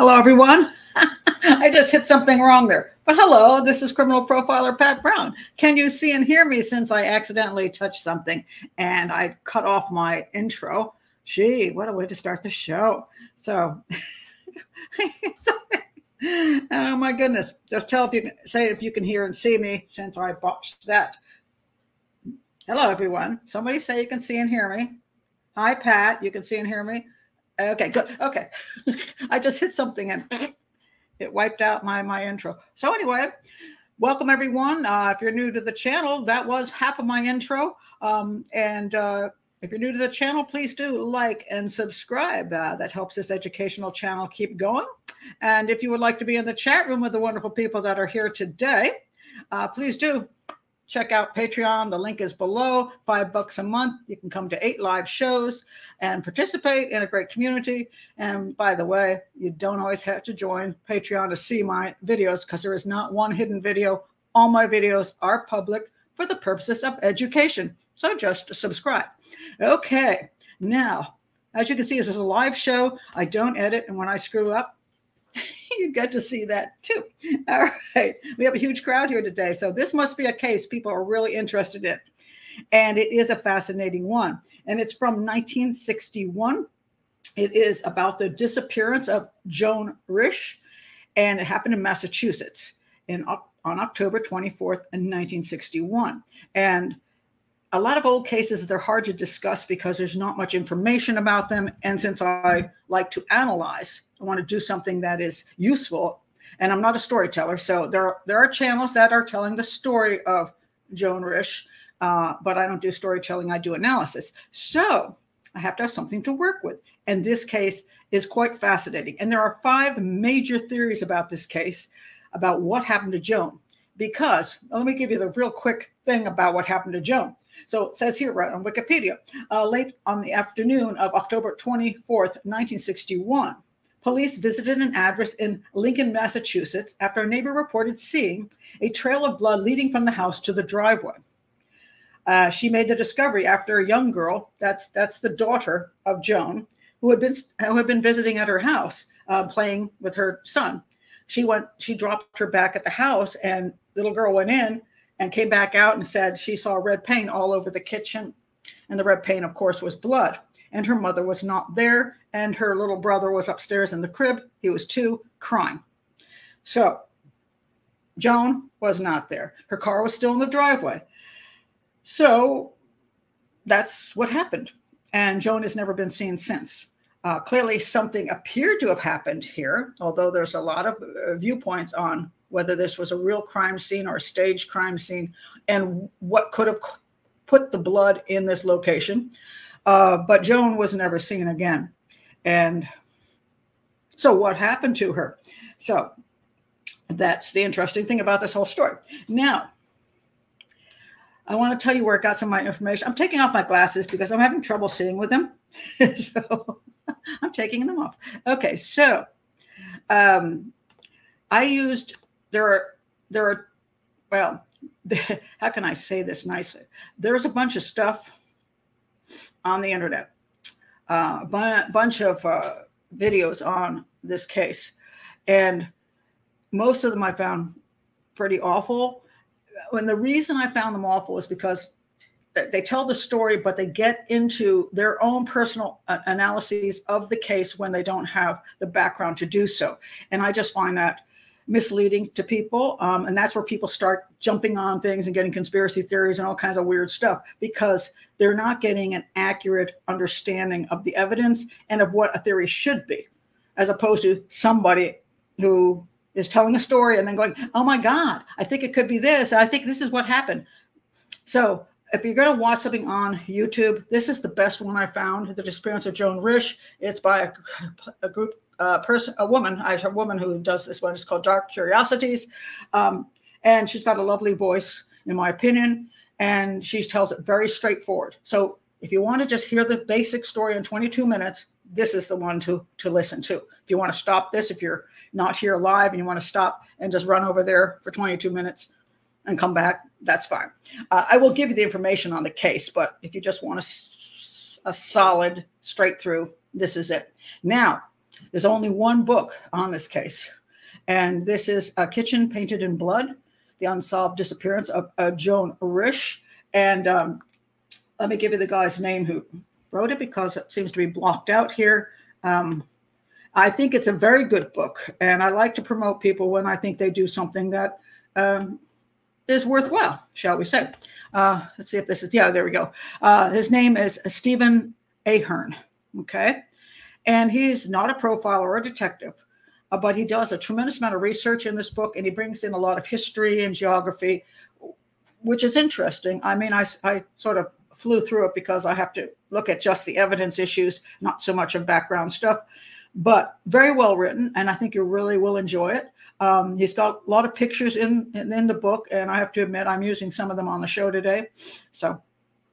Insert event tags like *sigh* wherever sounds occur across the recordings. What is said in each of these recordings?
Hello, everyone. *laughs* I just hit something wrong there. But hello, this is criminal profiler Pat Brown. Can you see and hear me since I accidentally touched something and I cut off my intro? Gee, what a way to start the show. So, *laughs* oh my goodness. Just tell if you can say if you can hear and see me since I botched that. Hello, everyone. Somebody say you can see and hear me. Hi, Pat. You can see and hear me. Okay, good. Okay. *laughs* I just hit something and *laughs* it wiped out my my intro. So anyway, welcome everyone. Uh, if you're new to the channel, that was half of my intro. Um, and uh, if you're new to the channel, please do like and subscribe. Uh, that helps this educational channel keep going. And if you would like to be in the chat room with the wonderful people that are here today, uh, please do check out Patreon. The link is below. Five bucks a month. You can come to eight live shows and participate in a great community. And by the way, you don't always have to join Patreon to see my videos because there is not one hidden video. All my videos are public for the purposes of education. So just subscribe. Okay. Now, as you can see, this is a live show. I don't edit. And when I screw up, *laughs* you get to see that too. *laughs* All right. We have a huge crowd here today. So this must be a case people are really interested in. And it is a fascinating one. And it's from 1961. It is about the disappearance of Joan Risch. And it happened in Massachusetts in, on October 24th, in 1961. And a lot of old cases they're hard to discuss because there's not much information about them and since i like to analyze i want to do something that is useful and i'm not a storyteller so there there are channels that are telling the story of joan risch uh, but i don't do storytelling i do analysis so i have to have something to work with and this case is quite fascinating and there are five major theories about this case about what happened to joan because let me give you the real quick thing about what happened to Joan. So it says here right on Wikipedia, uh, late on the afternoon of October 24th, 1961, police visited an address in Lincoln, Massachusetts after a neighbor reported seeing a trail of blood leading from the house to the driveway. Uh, she made the discovery after a young girl, that's that's the daughter of Joan, who had been who had been visiting at her house, uh, playing with her son. She went, she dropped her back at the house, and little girl went in and came back out and said she saw red paint all over the kitchen. And the red paint, of course, was blood. And her mother was not there. And her little brother was upstairs in the crib. He was two, crying. So Joan was not there. Her car was still in the driveway. So that's what happened. And Joan has never been seen since. Uh, clearly, something appeared to have happened here, although there's a lot of uh, viewpoints on whether this was a real crime scene or a staged crime scene, and what could have put the blood in this location. Uh, but Joan was never seen again. And so, what happened to her? So, that's the interesting thing about this whole story. Now, I want to tell you where I got some of my information. I'm taking off my glasses because I'm having trouble seeing with them. *laughs* so, I'm taking them off. Okay, so um, I used there are there are well *laughs* how can i say this nicely there's a bunch of stuff on the internet. Uh, a bu- bunch of uh, videos on this case. And most of them i found pretty awful. And the reason i found them awful is because they tell the story but they get into their own personal uh, analyses of the case when they don't have the background to do so. And i just find that misleading to people. Um, and that's where people start jumping on things and getting conspiracy theories and all kinds of weird stuff because they're not getting an accurate understanding of the evidence and of what a theory should be, as opposed to somebody who is telling a story and then going, oh my God, I think it could be this. I think this is what happened. So if you're going to watch something on YouTube, this is the best one I found. The Disappearance of Joan Risch. It's by a, a group a person, a woman, I have a woman who does this one. It's called Dark Curiosities. Um, and she's got a lovely voice, in my opinion. And she tells it very straightforward. So if you want to just hear the basic story in 22 minutes, this is the one to, to listen to. If you want to stop this, if you're not here live and you want to stop and just run over there for 22 minutes and come back, that's fine. Uh, I will give you the information on the case, but if you just want a, a solid straight through, this is it. Now, there's only one book on this case, and this is A Kitchen Painted in Blood The Unsolved Disappearance of uh, Joan Risch. And um, let me give you the guy's name who wrote it because it seems to be blocked out here. Um, I think it's a very good book, and I like to promote people when I think they do something that um, is worthwhile, shall we say. Uh, let's see if this is, yeah, there we go. Uh, his name is Stephen Ahern, okay? And he's not a profiler or a detective, uh, but he does a tremendous amount of research in this book, and he brings in a lot of history and geography, which is interesting. I mean, I, I sort of flew through it because I have to look at just the evidence issues, not so much of background stuff, but very well written, and I think you really will enjoy it. Um, he's got a lot of pictures in, in, in the book, and I have to admit I'm using some of them on the show today. So,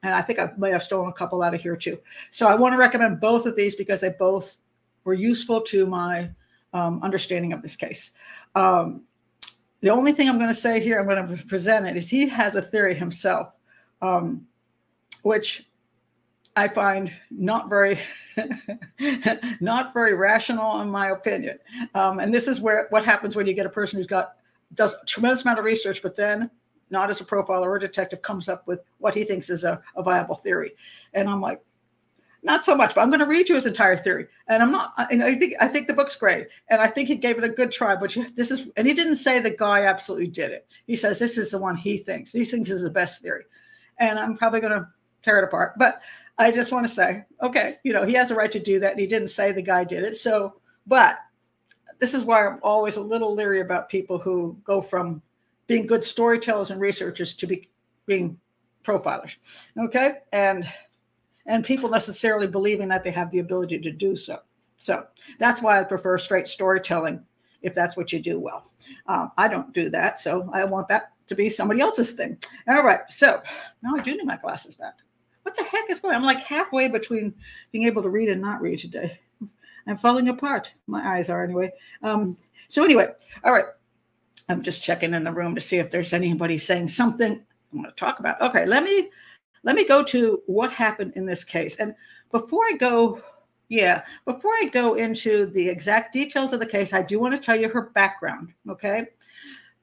and I think I may have stolen a couple out of here too. So I want to recommend both of these because they both were useful to my um, understanding of this case. Um, the only thing I'm going to say here, I'm going to present it, is he has a theory himself, um, which I find not very, *laughs* not very rational, in my opinion. Um, and this is where what happens when you get a person who's got does a tremendous amount of research, but then not as a profiler or a detective comes up with what he thinks is a, a viable theory. And I'm like, not so much, but I'm going to read you his entire theory. And I'm not, and I think I think the book's great, and I think he gave it a good try. But this is, and he didn't say the guy absolutely did it. He says this is the one he thinks. He thinks is the best theory, and I'm probably going to tear it apart. But I just want to say, okay, you know, he has a right to do that. And he didn't say the guy did it. So, but this is why I'm always a little leery about people who go from being good storytellers and researchers to be being profilers. Okay. And and people necessarily believing that they have the ability to do so. So that's why I prefer straight storytelling if that's what you do well. Um, I don't do that. So I want that to be somebody else's thing. All right. So now I do need my glasses back what the heck is going on? I'm like halfway between being able to read and not read today. I'm falling apart. My eyes are anyway. Um, so anyway, all right. I'm just checking in the room to see if there's anybody saying something I want to talk about. Okay, let me let me go to what happened in this case. And before I go, yeah, before I go into the exact details of the case, I do want to tell you her background, okay?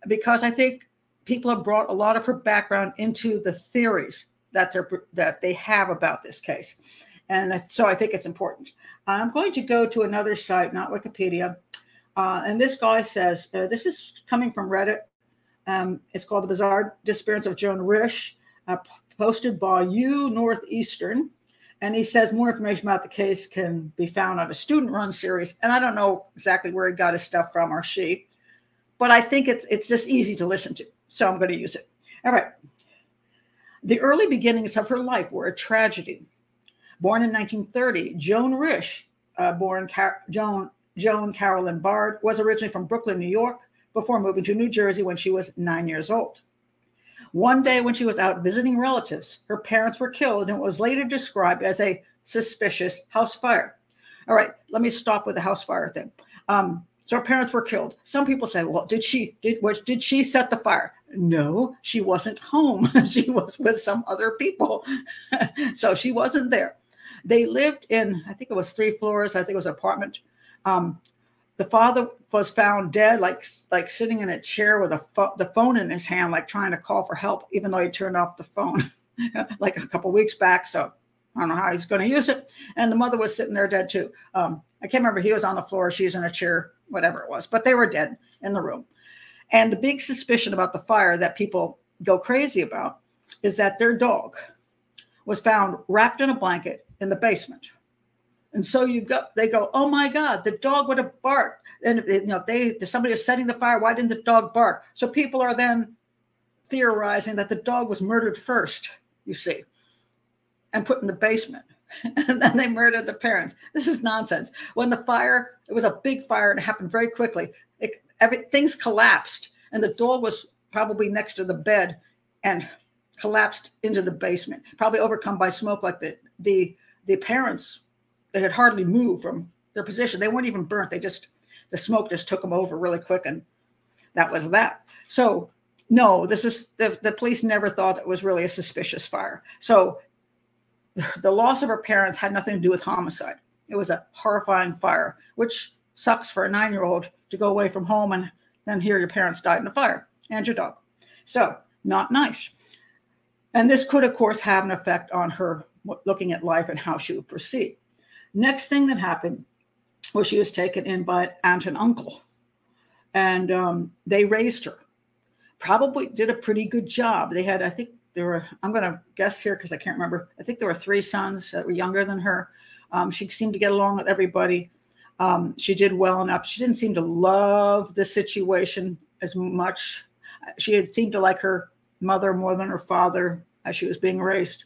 Because I think people have brought a lot of her background into the theories that they're that they have about this case, and so I think it's important. I'm going to go to another site, not Wikipedia, uh, and this guy says uh, this is coming from Reddit. Um, it's called "The Bizarre Disappearance of Joan Risch," uh, posted by U Northeastern. And he says more information about the case can be found on a student run series. And I don't know exactly where he got his stuff from or she, but I think it's it's just easy to listen to. So I'm going to use it. All right. The early beginnings of her life were a tragedy. Born in 1930, Joan Risch, uh, born Car- Joan, Joan Carolyn Bard, was originally from Brooklyn, New York, before moving to New Jersey when she was nine years old. One day, when she was out visiting relatives, her parents were killed and it was later described as a suspicious house fire. All right, let me stop with the house fire thing. Um, so her parents were killed. Some people say, "Well, did she did what? Did she set the fire?" No, she wasn't home. *laughs* she was with some other people. *laughs* so she wasn't there. They lived in, I think it was three floors. I think it was an apartment. Um, the father was found dead, like like sitting in a chair with a fo- the phone in his hand, like trying to call for help, even though he turned off the phone *laughs* like a couple weeks back. So I don't know how he's going to use it. And the mother was sitting there dead too. Um, I can't remember. He was on the floor, she's in a chair, whatever it was, but they were dead in the room. And the big suspicion about the fire that people go crazy about is that their dog was found wrapped in a blanket in the basement. And so you go, they go, oh my God, the dog would have barked. And if, you know, if they, if somebody is setting the fire, why didn't the dog bark? So people are then theorizing that the dog was murdered first, you see, and put in the basement. *laughs* and then they murdered the parents. This is nonsense. When the fire, it was a big fire and it happened very quickly. It, every, things collapsed, and the door was probably next to the bed and collapsed into the basement, probably overcome by smoke. Like the the the parents, they had hardly moved from their position. They weren't even burnt. They just the smoke just took them over really quick, and that was that. So no, this is the, the police never thought it was really a suspicious fire. So the loss of her parents had nothing to do with homicide. It was a horrifying fire, which sucks for a nine year old to go away from home and then hear your parents died in a fire and your dog. So, not nice. And this could, of course, have an effect on her looking at life and how she would proceed. Next thing that happened was she was taken in by an aunt and uncle, and um, they raised her. Probably did a pretty good job. They had, I think, there were. I'm going to guess here because I can't remember. I think there were three sons that were younger than her. Um, she seemed to get along with everybody. Um, she did well enough. She didn't seem to love the situation as much. She had seemed to like her mother more than her father as she was being raised.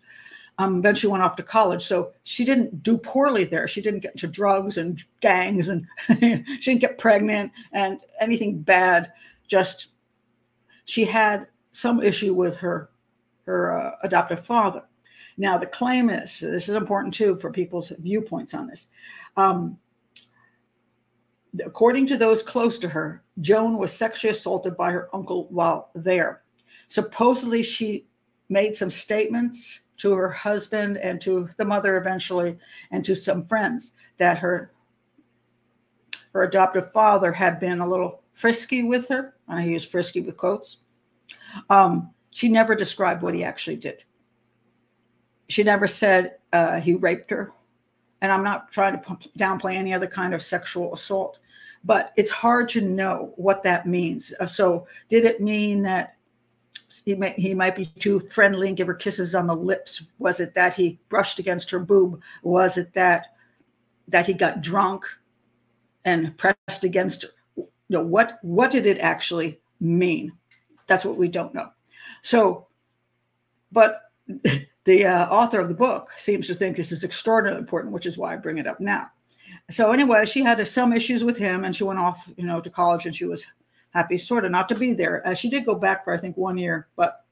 Um, eventually went off to college, so she didn't do poorly there. She didn't get into drugs and gangs, and *laughs* she didn't get pregnant and anything bad. Just she had some issue with her her uh, adoptive father. Now the claim is this is important too for people's viewpoints on this. Um, according to those close to her, Joan was sexually assaulted by her uncle while there. Supposedly, she made some statements to her husband and to the mother eventually and to some friends that her her adoptive father had been a little frisky with her. and I use frisky with quotes. Um, she never described what he actually did. She never said uh, he raped her and I'm not trying to downplay any other kind of sexual assault, but it's hard to know what that means. Uh, so, did it mean that he might, he might be too friendly and give her kisses on the lips? Was it that he brushed against her boob? Was it that that he got drunk and pressed against her? You know, what what did it actually mean? That's what we don't know. So, but *laughs* the uh, author of the book seems to think this is extraordinarily important, which is why I bring it up now. So anyway, she had some issues with him, and she went off, you know, to college, and she was happy, sort of, not to be there. Uh, she did go back for I think one year, but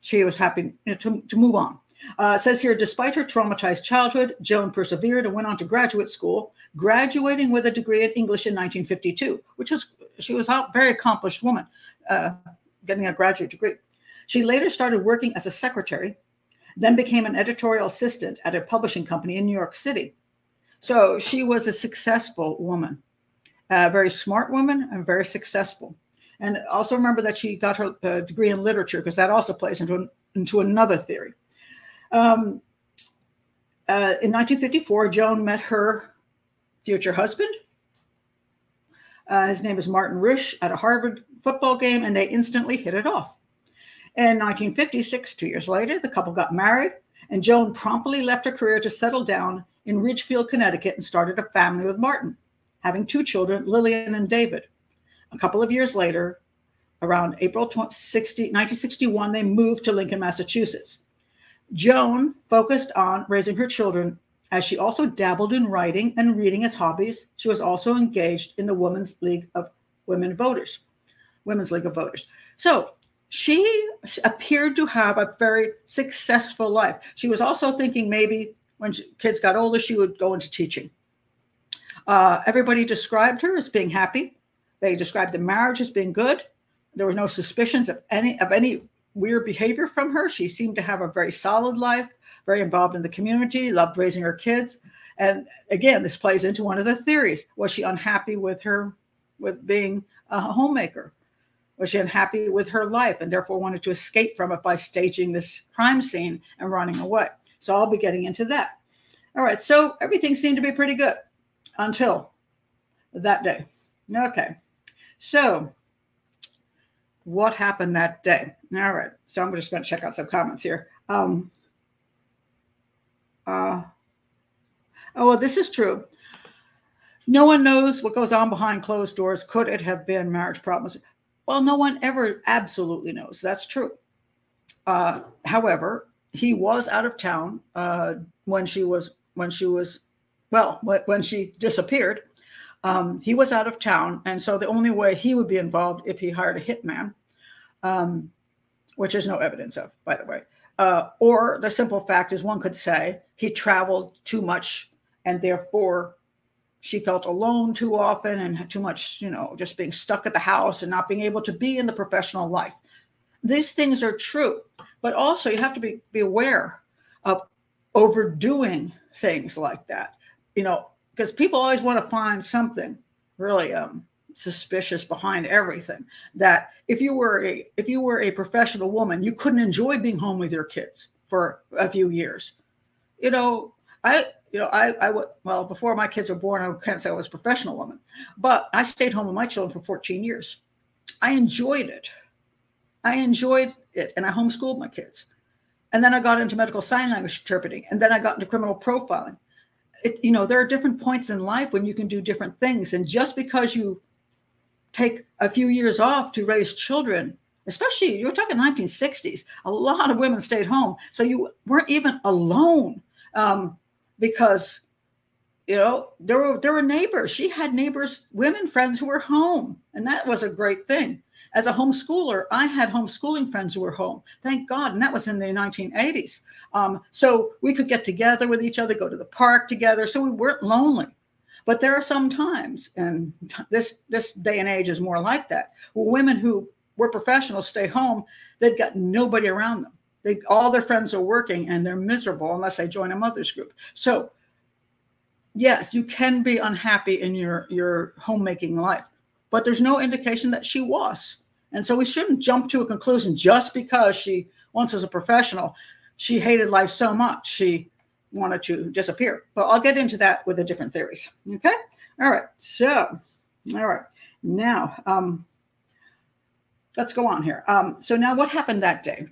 she was happy you know, to to move on. Uh, says here, despite her traumatized childhood, Joan persevered and went on to graduate school, graduating with a degree in English in 1952, which was she was a very accomplished woman, uh, getting a graduate degree. She later started working as a secretary then became an editorial assistant at a publishing company in New York City. So she was a successful woman, a very smart woman and very successful. And also remember that she got her uh, degree in literature because that also plays into, an, into another theory. Um, uh, in 1954, Joan met her future husband. Uh, his name is Martin Risch at a Harvard football game, and they instantly hit it off. In 1956, two years later, the couple got married, and Joan promptly left her career to settle down in Ridgefield, Connecticut, and started a family with Martin, having two children, Lillian and David. A couple of years later, around April 60, 1961, they moved to Lincoln, Massachusetts. Joan focused on raising her children as she also dabbled in writing and reading as hobbies. She was also engaged in the Women's League of Women Voters, Women's League of Voters. So she appeared to have a very successful life. She was also thinking maybe when she, kids got older, she would go into teaching. Uh, everybody described her as being happy. They described the marriage as being good. There were no suspicions of any of any weird behavior from her. She seemed to have a very solid life, very involved in the community, loved raising her kids. And again, this plays into one of the theories. Was she unhappy with her with being a homemaker? was she unhappy with her life and therefore wanted to escape from it by staging this crime scene and running away. So I'll be getting into that. All right, so everything seemed to be pretty good until that day. Okay, so what happened that day? All right, so I'm just going to check out some comments here. Um, uh, oh, well, this is true. No one knows what goes on behind closed doors. Could it have been marriage problems? Well, no one ever absolutely knows. That's true. Uh, however, he was out of town uh, when she was when she was well when she disappeared. Um, he was out of town, and so the only way he would be involved if he hired a hitman, um, which there's no evidence of, by the way. Uh, or the simple fact is, one could say he traveled too much, and therefore she felt alone too often and had too much, you know, just being stuck at the house and not being able to be in the professional life. These things are true, but also you have to be, be aware of overdoing things like that, you know, because people always want to find something really um, suspicious behind everything. That if you were a if you were a professional woman, you couldn't enjoy being home with your kids for a few years. You know, I you know I I would well before my kids were born, I can't say I was a professional woman, but I stayed home with my children for 14 years. I enjoyed it. I enjoyed it, and I homeschooled my kids. And then I got into medical sign language interpreting, and then I got into criminal profiling. It, you know, there are different points in life when you can do different things, and just because you take a few years off to raise children, especially you're talking 1960s, a lot of women stayed home. So you weren't even alone um, because, you know, there were, there were neighbors. She had neighbors, women friends who were home. And that was a great thing. As a homeschooler, I had homeschooling friends who were home. Thank God. And that was in the 1980s. Um, so we could get together with each other, go to the park together. So we weren't lonely. But there are some times, and this this day and age is more like that, where women who were professionals stay home, they've got nobody around them. They all their friends are working and they're miserable unless they join a mother's group. So yes, you can be unhappy in your your homemaking life, but there's no indication that she was. And so we shouldn't jump to a conclusion just because she once as a professional, she hated life so much she wanted to disappear. But I'll get into that with the different theories. Okay. All right. So, all right. Now, um, let's go on here. Um, so now what happened that day?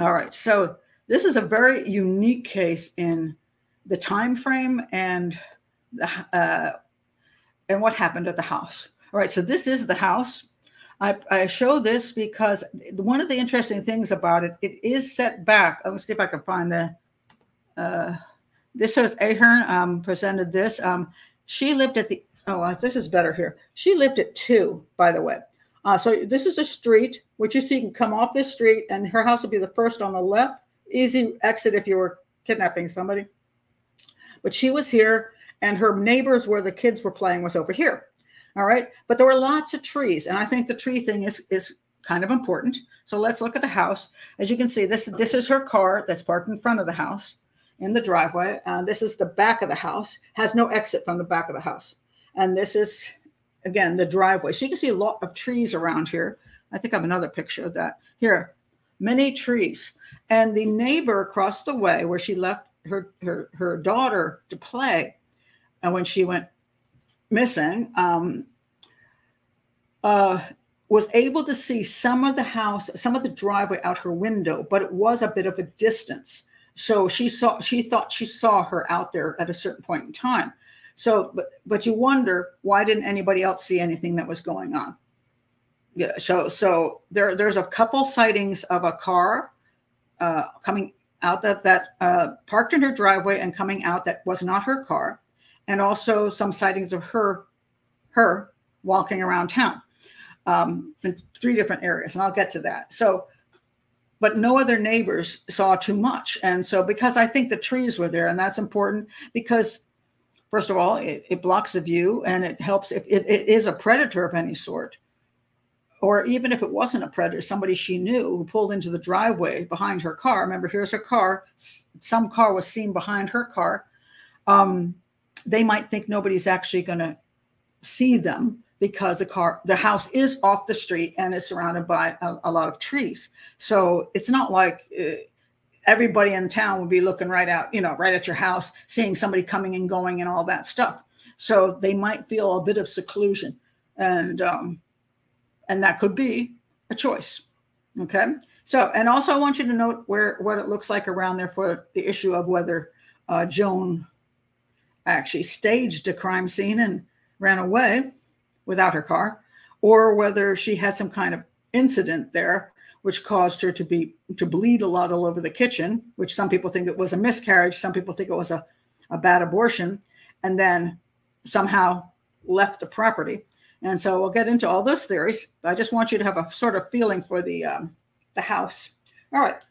All right. So this is a very unique case in the time frame and the uh, and what happened at the house. All right. So this is the house. I, I show this because one of the interesting things about it, it is set back. Let's see if I can find the uh, this was Ahern um, presented this. Um, she lived at the, oh, uh, this is better here. She lived at two, by the way. Uh, so this is a street, which you see you can come off this street and her house would be the first on the left. Easy exit if you were kidnapping somebody. But she was here and her neighbors where the kids were playing was over here. All right. But there were lots of trees. And I think the tree thing is, is kind of important. So let's look at the house. As you can see, this, this is her car that's parked in front of the house in the driveway. Uh, this is the back of the house, has no exit from the back of the house. And this is, again, the driveway. So you can see a lot of trees around here. I think I have another picture of that. Here, many trees. And the neighbor across the way where she left her, her, her daughter to play, and when she went missing, um, uh, was able to see some of the house, some of the driveway out her window, but it was a bit of a distance. So she saw she thought she saw her out there at a certain point in time. So but but you wonder why didn't anybody else see anything that was going on? Yeah, so so there there's a couple sightings of a car uh, coming out that that uh, parked in her driveway and coming out that was not her car, and also some sightings of her her walking around town um, in three different areas, and I'll get to that. So but no other neighbors saw too much. And so, because I think the trees were there, and that's important because, first of all, it, it blocks the view and it helps if, it is a predator of any sort, or even if it wasn't a predator, somebody she knew who pulled into the driveway behind her car. Remember, here's her car. Some car was seen behind her car. Um, they might think nobody's actually going to see them because the car the house is off the street and is surrounded by a, a lot of trees. So it's not like uh, everybody in town would be looking right out you know right at your house seeing somebody coming and going and all that stuff. So they might feel a bit of seclusion and um, and that could be a choice okay? So and also i want you to note where what it looks like around there for the issue of whether uh, joan actually staged a crime scene and ran away without her car, or whether she had some kind of incident there which caused her to be to bleed a lot all over the kitchen, which some people think it was a miscarriage, some people think it was a, a bad abortion, and then somehow left the property. And so we'll get into all those theories. But I just want you to have a sort of feeling for the um, the house. All right,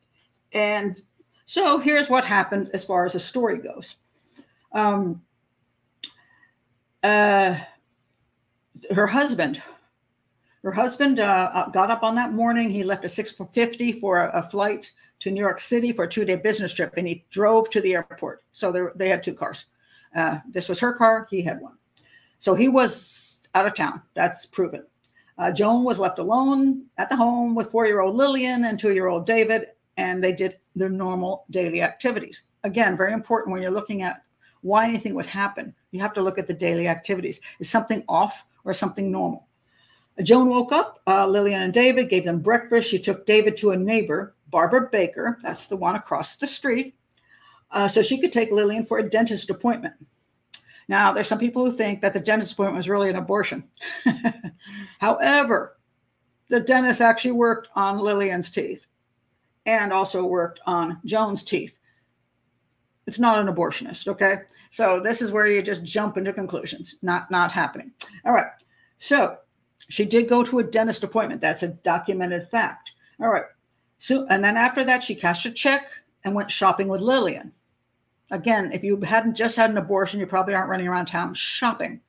and so here's what happened as far as the story goes. Um, uh, her husband her husband uh, uh, got up on that morning he left at 6.50 for a, a, flight to new york city for a two-day business trip and he drove to the airport so they had two cars uh, this was her car he had one so he was out of town. That's proven. Uh, Joan was left alone at the home with four year old Lillian and two year old David, and they did their normal daily activities. Again, very important when you're looking at why anything would happen. You have to look at the daily activities. Is something off or something normal? Joan woke up. Uh, Lillian and David gave them breakfast. She took David to a neighbor, Barbara Baker. That's the one across the street. Uh, so she could take Lillian for a dentist appointment. Now, there's some people who think that the dentist appointment was really an abortion. *laughs* However, the dentist actually worked on Lillian's teeth and also worked on Joan's teeth. It's not an abortionist, okay? So this is where you just jump into conclusions. Not not happening. All right. So she did go to a dentist appointment. That's a documented fact. All right. So and then after that, she cashed a check and went shopping with Lillian. Again, if you hadn't just had an abortion, you probably aren't running around town shopping.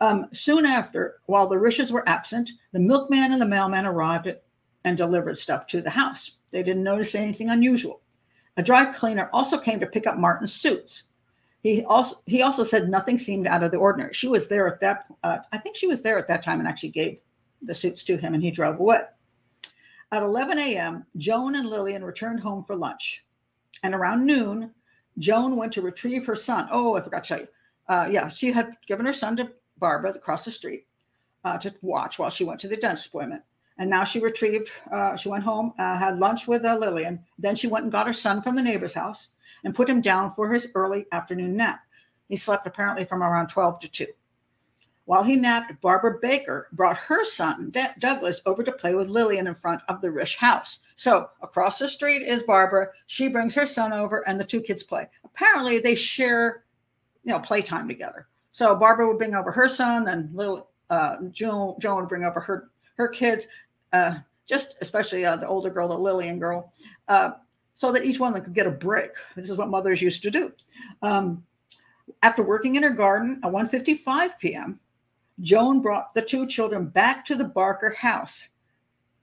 Um, soon after, while the Risches were absent, the milkman and the mailman arrived and delivered stuff to the house. They didn't notice anything unusual. A dry cleaner also came to pick up Martin's suits. He also he also said nothing seemed out of the ordinary. She was there at that. Uh, I think she was there at that time and actually gave the suits to him, and he drove away. At 11 a.m., Joan and Lillian returned home for lunch, and around noon, Joan went to retrieve her son. Oh, I forgot to tell you. Uh, yeah, she had given her son to Barbara across the street uh, to watch while she went to the dentist appointment. And now she retrieved, uh, she went home, uh, had lunch with uh, Lillian. Then she went and got her son from the neighbor's house and put him down for his early afternoon nap. He slept apparently from around 12 to 2. While he napped, Barbara Baker brought her son, D- Douglas, over to play with Lillian in front of the Risch house. So across the street is Barbara. She brings her son over, and the two kids play. Apparently, they share, you know, playtime together. So Barbara would bring over her son, and little uh, Joan, Joan would bring over her her kids, uh, just especially uh, the older girl, the Lillian girl, uh, so that each one of them could get a break. This is what mothers used to do. Um, after working in her garden at 1:55 p.m., Joan brought the two children back to the Barker house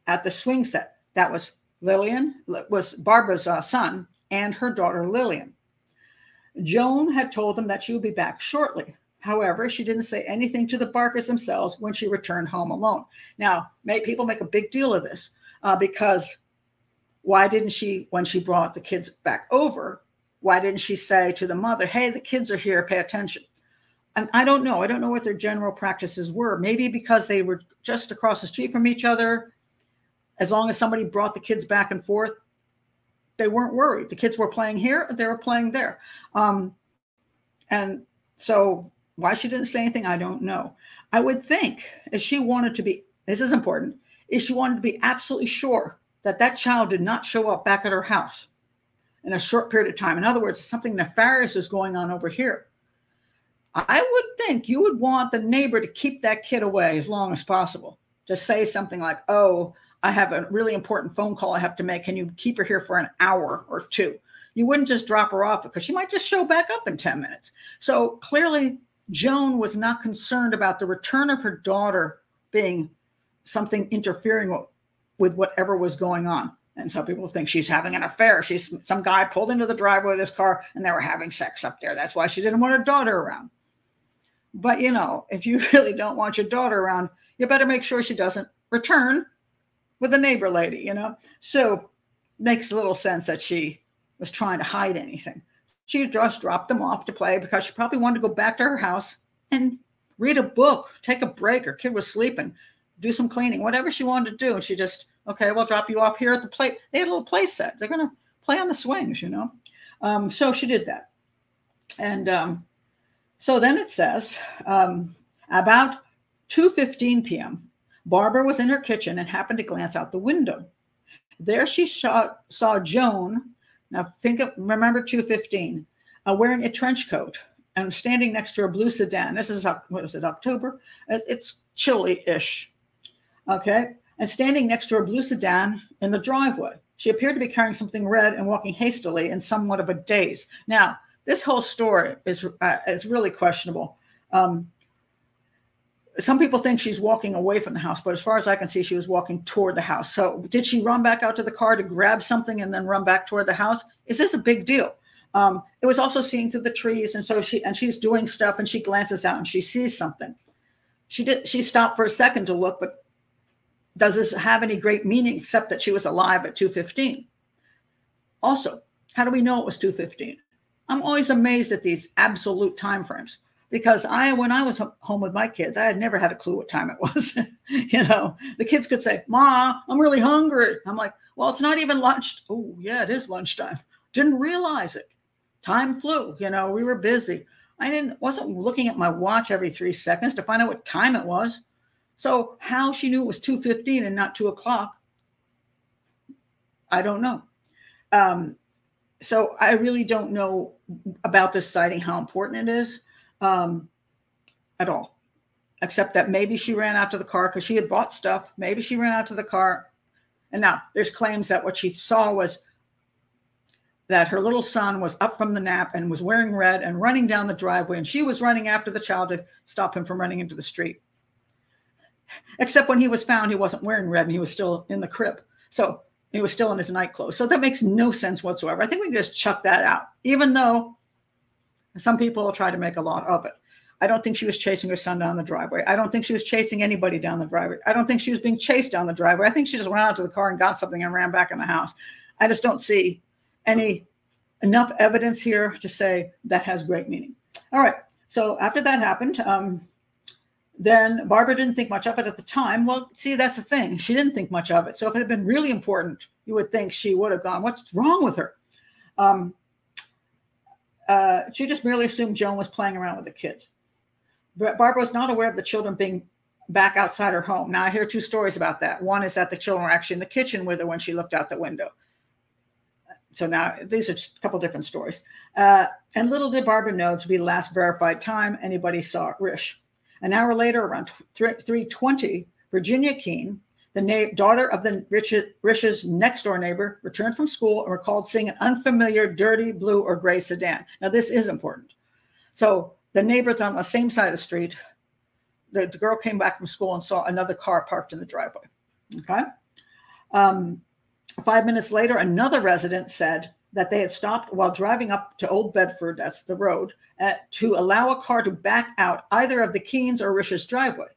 at the swing set. That was Lillian, was Barbara's uh, son, and her daughter Lillian. Joan had told them that she would be back shortly. However, she didn't say anything to the Barkers themselves when she returned home alone. Now, may, people make a big deal of this uh, because why didn't she, when she brought the kids back over, why didn't she say to the mother, hey, the kids are here, pay attention? And I don't know. I don't know what their general practices were. Maybe because they were just across the street from each other. As long as somebody brought the kids back and forth, they weren't worried. The kids were playing here, they were playing there. Um, and so why she didn't say anything, I don't know. I would think if she wanted to be, this is important, if she wanted to be absolutely sure that that child did not show up back at her house in a short period of time. In other words, something nefarious is going on over here. I would think you would want the neighbor to keep that kid away as long as possible. To say something like, oh, I have a really important phone call I have to make. Can you keep her here for an hour or two? You wouldn't just drop her off because she might just show back up in 10 minutes. So clearly, Joan was not concerned about the return of her daughter being something interfering with whatever was going on. And some people think she's having an affair. She's some guy pulled into the driveway of this car and they were having sex up there. That's why she didn't want her daughter around. But you know, if you *laughs* really don't want your daughter around, you better make sure she doesn't return with a neighbor lady, you know? So makes little sense that she was trying to hide anything. She just dropped them off to play because she probably wanted to go back to her house and read a book, take a break. Her kid was sleeping, do some cleaning, whatever she wanted to do. And she just, okay, we'll drop you off here at the play. They had a little play set. They're going to play on the swings, you know? Um, so she did that. And um, so then it says um, about 2:15 p.m. Barbara was in her kitchen and happened to glance out the window. There she saw, saw Joan. Now think of remember 2:15, uh, wearing a trench coat and standing next to a blue sedan. This is what was it October? It's chilly-ish. Okay, and standing next to a blue sedan in the driveway. She appeared to be carrying something red and walking hastily in somewhat of a daze. Now, this whole story is uh, is really questionable. Um, some people think she's walking away from the house, but as far as I can see, she was walking toward the house. So, did she run back out to the car to grab something and then run back toward the house? Is this a big deal? Um, it was also seen through the trees, and so she and she's doing stuff, and she glances out and she sees something. she did she stopped for a second to look, but does this have any great meaning except that she was alive at 215? Also, how do we know it was 215? I'm always amazed at these absolute time frames because I, when I was home with my kids, I had never had a clue what time it was. *laughs* you know, the kids could say, "Ma, I'm really hungry." I'm like, "Well, it's not even lunch." Oh, yeah, it is lunchtime. Didn't realize it. Time flew. You know, we were busy. I didn't wasn't looking at my watch every three seconds to find out what time it was. So how she knew it was two fifteen and not two o'clock, I don't know. Um, so I really don't know about this sighting, how important it is um, at all, except that maybe she ran out to the car because she had bought stuff. Maybe she ran out to the car. And now there's claims that what she saw was that her little son was up from the nap and was wearing red and running down the driveway, and she was running after the child to stop him from running into the street. Except when he was found, he wasn't wearing red and he was still in the crib. So he was still in his night clothes. So that makes no sense whatsoever. I think we can just chuck that out, even though some people try to make a lot of it. I don't think she was chasing her son down the driveway. I don't think she was chasing anybody down the driveway. I don't think she was being chased down the driveway. I think she just went out to the car and got something and ran back in the house. I just don't see any enough evidence here to say that has great meaning. All right. So after that happened, um, then Barbara didn't think much of it at the time. Well, see, that's the thing. She didn't think much of it. So if it had been really important, you would think she would have gone, What's wrong with her? Um, uh, she just merely assumed Joan was playing around with the kids. Barbara was not aware of the children being back outside her home. Now, I hear two stories about that. One is that the children were actually in the kitchen with her when she looked out the window. So now these are a couple different stories. Uh, and little did Barbara know to be the last verified time anybody saw Risch. An hour later, around 320, Virginia Keene, the na- daughter of the Rich- Risch's next door neighbor, returned from school and recalled seeing an unfamiliar dirty blue or gray sedan. Now, this is important. So the neighbors on the same side of the street, the, the girl came back from school and saw another car parked in the driveway. Okay. Um, five minutes later, another resident said that they had stopped while driving up to Old Bedford, that's the road, uh, to allow a car to back out either of the Keens or Risch's driveway.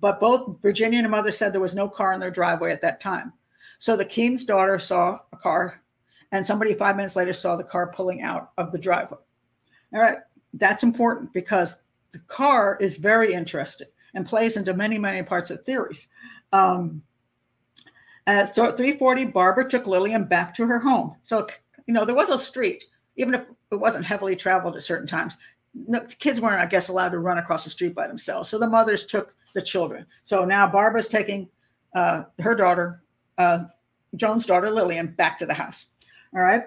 But both Virginia and her mother said there was no car in their driveway at that time. So the Keene's daughter saw a car, and somebody five minutes later saw the car pulling out of the driveway. All right, that's important because the car is very interesting and plays into many, many parts of theories. Um, at 340, Barbara took Lillian back to her home. So, you know, there was a street, even if it wasn't heavily traveled at certain times. The kids weren't, I guess, allowed to run across the street by themselves. So the mothers took the children. So now Barbara's taking uh, her daughter, uh, Joan's daughter, Lillian, back to the house. All right.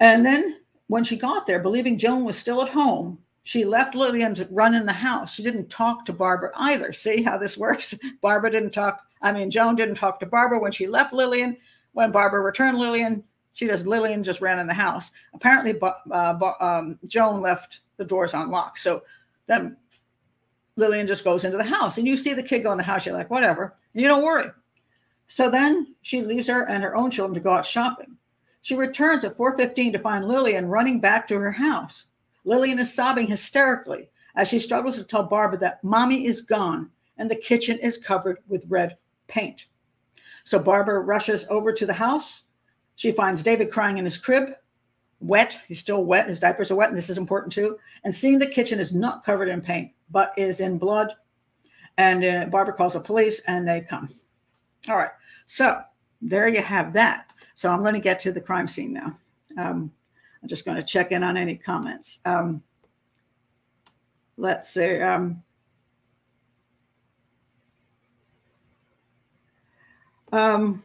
And then when she got there, believing Joan was still at home, she left Lillian to run in the house. She didn't talk to Barbara either. See how this works? *laughs* Barbara didn't talk. I mean, Joan didn't talk to Barbara when she left Lillian. When Barbara returned Lillian, she just Lillian just ran in the house. Apparently, uh, um, Joan left the doors unlocked. So then Lillian just goes into the house, and you see the kid go in the house. You're like, whatever. You don't worry. So then she leaves her and her own children to go out shopping. She returns at 4:15 to find Lillian running back to her house. Lillian is sobbing hysterically as she struggles to tell Barbara that mommy is gone and the kitchen is covered with red paint. So Barbara rushes over to the house she finds David crying in his crib, wet. He's still wet. His diapers are wet, and this is important too. And seeing the kitchen is not covered in paint, but is in blood. And uh, Barbara calls the police, and they come. All right. So there you have that. So I'm going to get to the crime scene now. Um, I'm just going to check in on any comments. Um, let's see. Um, um,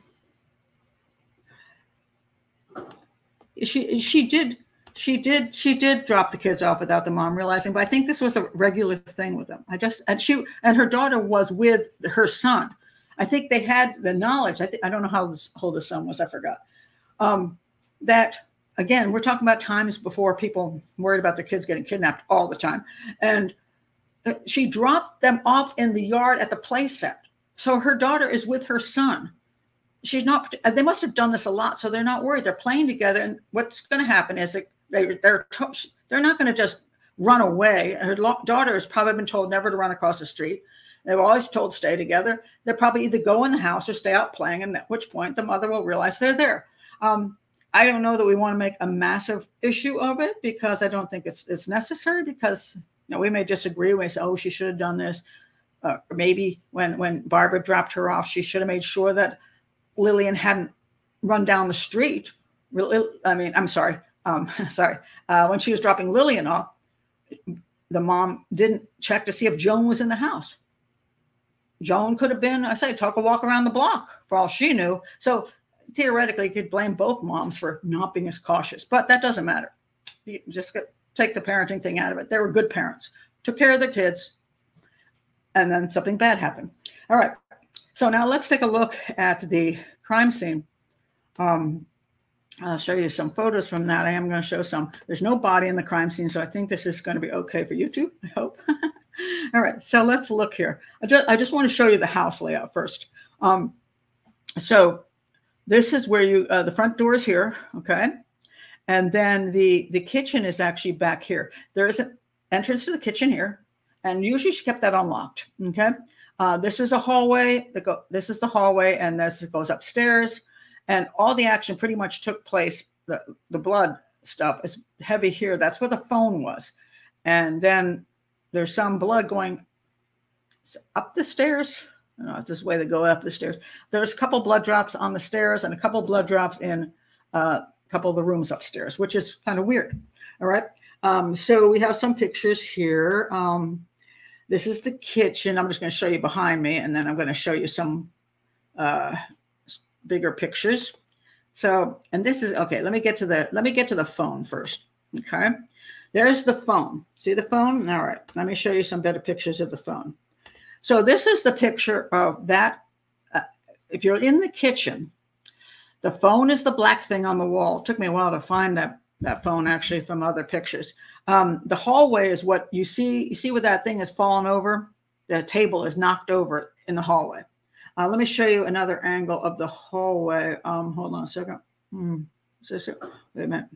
she she did she did she did drop the kids off without the mom realizing but i think this was a regular thing with them. I just and she and her daughter was with her son. I think they had the knowledge i think i don't know how this, old the son was i forgot. Um, that again we're talking about times before people worried about their kids getting kidnapped all the time. And uh, she dropped them off in the yard at the play set so her daughter is with her son. She's not they must have done this a lot so they're not worried. They're playing together and what's going to happen is they, they're they're not going to just run away. Her daughter has probably been told never to run across the street. They were always told stay together. They'll probably either go in the house or stay out playing, and at which point the mother will realize they're there. Um, I don't know that we want to make a massive issue of it because I don't think it's it's necessary because you know we may disagree. We say, oh, she should have done this. Uh, maybe when when Barbara dropped her off, she should have made sure that Lillian hadn't run down the street. I mean, I'm sorry, um, *laughs* sorry. Uh, when she was dropping Lillian off, the mom didn't check to see if Joan was in the house. Joan could have been, I say, took a walk around the block for all she knew. So theoretically, you could blame both moms for not being as cautious, but that doesn't matter. You just take the parenting thing out of it. They were good parents, took care of their kids, and then something bad happened. All right. So now let's take a look at the crime scene. Um, I'll show you some photos from that. I am going to show some. There's no body in the crime scene, so I think this is going to be okay for YouTube. I hope. *laughs* All right, so let's look here. I just, I just want to show you the house layout first. Um, so this is where you uh, the front door is here, okay, and then the the kitchen is actually back here. There is an entrance to the kitchen here, and usually she kept that unlocked. Okay, uh, this is a hallway. That go, this is the hallway, and this goes upstairs and all the action pretty much took place. The, the blood stuff is heavy here. That's where the phone was. And then there's some blood going up the stairs. Know it's this way to go up the stairs. There's a couple blood drops on the stairs and a couple blood drops in uh, a couple of the rooms upstairs, which is kind of weird. All right. Um, so we have some pictures here. Um, this is the kitchen. I'm just going to show you behind me, and then I'm going to show you some uh, bigger pictures. So, and this is okay. Let me get to the let me get to the phone first. Okay, there's the phone. See the phone? All right. Let me show you some better pictures of the phone. So this is the picture of that. Uh, if you're in the kitchen, the phone is the black thing on the wall. It took me a while to find that that phone actually from other pictures. Um, the hallway is what you see. You see where that thing has fallen over. The table is knocked over in the hallway. Uh, let me show you another angle of the hallway. Um, hold on a second. Hmm. Wait a minute.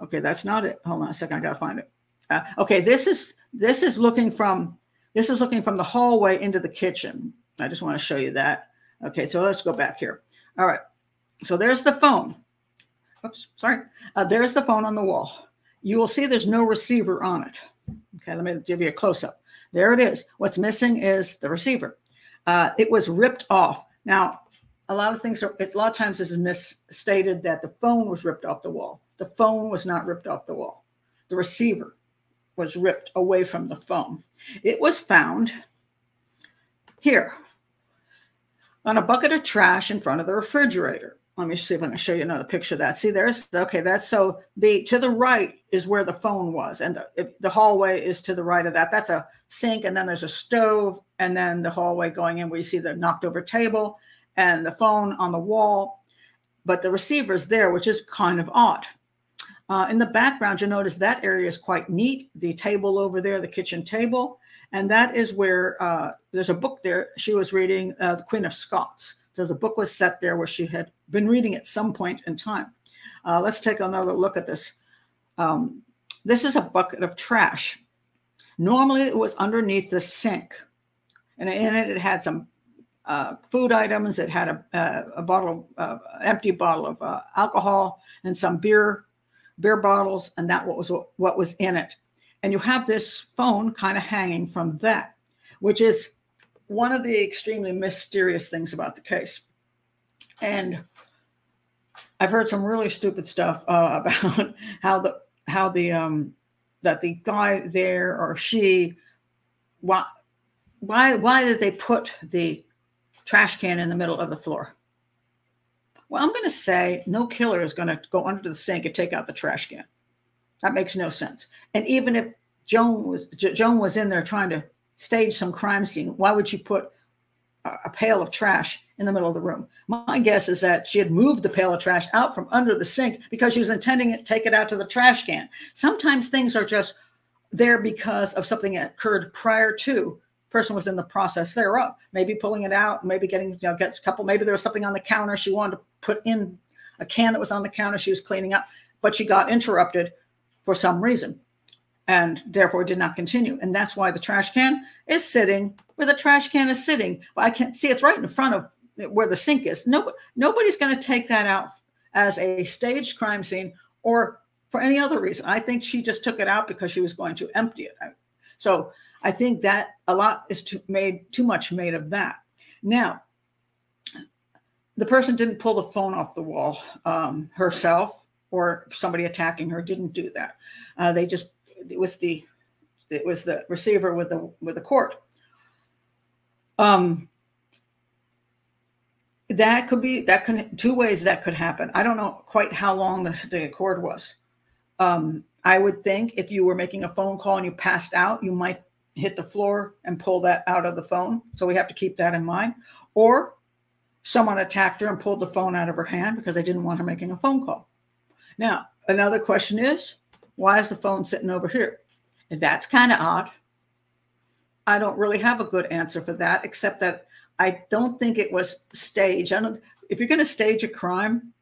Okay, that's not it. Hold on a second. I gotta find it. Uh, okay, this is this is looking from this is looking from the hallway into the kitchen. I just want to show you that. Okay, so let's go back here. All right. So there's the phone. Oops, sorry. Uh, there's the phone on the wall. You will see there's no receiver on it. Okay, let me give you a close up. There it is. What's missing is the receiver. Uh, it was ripped off. Now, a lot of things are, a lot of times is misstated that the phone was ripped off the wall. The phone was not ripped off the wall. The receiver was ripped away from the phone. It was found here on a bucket of trash in front of the refrigerator. Let me see if I can show you another picture of that. See, there's okay. That's so the to the right is where the phone was, and the, the hallway is to the right of that. That's a sink, and then there's a stove, and then the hallway going in where you see the knocked over table and the phone on the wall. But the receiver is there, which is kind of odd. Uh, in the background, you'll notice that area is quite neat. The table over there, the kitchen table, and that is where uh, there's a book there. She was reading uh, The Queen of Scots. So the book was set there where she had been reading at some point in time. Uh, let's take another look at this. Um, this is a bucket of trash. Normally, it was underneath the sink, and in it, it had some uh, food items. It had a, a, a bottle, uh, empty bottle of uh, alcohol, and some beer, beer bottles, and that what was what was in it. And you have this phone kind of hanging from that, which is one of the extremely mysterious things about the case. And I've heard some really stupid stuff uh, *laughs* about how the how the um, that the guy there or she why why why did they put the trash can in the middle of the floor? Well, I'm going to say no killer is going to go under the sink and take out the trash can. That makes no sense. And even if Joan was Joan was in there trying to stage some crime scene, why would you put a pail of trash in the middle of the room? My guess is that she had moved the pail of trash out from under the sink because she was intending to take it out to the trash can. Sometimes things are just there because of something that occurred prior to person was in the process thereof maybe pulling it out maybe getting you know gets a couple maybe there was something on the counter she wanted to put in a can that was on the counter she was cleaning up but she got interrupted for some reason and therefore did not continue. And that's why the trash can is sitting where the trash can is sitting. But I can't see it's right in front of where the sink is. No, nobody's going to take that out as a staged crime scene or for any other reason. I think she just took it out because she was going to empty it. So I think that a lot is made too much made of that. Now, the person didn't pull the phone off the wall um, herself or somebody attacking her didn't do that. Uh, they just it was the it was the receiver with the with the cord. Um, that could be that could two ways that could happen. I don't know quite how long the, the cord was. Um, I would think if you were making a phone call and you passed out, you might hit the floor and pull that out of the phone. So we have to keep that in mind. Or someone attacked her and pulled the phone out of her hand because they didn't want her making a phone call. Now, another question is why is the phone sitting over here? And that's kind of odd. I don't really have a good answer for that, except that I don't think it was staged. I don't, if you're going to stage a crime,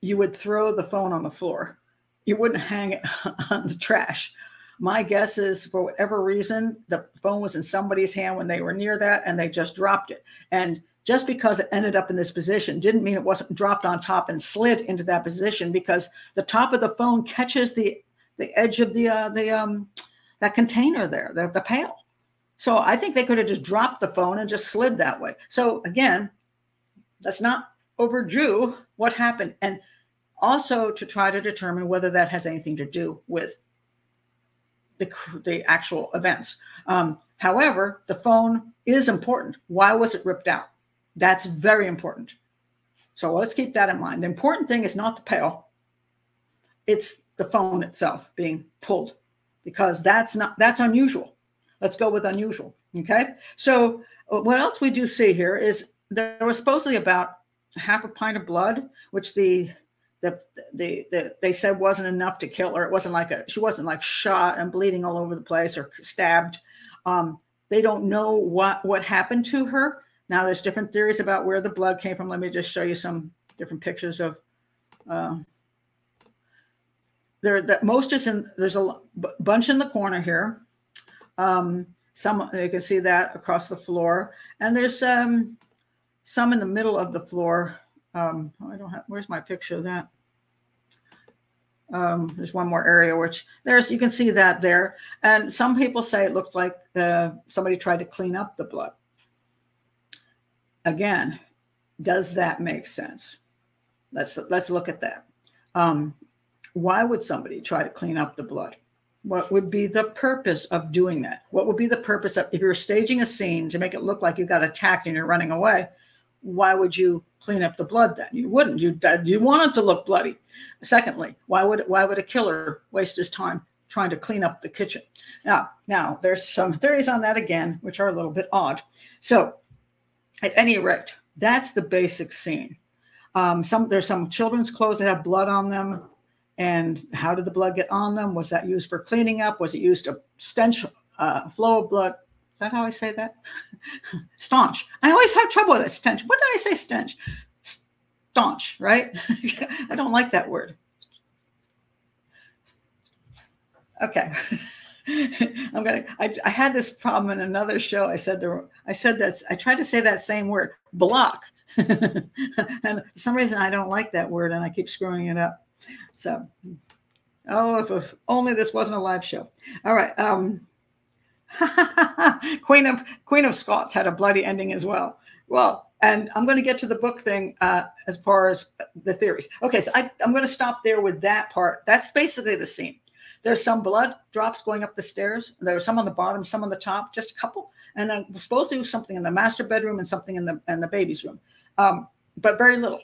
you would throw the phone on the floor. You wouldn't hang it *laughs* on the trash. My guess is, for whatever reason, the phone was in somebody's hand when they were near that and they just dropped it. And just because it ended up in this position didn't mean it wasn't dropped on top and slid into that position because the top of the phone catches the the edge of the uh, the um that container there, the, the pail. So I think they could have just dropped the phone and just slid that way. So again, let's not overdo what happened, and also to try to determine whether that has anything to do with the the actual events. Um, however, the phone is important. Why was it ripped out? That's very important. So let's keep that in mind. The important thing is not the pail; it's the phone itself being pulled because that's not that's unusual. Let's go with unusual. Okay. So uh, what else we do see here is there was supposedly about half a pint of blood, which the the, the, the they said wasn't enough to kill her. It wasn't like a she wasn't like shot and bleeding all over the place or stabbed. Um, they don't know what what happened to her. Now there's different theories about where the blood came from. Let me just show you some different pictures of uh, there that most is in there's a bunch in the corner here. Um, some you can see that across the floor. And there's um, some in the middle of the floor. Um, i don't have where's my picture of that? Um, there's one more area which there's you can see that there. And some people say it looks like the, somebody tried to clean up the blood. Again does that make sense? Let's let's look at that. Um, why would somebody try to clean up the blood? What would be the purpose of doing that? What would be the purpose of if you're staging a scene to make it look like you got attacked and you're running away? Why would you clean up the blood then? You wouldn't. You you want it to look bloody. Secondly, why would why would a killer waste his time trying to clean up the kitchen? Now, now there's some theories on that again, which are a little bit odd. So, at any rate, that's the basic scene. Um, some there's some children's clothes that have blood on them and how did the blood get on them? Was that used for cleaning up? Was it used to stench, uh, flow of blood? Is that how I say that? *laughs* Staunch. I always have trouble with it. Stench. What did I say? Stench. Staunch, right? *laughs* I don't like that word. Okay. *laughs* I'm gonna. I, I, had this problem in another show. I said there. I said that. I tried to say that same word, block, and for some reason I don't like that word, and I keep screwing it up. So, oh, if, if only this wasn't a live show. All right. Um, *laughs* Queen of Queen of Scots had a bloody ending as well. Well, and I'm going to get to the book thing uh, as far as the theories. Okay, so I, I'm going to stop there with that part. That's basically the scene. There's some blood drops going up the stairs. There's some on the bottom, some on the top, just a couple. And I'm supposed to do something in the master bedroom and something in the in the baby's room, um, but very little.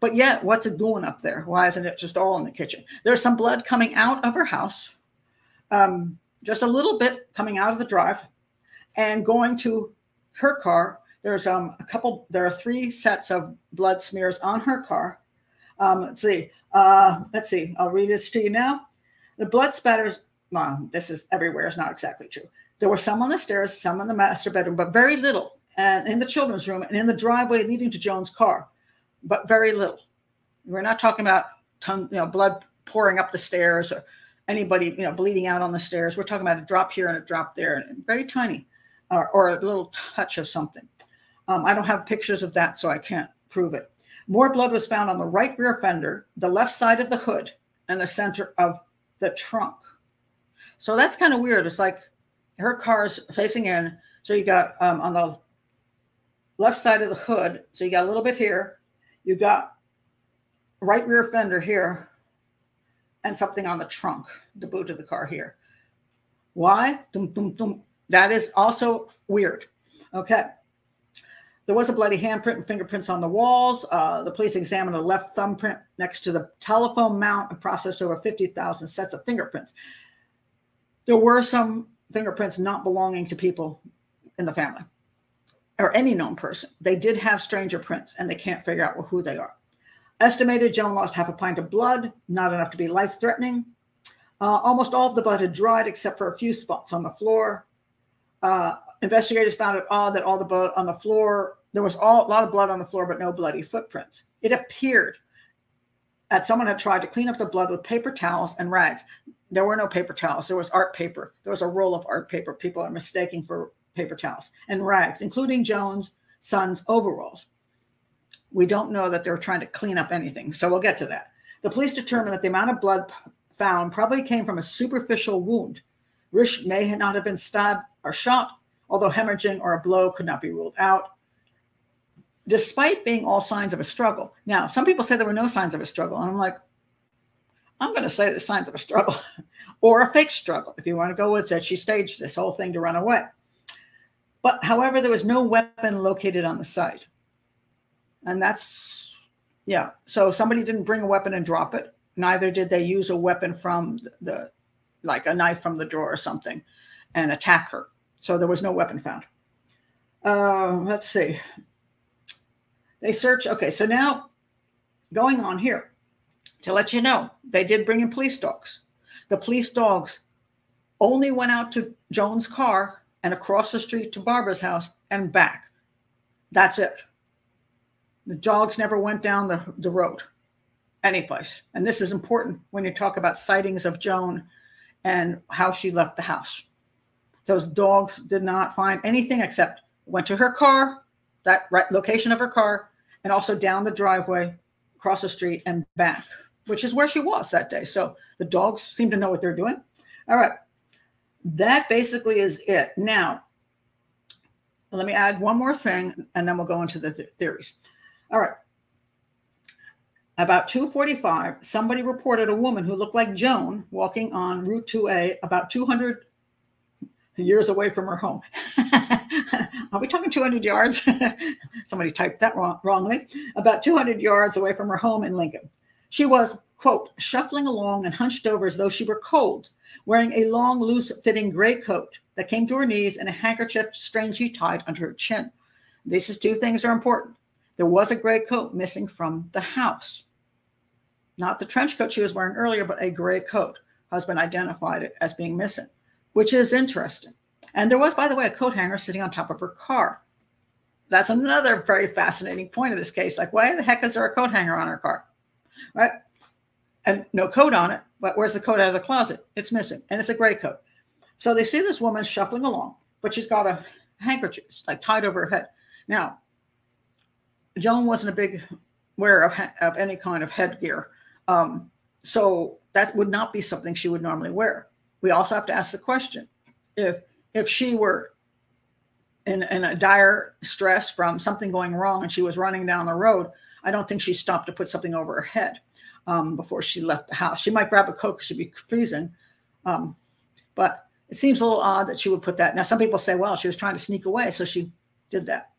But yet, what's it doing up there? Why isn't it just all in the kitchen? There's some blood coming out of her house, um, just a little bit coming out of the drive and going to her car. There's um, a couple, there are three sets of blood smears on her car. Um, let's see. Uh, let's see. I'll read this to you now. The blood spatters, well, this is everywhere, is not exactly true. There were some on the stairs, some in the master bedroom, but very little. And in the children's room and in the driveway leading to Joan's car but very little. We're not talking about ton, you know, blood pouring up the stairs. Or, anybody, you know, bleeding out on the stairs. We're talking about a drop here and a drop there, and very tiny, or, or a little touch of something. Um, I don't have pictures of that, so I can't prove it. More blood was found on the right rear fender, the left side of the hood, and the center of the trunk. So that's kind of weird. It's like her car's facing in. So you got um, on the left side of the hood. So you got a little bit here. You got right rear fender here and something on the trunk, the boot of the car here. Why? Dum, dum, dum. That is also weird. Okay. There was a bloody handprint and fingerprints on the walls. Uh, the police examined a left thumbprint next to the telephone mount and processed over 50,000 sets of fingerprints. There were some fingerprints not belonging to people in the family or any known person. They did have stranger prints and they can't figure out who they are. Estimated Joan lost half a pint of blood, not enough to be life threatening. Uh, almost all of the blood had dried except for a few spots on the floor. Uh, investigators found it odd that all the blood on the floor, there was all, a lot of blood on the floor, but no bloody footprints. It appeared that someone had tried to clean up the blood with paper towels and rags. There were no paper towels. There was art paper. There was a roll of art paper people are mistaking for paper towels and rags, including Joan's son's overalls. We don't know that they're trying to clean up anything. So we'll get to that. The police determined that the amount of blood found probably came from a superficial wound. Risch may not have been stabbed or shot, although hemorrhaging or a blow could not be ruled out, despite being all signs of a struggle. Now, some people say there were no signs of a struggle. And I'm like, I'm going to say the signs of a struggle *laughs* or a fake struggle, if you want to go with that. She staged this whole thing to run away. But however, there was no weapon located on the site. And that's, yeah. So somebody didn't bring a weapon and drop it. Neither did they use a weapon from the, like a knife from the drawer or something, and attack her. So there was no weapon found. Uh, let's see. They search. Okay, so now going on here to let you know, they did bring in police dogs. The police dogs only went out to Joan's car and across the street to Barbara's house and back. That's it. The dogs never went down the, the road, anyplace. And this is important when you talk about sightings of Joan and how she left the house. Those dogs did not find anything except went to her car, that right location of her car, and also down the driveway, across the street, and back, which is where she was that day. So the dogs seem to know what they're doing. All right. That basically is it. Now, let me add one more thing, and then we'll go into the th- theories. All right. About 2:45, somebody reported a woman who looked like Joan walking on Route 2A about 200 years away from her home. *laughs* Are we talking 200 yards? *laughs* somebody typed that wrong, wrongly. About 200 yards away from her home in Lincoln. She was, quote, shuffling along and hunched over as though she were cold, wearing a long, loose fitting gray coat that came to her knees and a handkerchief strangely tied under her chin. These two things are important. There was a gray coat missing from the house. Not the trench coat she was wearing earlier, but a gray coat. Husband identified it as being missing, which is interesting. And there was, by the way, a coat hanger sitting on top of her car. That's another very fascinating point of this case. Like, why the heck is there a coat hanger on her car? Right? And no coat on it, but where's the coat out of the closet? It's missing. And it's a gray coat. So they see this woman shuffling along, but she's got a handkerchief like tied over her head. Now, Joan wasn't a big wearer of, of any kind of headgear. Um, so that would not be something she would normally wear. We also have to ask the question if if she were in, in a dire stress from something going wrong and she was running down the road, I don't think she stopped to put something over her head um, before she left the house. She might grab a coke; because she'd be freezing. Um, but it seems a little odd that she would put that. Now, some people say, well, she was trying to sneak away, so she did that.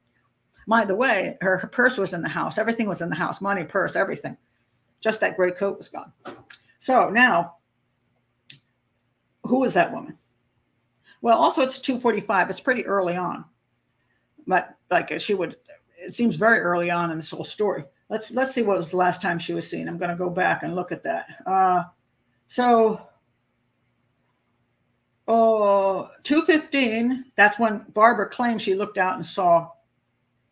By the way, her, her purse was in the house. Everything was in the house money, purse, everything. Just that gray coat was gone. So now, who was that woman? Well, also it's 245. It's pretty early on. But like she would, it seems very early on in this whole story. Let's let's see what was the last time she was seen. I'm going to go back and look at that. Uh, so, oh, 215, that's when Barbara claims she looked out and saw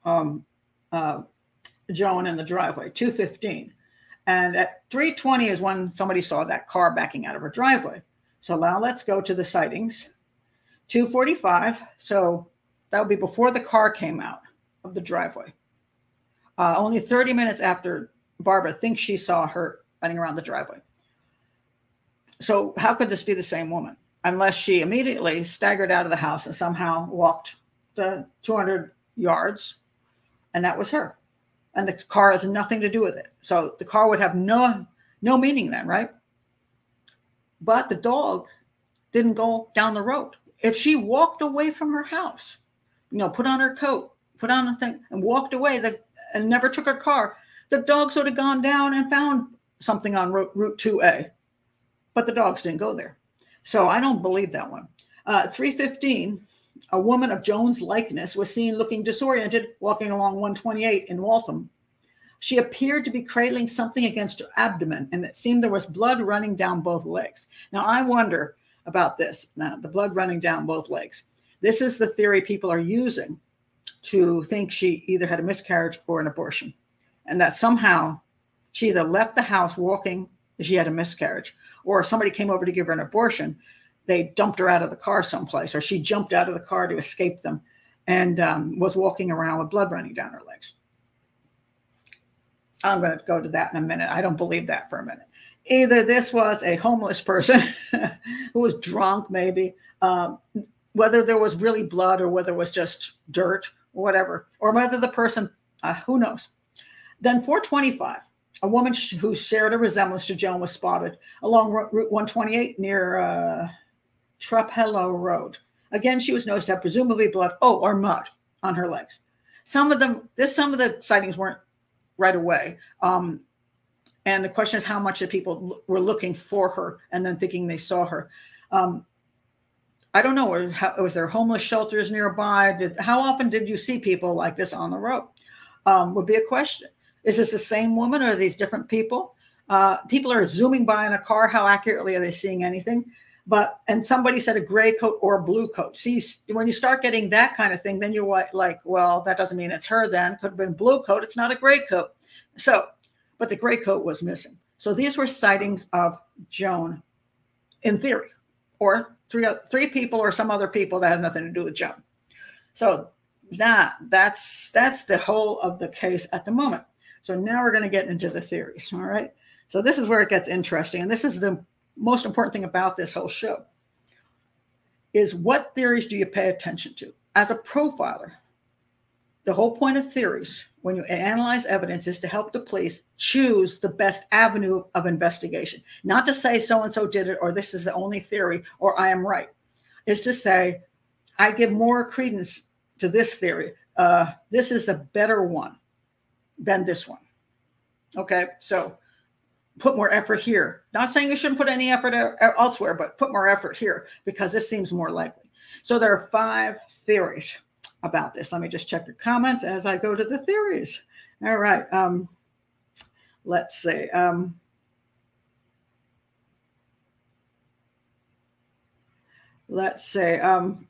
um, uh, Joan in the driveway, 215. And at 320 is when somebody saw that car backing out of her driveway. So now let's go to the sightings. 245. So that would be before the car came out of the driveway. Uh, only 30 minutes after Barbara thinks she saw her running around the driveway. So how could this be the same woman? Unless she immediately staggered out of the house and somehow walked the 200 yards, and that was her. And the car has nothing to do with it. So the car would have no no meaning then, right? But the dog didn't go down the road. If she walked away from her house, you know, put on her coat, put on a thing, and walked away, the, and never took her car, the dogs would have gone down and found something on Route, Route 2A. But the dogs didn't go there. So I don't believe that one. Uh, 315, a woman of Joan's likeness was seen looking disoriented walking along 128 in Waltham. She appeared to be cradling something against her abdomen, and it seemed there was blood running down both legs. Now, I wonder about this now, the blood running down both legs. This is the theory people are using to think she either had a miscarriage or an abortion, and that somehow she either left the house walking, she had a miscarriage, or if somebody came over to give her an abortion. They dumped her out of the car someplace, or she jumped out of the car to escape them and um, was walking around with blood running down her legs. I'm going to go to that in a minute. I don't believe that for a minute. Either this was a homeless person *laughs* who was drunk, maybe, um, whether there was really blood or whether it was just dirt whatever, or whether the person, uh, who knows. Then 425, a woman sh- who shared a resemblance to Joan was spotted along Route 128 near uh, Trapelo Road. Again, she was noticed to have presumably blood, oh, or mud on her legs. Some of them, this, some of the sightings weren't right away. Um, and the question is how much of people were looking for her and then thinking they saw her. Um, I don't know. Was there homeless shelters nearby? Did, how often did you see people like this on the road? Um, would be a question. Is this the same woman or are these different people? Uh, people are zooming by in a car. How accurately are they seeing anything? But and somebody said a gray coat or a blue coat. See, when you start getting that kind of thing, then you're like, well, that doesn't mean it's her. Then could have been blue coat. It's not a gray coat. So, but the gray coat was missing. So these were sightings of Joan, in theory, or three three people or some other people that have nothing to do with Joan. So that that's that's the whole of the case at the moment. So now we're going to get into the theories. All right. So this is where it gets interesting, and this is the most important thing about this whole show is what theories do you pay attention to? As a profiler, the whole point of theories when you analyze evidence is to help the police choose the best avenue of investigation, not to say so and so did it or this is the only theory or I am right. Is to say, I give more credence to this theory. Uh, this is a better one than this one. Okay, so put more effort here. Not saying you shouldn't put any effort elsewhere, but put more effort here because this seems more likely. So there are five theories about this. Let me just check your comments as I go to the theories. All right. Um, let's see. Um, let's see. um,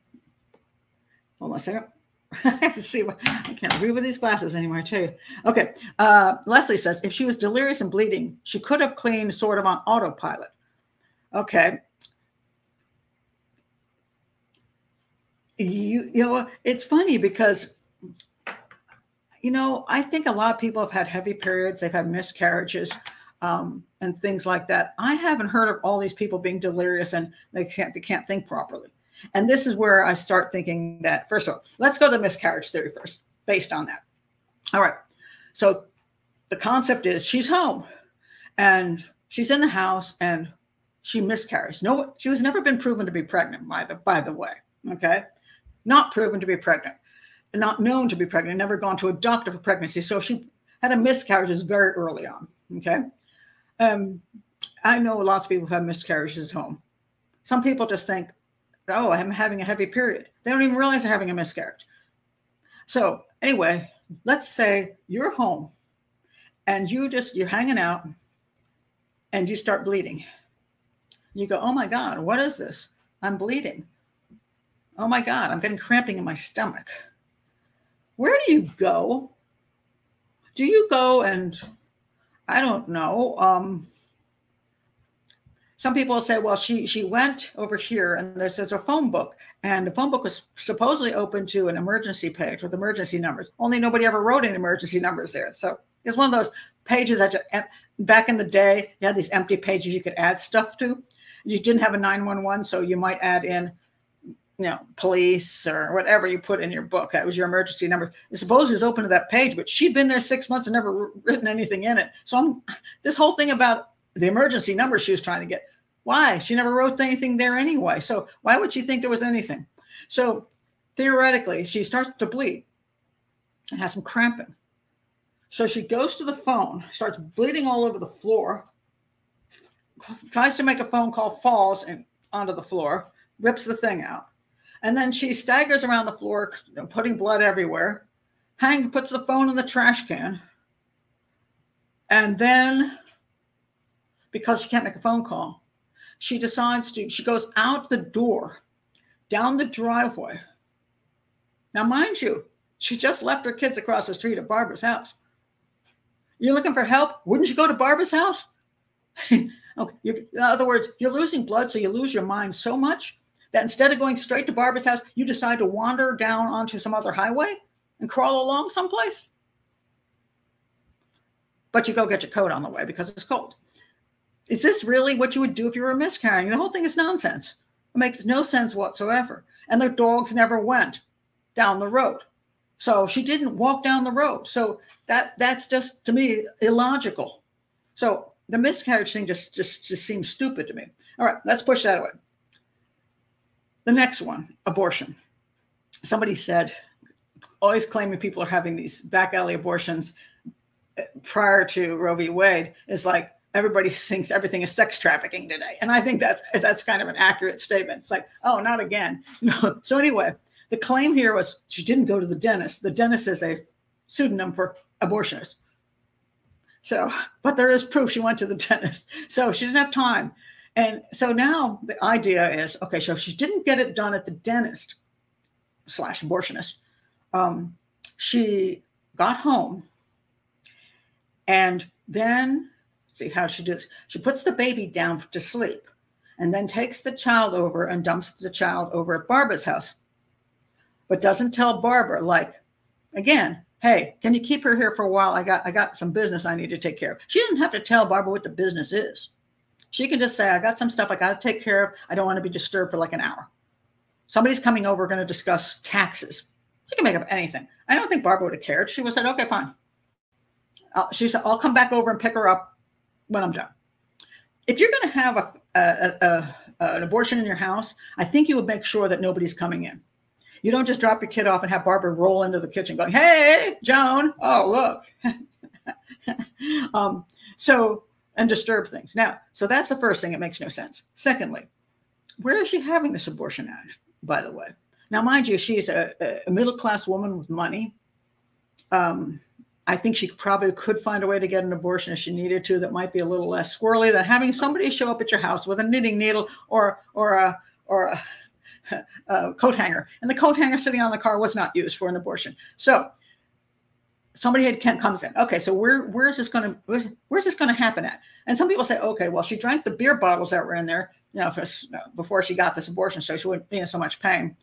hold on a second. *laughs* see what I can't read with these glasses anymore. I tell you. Okay. Uh, Leslie says if she was delirious and bleeding, she could have cleaned sort of on autopilot. Okay. You you know it's funny because you know I think a lot of people have had heavy periods. They've had miscarriages. Um, and things like that. I haven't heard of all these people being delirious and they can't they can't think properly. And this is where I start thinking that, first of all, let's go to the miscarriage theory first, based on that. All right. So the concept is she's home and she's in the house and she miscarries. No, she was never been proven to be pregnant, by the by the way. Okay. Not proven to be pregnant, not known to be pregnant, never gone to a doctor for pregnancy. So she had a miscarriages very early on. Okay. Um, I know lots of people have miscarriages at home. Some people just think, oh, I'm having a heavy period. They don't even realize they're having a miscarriage. So, anyway, let's say you're home and you just, you're hanging out and you start bleeding. You go, oh my God, what is this? I'm bleeding. Oh my God, I'm getting cramping in my stomach. Where do you go? Do you go and I don't know. Um, some people say, well, she she went over here and there's, there's a phone book, and the phone book was supposedly open to an emergency page with emergency numbers. Only nobody ever wrote any emergency numbers there. So it's one of those pages that you, back in the day, you had these empty pages you could add stuff to. You didn't have a 911, so you might add in, you know, police or whatever you put in your book. That was your emergency number. I suppose it was open to that page, but she'd been there six months and never written anything in it. So I'm, this whole thing about the emergency number she was trying to get. Why? She never wrote anything there anyway. So why would she think there was anything? So theoretically, she starts to bleed and has some cramping. So she goes to the phone, starts bleeding all over the floor, tries to make a phone call, falls and onto the floor, rips the thing out. And then she staggers around the floor, putting blood everywhere. Hang puts the phone in the trash can. And then, because she can't make a phone call, she decides to, she goes out the door, down the driveway. Now, mind you, she just left her kids across the street at Barbara's house. You're looking for help? Wouldn't you go to Barbara's house? *laughs* okay. in other words, you're losing blood, so you lose your mind so much that instead of going straight to Barbara's house, you decide to wander down onto some other highway and crawl along someplace. But you go get your coat on the way because it's cold. Is this really what you would do if you were miscarrying? The whole thing is nonsense. It makes no sense whatsoever. And the dogs never went down the road. So she didn't walk down the road. So that that's just to me illogical. So the miscarriage thing just just just seems stupid to me. All right, let's push that away. The next one, abortion. Somebody said, always claiming people are having these back alley abortions uh, prior to Roe v. Wade is like everybody thinks everything is sex trafficking today, and I think that's that's kind of an accurate statement. It's like, oh, not again. *laughs* No. So anyway, the claim here was she didn't go to the dentist. The dentist is a pseudonym for abortionist. So, but there is proof she went to the *laughs* dentist. So she didn't have time. And so now the idea is okay, so she didn't get it done at the dentist slash abortionist. Um, she got home and then see how she does. She puts the baby down to sleep and then takes the child over and dumps the child over at Barbara's house but doesn't tell Barbara, like, again, hey, can you keep her here for a while? I got I got some business I need to take care of. She didn't have to tell Barbara what the business is. She can just say, I got some stuff I got to take care of. I don't want to be disturbed for like an hour. Somebody's coming over, going to discuss taxes. She can make up anything. I don't think Barbara would have cared. She would have said, okay, fine. She said, I'll come back over and pick her up when I'm done. If you're going to have a, a, a, an abortion in your house, I think you would make sure that nobody's coming in. You don't just drop your kid off and have Barbara roll into the kitchen going, Hey, Joan. Oh, look. *laughs* um, so, and disturb things. Now, so that's the first thing. It makes no sense. Secondly, where is she having this abortion at, by the way? Now, mind you, she's a, a middle class woman with money. Um, I think she probably could find a way to get an abortion if she needed to. That might be a little less squirrely than having somebody show up at your house with a knitting needle or or a or a *laughs* uh, coat hanger, and the coat hanger sitting on the car was not used for an abortion. So somebody had comes in. Okay, so where where is this going to where's, where's this going to happen at? And some people say, okay, well, she drank the beer bottles that were in there, you know, for, before she got this abortion, so she wouldn't be in so much pain.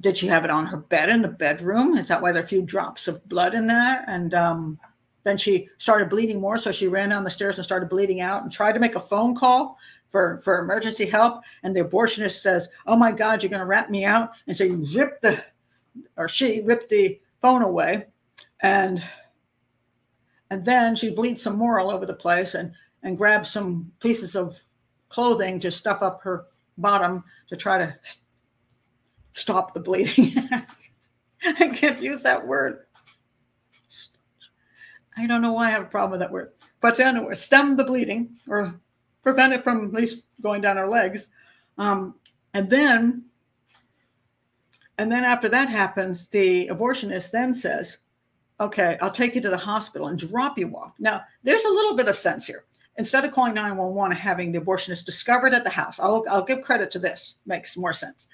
Did she have it on her bed in the bedroom? Is that why there are a few drops of blood in there? And um, then she started bleeding more, so she ran down the stairs and started bleeding out and tried to make a phone call for, for emergency help. And the abortionist says, Oh my God, you're going to rat me out. And so you rip the, or she ripped the phone away. And and then she bleeds some more all over the place and, and grabs some pieces of clothing to stuff up her bottom to try to st- stop the bleeding. *laughs* I can't use that word. I don't know why I have a problem with that word. But anyway, stem the bleeding or prevent it from at least going down our legs. Um, and then, and then after that happens, the abortionist then says, "Okay, I'll take you to the hospital and drop you off." Now, there's a little bit of sense here. Instead of calling 911 and having the abortionist discovered at the house, I'll, I'll give credit to this. Makes more sense.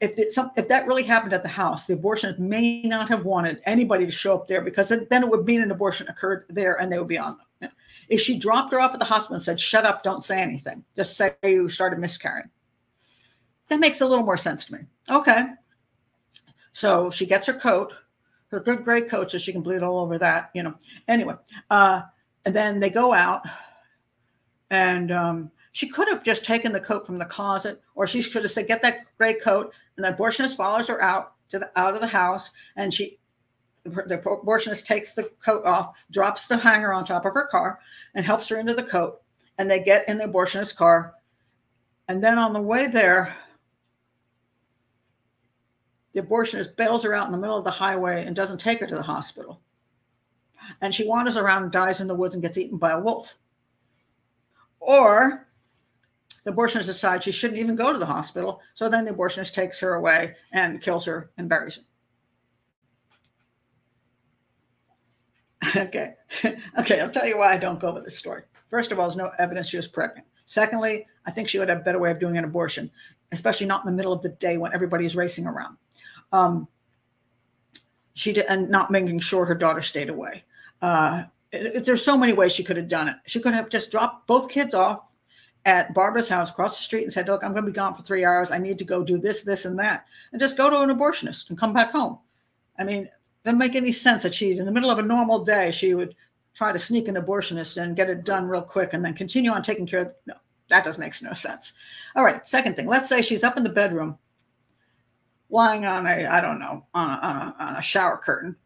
if it, some, if that really happened at the house, the abortionist may not have wanted anybody to show up there because then it would mean an abortion occurred there and they would be on them. If she dropped her off at the hospital and said, "Shut up, don't say anything, just say you started miscarrying," that makes a little more sense to me. Okay, so she gets her coat, her good gray coat, so she can bleed all over that. You know. Anyway, uh, and then they go out, and um, she could have just taken the coat from the closet, or she could have said, "Get that gray coat," and the abortionist follows her out to the out of the house, and she the abortionist takes the coat off, drops the hanger on top of her car, and helps her into the coat. And they get in the abortionist's car. And then on the way there, the abortionist bails her out in the middle of the highway and doesn't take her to the hospital. And she wanders around and dies in the woods and gets eaten by a wolf. Or the abortionist decides she shouldn't even go to the hospital. So then the abortionist takes her away and kills her and buries her. *laughs* okay. *laughs* okay. I'll tell you why I don't go with this story. First of all, there's no evidence she was pregnant. Secondly, I think she would have a better way of doing an abortion, especially not in the middle of the day when everybody's racing around. Um, she did, and not making sure her daughter stayed away. Uh, it, there's so many ways she could have done it. She could have just dropped both kids off at Barbara's house across the street and said, "Look, I'm going to be gone for three hours. I need to go do this, this, and that," and just go to an abortionist and come back home. I mean, doesn't make any sense that she, in the middle of a normal day, she would try to sneak an abortionist and get it done real quick and then continue on taking care of. No, that does makes no sense. All right, second thing. Let's say she's up in the bedroom, lying on a, I don't know, on a, on a, on a shower curtain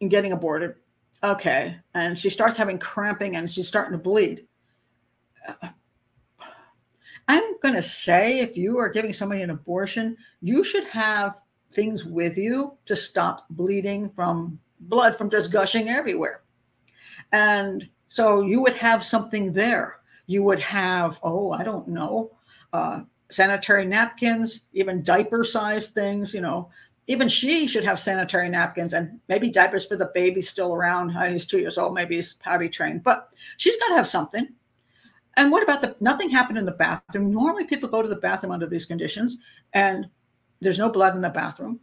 and getting aborted. Okay, and she starts having cramping and she's starting to bleed. I'm going to say if you are giving somebody an abortion, you should have things with you to stop bleeding from blood from just gushing everywhere. And so you would have something there. You would have, oh, I don't know, uh, sanitary napkins, even diaper sized things, you know. Even she should have sanitary napkins and maybe diapers for the baby still around. Uh, he's two years old, maybe he's potty trained, but she's got to have something. And what about the nothing happened in the bathroom? Normally, people go to the bathroom under these conditions, and there's no blood in the bathroom.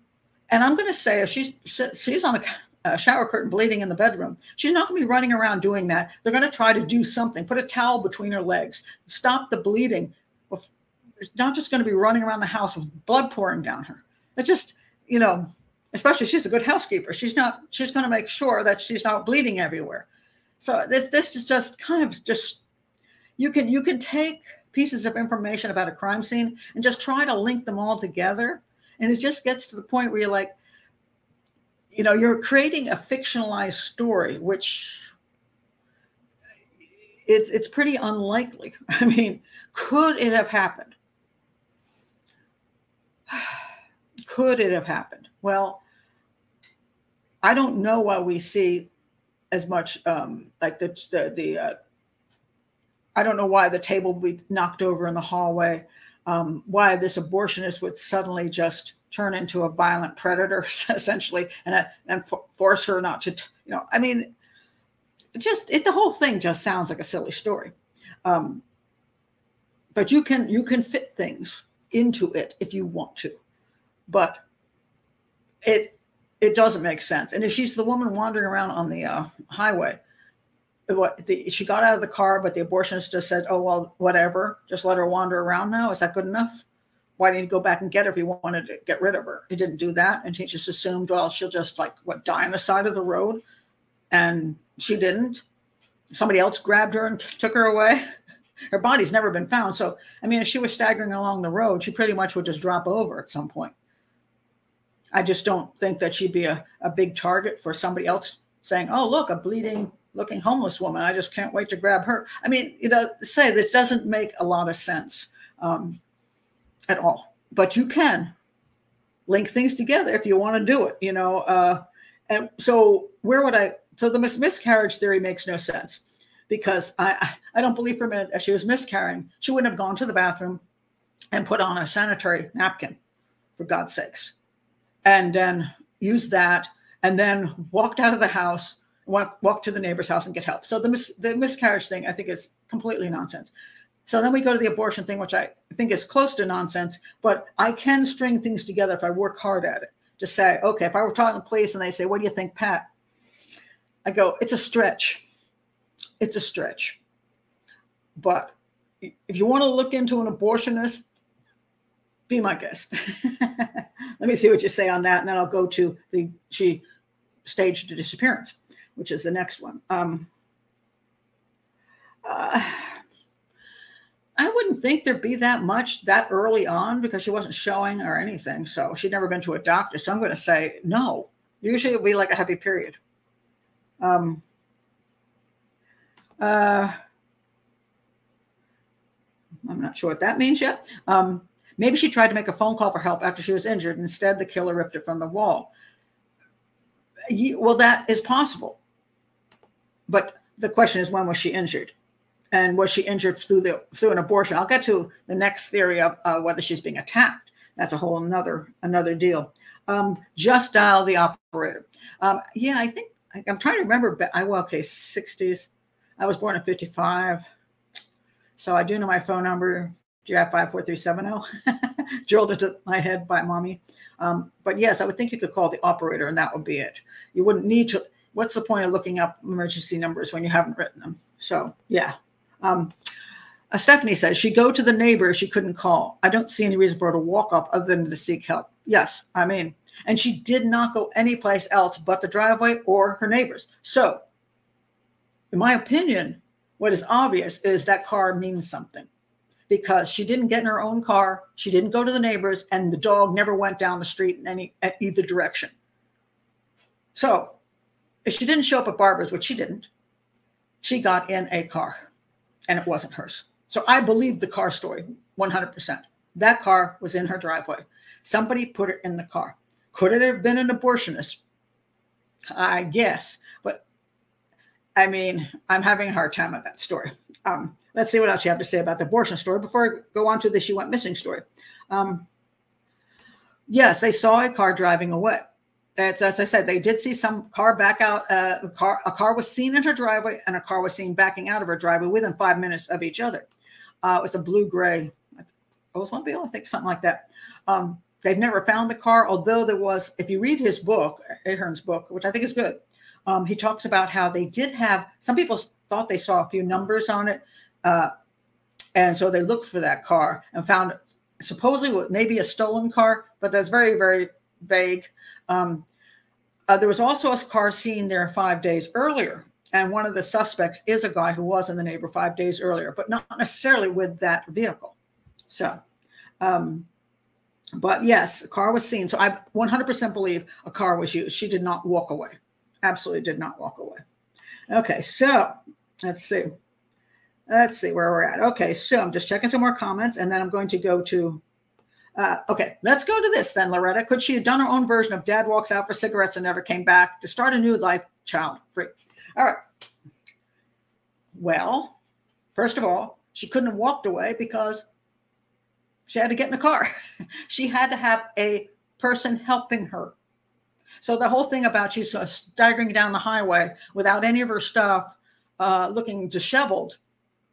And I'm going to say if she's she's on a, a shower curtain bleeding in the bedroom, she's not going to be running around doing that. They're going to try to do something, put a towel between her legs, stop the bleeding. Not just going to be running around the house with blood pouring down her. It's just, you know, especially she's a good housekeeper. She's not, she's going to make sure that she's not bleeding everywhere. So this this is just kind of just you can you can take pieces of information about a crime scene and just try to link them all together. And it just gets to the point where you're like, you know, you're creating a fictionalized story, which it's it's pretty unlikely. *laughs* I mean, could it have happened? Could it have happened? Well, I don't know why we see as much um, like the the, the uh, I don't know why the table would be knocked over in the hallway, um, why this abortionist would suddenly just turn into a violent predator, *laughs* essentially, and uh, and force her not to, you know, I mean, just it, the whole thing just sounds like a silly story. Um, but you can you can fit things into it if you want to, but it it doesn't make sense. And if she's the woman wandering around on the uh, highway, what the, she got out of the car, but the abortionist just said, "Oh well, whatever, just let her wander around now." Is that good enough? Why didn't he go back and get her if he wanted to get rid of her? He didn't do that, and she just assumed, well, she'll just like what die on the side of the road, and she didn't. Somebody else grabbed her and took her away. Her body's never been found, so I mean, if she was staggering along the road, she pretty much would just drop over at some point. I just don't think that she'd be a, a big target for somebody else saying, "Oh, look, a bleeding looking homeless woman. I just can't wait to grab her. I mean, you know, say this doesn't make a lot of sense um, at all, but you can link things together if you want to do it, you know. Uh, and so, where would I? So, the mis- miscarriage theory makes no sense because I, I don't believe for a minute that she was miscarrying. She wouldn't have gone to the bathroom and put on a sanitary napkin, for God's sakes, and then used that and then walked out of the house walk, walk to the neighbor's house and get help. So the mis, the miscarriage thing, I think, is completely nonsense. So then we go to the abortion thing, which I think is close to nonsense, but I can string things together if I work hard at it. To say, okay, if I were talking to the police and they say, What do you think, Pat? I go, It's a stretch. It's a stretch. But if you want to look into an abortionist, be my guest. *laughs* Let me see what you say on that. And then I'll go to the she staged a disappearance, which is the next one. Um, uh, I wouldn't think there'd be that much that early on because she wasn't showing or anything. So she'd never been to a doctor. So I'm going to say no. Usually it'd be like a heavy period. Um, uh, I'm not sure what that means yet. Um, maybe she tried to make a phone call for help after she was injured. Instead, the killer ripped it from the wall. Well, that is possible. But the question is, when was she injured? And was she injured through the through an abortion? I'll get to the next theory of uh, whether she's being attacked. That's a whole another another deal. Um, just dial the operator. Um, yeah, I think I'm trying to remember. I well, okay, 60s. I was born in 55. So I do know my phone number, GF54370, *laughs* drilled into my head by mommy. Um, but yes, I would think you could call the operator and that would be it. You wouldn't need to. What's the point of looking up emergency numbers when you haven't written them? So yeah. Um, uh, Stephanie says she go to the neighbor she couldn't call. I don't see any reason for her to walk off other than to seek help. Yes, I mean, and she did not go anyplace else but the driveway or her neighbors. So, in my opinion, what is obvious is that car means something because she didn't get in her own car, she didn't go to the neighbors, and the dog never went down the street in any at either direction. So, if she didn't show up at Barbara's, which she didn't, she got in a car and it wasn't hers. So I believe the car story 100%. That car was in her driveway. Somebody put it in the car. Could it have been an abortionist? I guess. But I mean, I'm having a hard time with that story. Um, let's see what else you have to say about the abortion story before I go on to the she went missing story. Um, yes, they saw a car driving away. That's as I said, they did see some car back out. Uh, a car, a car was seen in her driveway, and a car was seen backing out of her driveway within five minutes of each other. Uh, it was a blue gray Oldsmobile, I think, something like that. Um, they've never found the car, although there was. If you read his book, Ahern's book, which I think is good, um, he talks about how they did have some people thought they saw a few numbers on it. Uh, and so they looked for that car and found supposedly maybe a stolen car, but that's very, very vague. Um, uh, there was also a car seen there five days earlier. And one of the suspects is a guy who was in the neighbor five days earlier, but not necessarily with that vehicle. So, um, but yes, a car was seen. So I 100% believe a car was used. She did not walk away absolutely did not walk away. Okay, so let's see. Let's see where we're at. Okay, so I'm just checking some more comments and then I'm going to go to. Uh, okay, let's go to this then, Loretta. Could she have done her own version of Dad walks out for cigarettes and never came back to start a new life, child free? All right. Well, first of all, she couldn't have walked away because she had to get in the car. *laughs* she had to have a person helping her so the whole thing about she's uh, staggering down the highway without any of her stuff, uh, looking disheveled.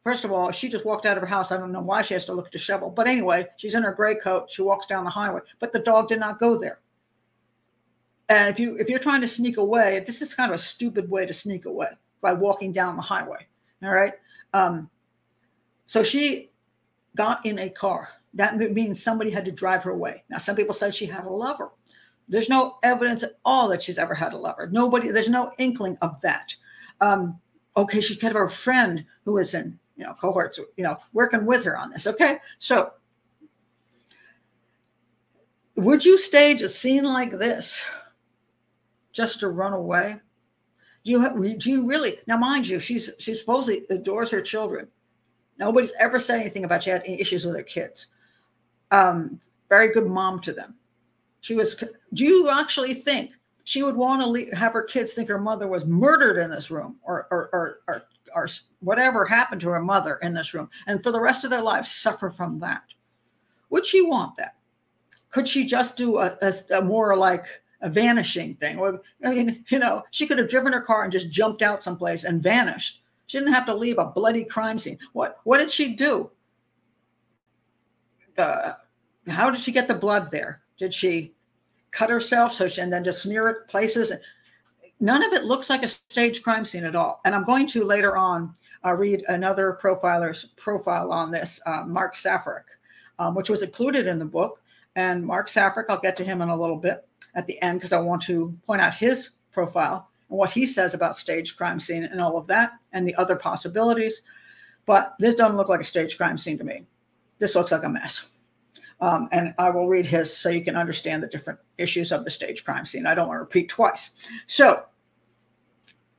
First of all, she just walked out of her house. I don't know why she has to look disheveled. But anyway, she's in her gray coat. She walks down the highway, but the dog did not go there. And if you if you're trying to sneak away, this is kind of a stupid way to sneak away by walking down the highway. All right. Um, so she got in a car. That means somebody had to drive her away. Now, some people said she had a lover. There's no evidence at all that she's ever had a lover. Nobody, there's no inkling of that. Um, okay, she could have a friend who was in, you know, cohorts, you know, working with her on this. Okay, so would you stage a scene like this just to run away? Do you do you really now, mind you, she's she supposedly adores her children. Nobody's ever said anything about she had any issues with her kids. Um, very good mom to them. She was, do you actually think she would want to leave, have her kids think her mother was murdered in this room or, or, or, or, or whatever happened to her mother in this room and for the rest of their lives suffer from that? Would she want that? Could she just do a, a, a more like a vanishing thing? I mean, you know, she could have driven her car and just jumped out someplace and vanished. She didn't have to leave a bloody crime scene. What, what did she do? uh, how did she get the blood there? Did she cut herself so she, and then just smear it places? None of it looks like a stage crime scene at all. And I'm going to later on uh, read another profiler's profile on this, uh, Mark Safarik, um, which was included in the book. And Mark Safarik, I'll get to him in a little bit at the end because I want to point out his profile and what he says about stage crime scene and all of that and the other possibilities. But this doesn't look like a stage crime scene to me. This looks like a mess. Um, and I will read his so you can understand the different issues of the stage crime scene. I don't want to repeat twice. So,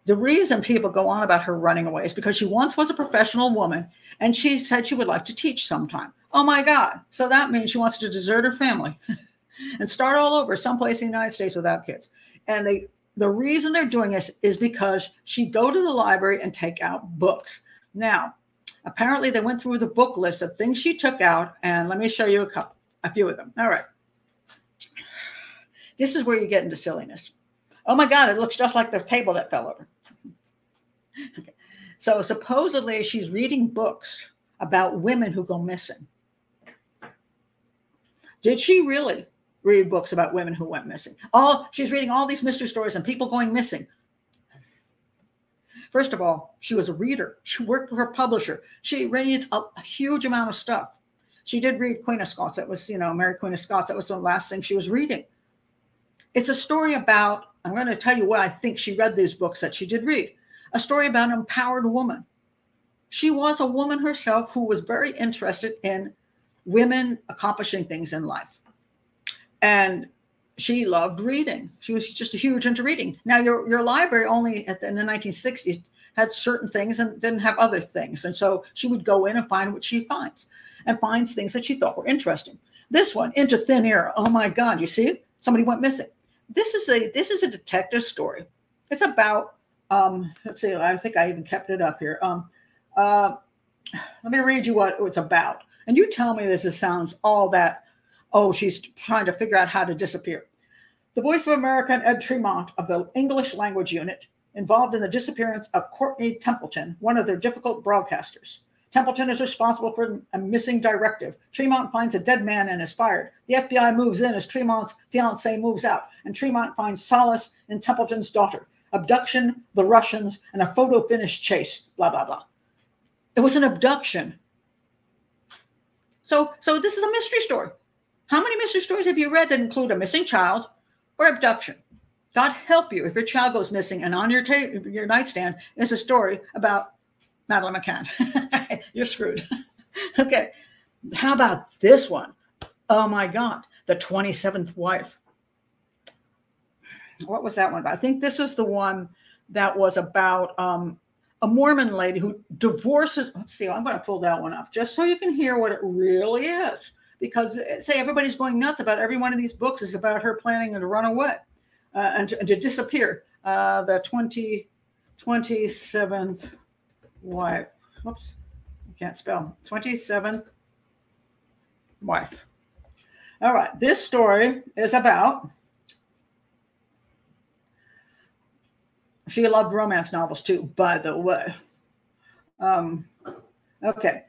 the reason people go on about her running away is because she once was a professional woman and she said she would like to teach sometime. Oh my God. So that means she wants to desert her family *laughs* and start all over someplace in the United States without kids. And they the reason they're doing this is because she'd go to the library and take out books. Now, apparently they went through the book list of things she took out, and let me show you a couple, a few of them. All right. This is where you get into silliness. Oh my God, it looks just like the table that fell over. *laughs* okay. So supposedly she's reading books about women who go missing. Did she really? read books about women who went missing. Oh, she's reading all these mystery stories and people going missing. First of all, she was a reader. She worked for a publisher. She reads a, a huge amount of stuff. She did read Queen of Scots. That was, you know, Mary Queen of Scots. That was the last thing she was reading. It's a story about, I'm going to tell you what I think she read these books that she did read. A story about an empowered woman. She was a woman herself who was very interested in women accomplishing things in life and she loved reading. She was just a huge into reading. Now, your your library only the, in the 1960s had certain things and didn't have other things, and so she would go in and find what she finds, and finds things that she thought were interesting. This one, Into Thin Air. Oh my God! You see it? Somebody went missing. This is a this is a detective story. It's about um, let's see. I think I even kept it up here. Um, uh, let me read you what it's about, and you tell me this is, sounds all that oh, she's trying to figure out how to disappear. The Voice of America and Ed Tremont of the English language unit involved in the disappearance of Courtney Templeton, one of their difficult broadcasters. Templeton is responsible for a missing directive. Tremont finds a dead man and is fired. The FBI moves in as Tremont's fiancee moves out, and Tremont finds solace in Templeton's daughter. Abduction, the Russians, and a photo finish chase, blah, blah, blah. It was an abduction. So, so this is a mystery story. How many mystery stories have you read that include a missing child or abduction? God help you if your child goes missing and on your your nightstand is a story about Madeleine McCann. *laughs* You're screwed. *laughs* okay. How about this one? Oh my God, the 27th wife. What was that one about? I think this is the one that was about um, a Mormon lady who divorces. Let's see, I'm going to pull that one up just so you can hear what it really is because uh, say everybody's going nuts about every one of these books is about her planning to run away uh, and, to, and, to, disappear. Uh, the 20, 27th wife, whoops, I can't spell, 27th wife. All right, this story is about. She loved romance novels too, by the way. Um, okay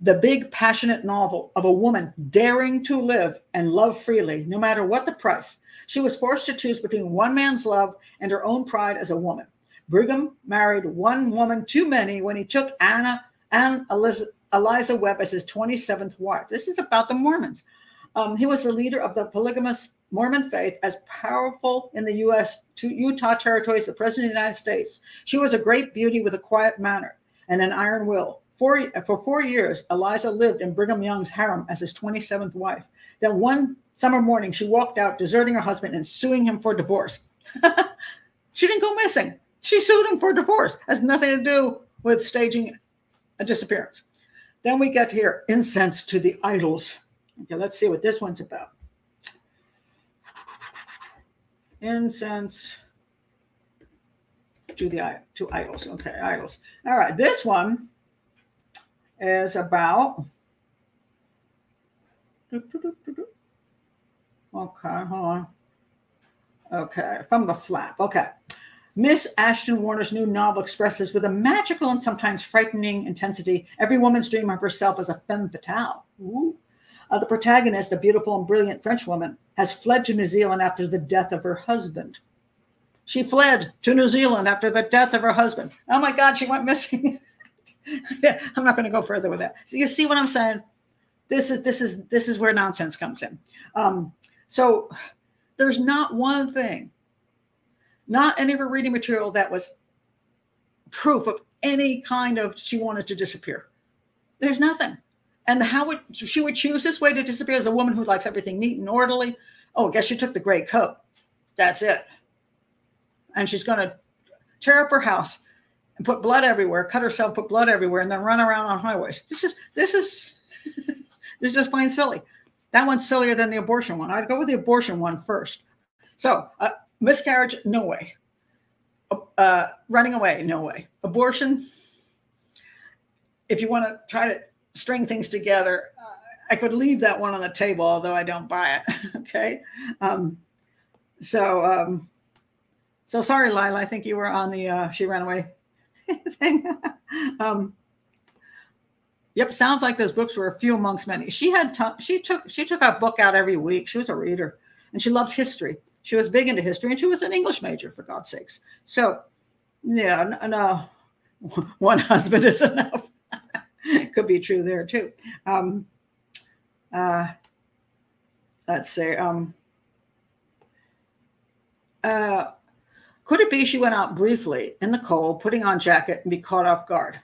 the big passionate novel of a woman daring to live and love freely, no matter what the price. She was forced to choose between one man's love and her own pride as a woman. Brigham married one woman too many when he took Anna and Eliza, Eliza Webb as his 27th wife. This is about the Mormons. Um, he was the leader of the polygamous Mormon faith, as powerful in the U.S. to Utah territory as the President of the United States. She was a great beauty with a quiet manner and an iron will. For, for four years, Eliza lived in Brigham Young's harem as his 27th wife. Then one summer morning, she walked out, deserting her husband and suing him for divorce. *laughs* she didn't go missing. She sued him for divorce. Has nothing to do with staging a disappearance. Then we get here incense to the idols. Okay, let's see what this one's about. Incense to the to idols. Okay, idols. All right, this one is about. Okay, hold on. Okay, from the flap. Okay. Miss Ashton Warner's new novel expresses with a magical and sometimes frightening intensity every woman's dream of herself as a femme fatale. Ooh. Uh, the protagonist, a beautiful and brilliant French woman, has fled to New Zealand after the death of her husband. She fled to New Zealand after the death of her husband. Oh my God, she went missing. *laughs* *laughs* I'm not going to go further with that. So you see what I'm saying? This is this is this is where nonsense comes in. Um, so there's not one thing, not any of her reading material that was proof of any kind of she wanted to disappear. There's nothing. And how would she would choose this way to disappear as a woman who likes everything neat and orderly? Oh, I guess she took the gray coat. That's it. And she's going to tear up her house and put blood everywhere, cut herself, put blood everywhere, and then run around on highways. This is *laughs* this is this is just plain silly. That one's sillier than the abortion one. I'd go with the abortion one first. So uh, miscarriage, no way. Uh, running away, no way. Abortion, if you want to try to string things together, uh, I could leave that one on the table, although I don't buy it. *laughs* okay. Um, so, um, so sorry, Lila. I think you were on the uh, she ran away thing. *laughs* um, yep, sounds like those books were a few amongst many. She had she took she took a book out every week. She was a reader, and she loved history. She was big into history, and she was an English major for God's sakes. So, yeah, no, *laughs* one husband is *laughs* enough. Could be true there too. Um, uh, let's see. um, uh, could it be she went out briefly in the cold, putting on jacket, and be caught off guard?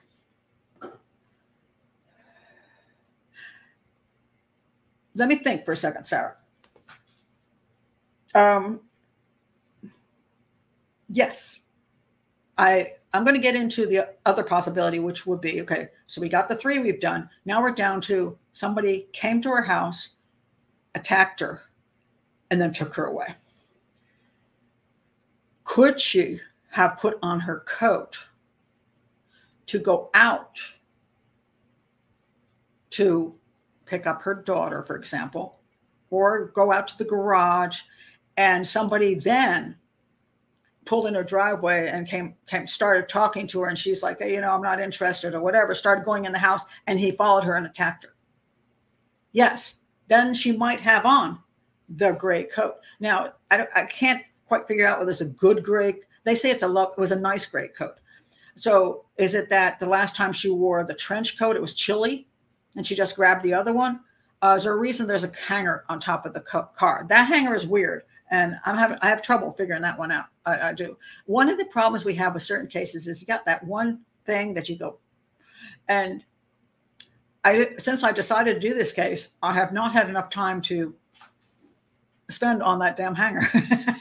Let me think for a second, Sarah. Um, yes, I I'm going to get into the other possibility, which would be okay. So we got the three we've done. Now we're down to somebody came to her house, attacked her, and then took her away. Could she have put on her coat to go out to pick up her daughter, for example, or go out to the garage and somebody then pulled in her driveway and came came started talking to her and she's like hey, you know i'm not interested or whatever started going in the house and he followed her and attacked her. Yes then she might have on the gray coat. Now i, I can't quite figure out whether it's a good gray they say it's a love, it was a nice gray coat so is it that the last time she wore the trench coat it was chilly and she just grabbed the other one uh, is there a reason there's a hanger on top of the car that hanger is weird and I'm having I have trouble figuring that one out. I, I, do. One of the problems we have with certain cases is you got that one thing that you go, and I since I decided to do this case, I have not had enough time to spend on that damn hanger. *laughs*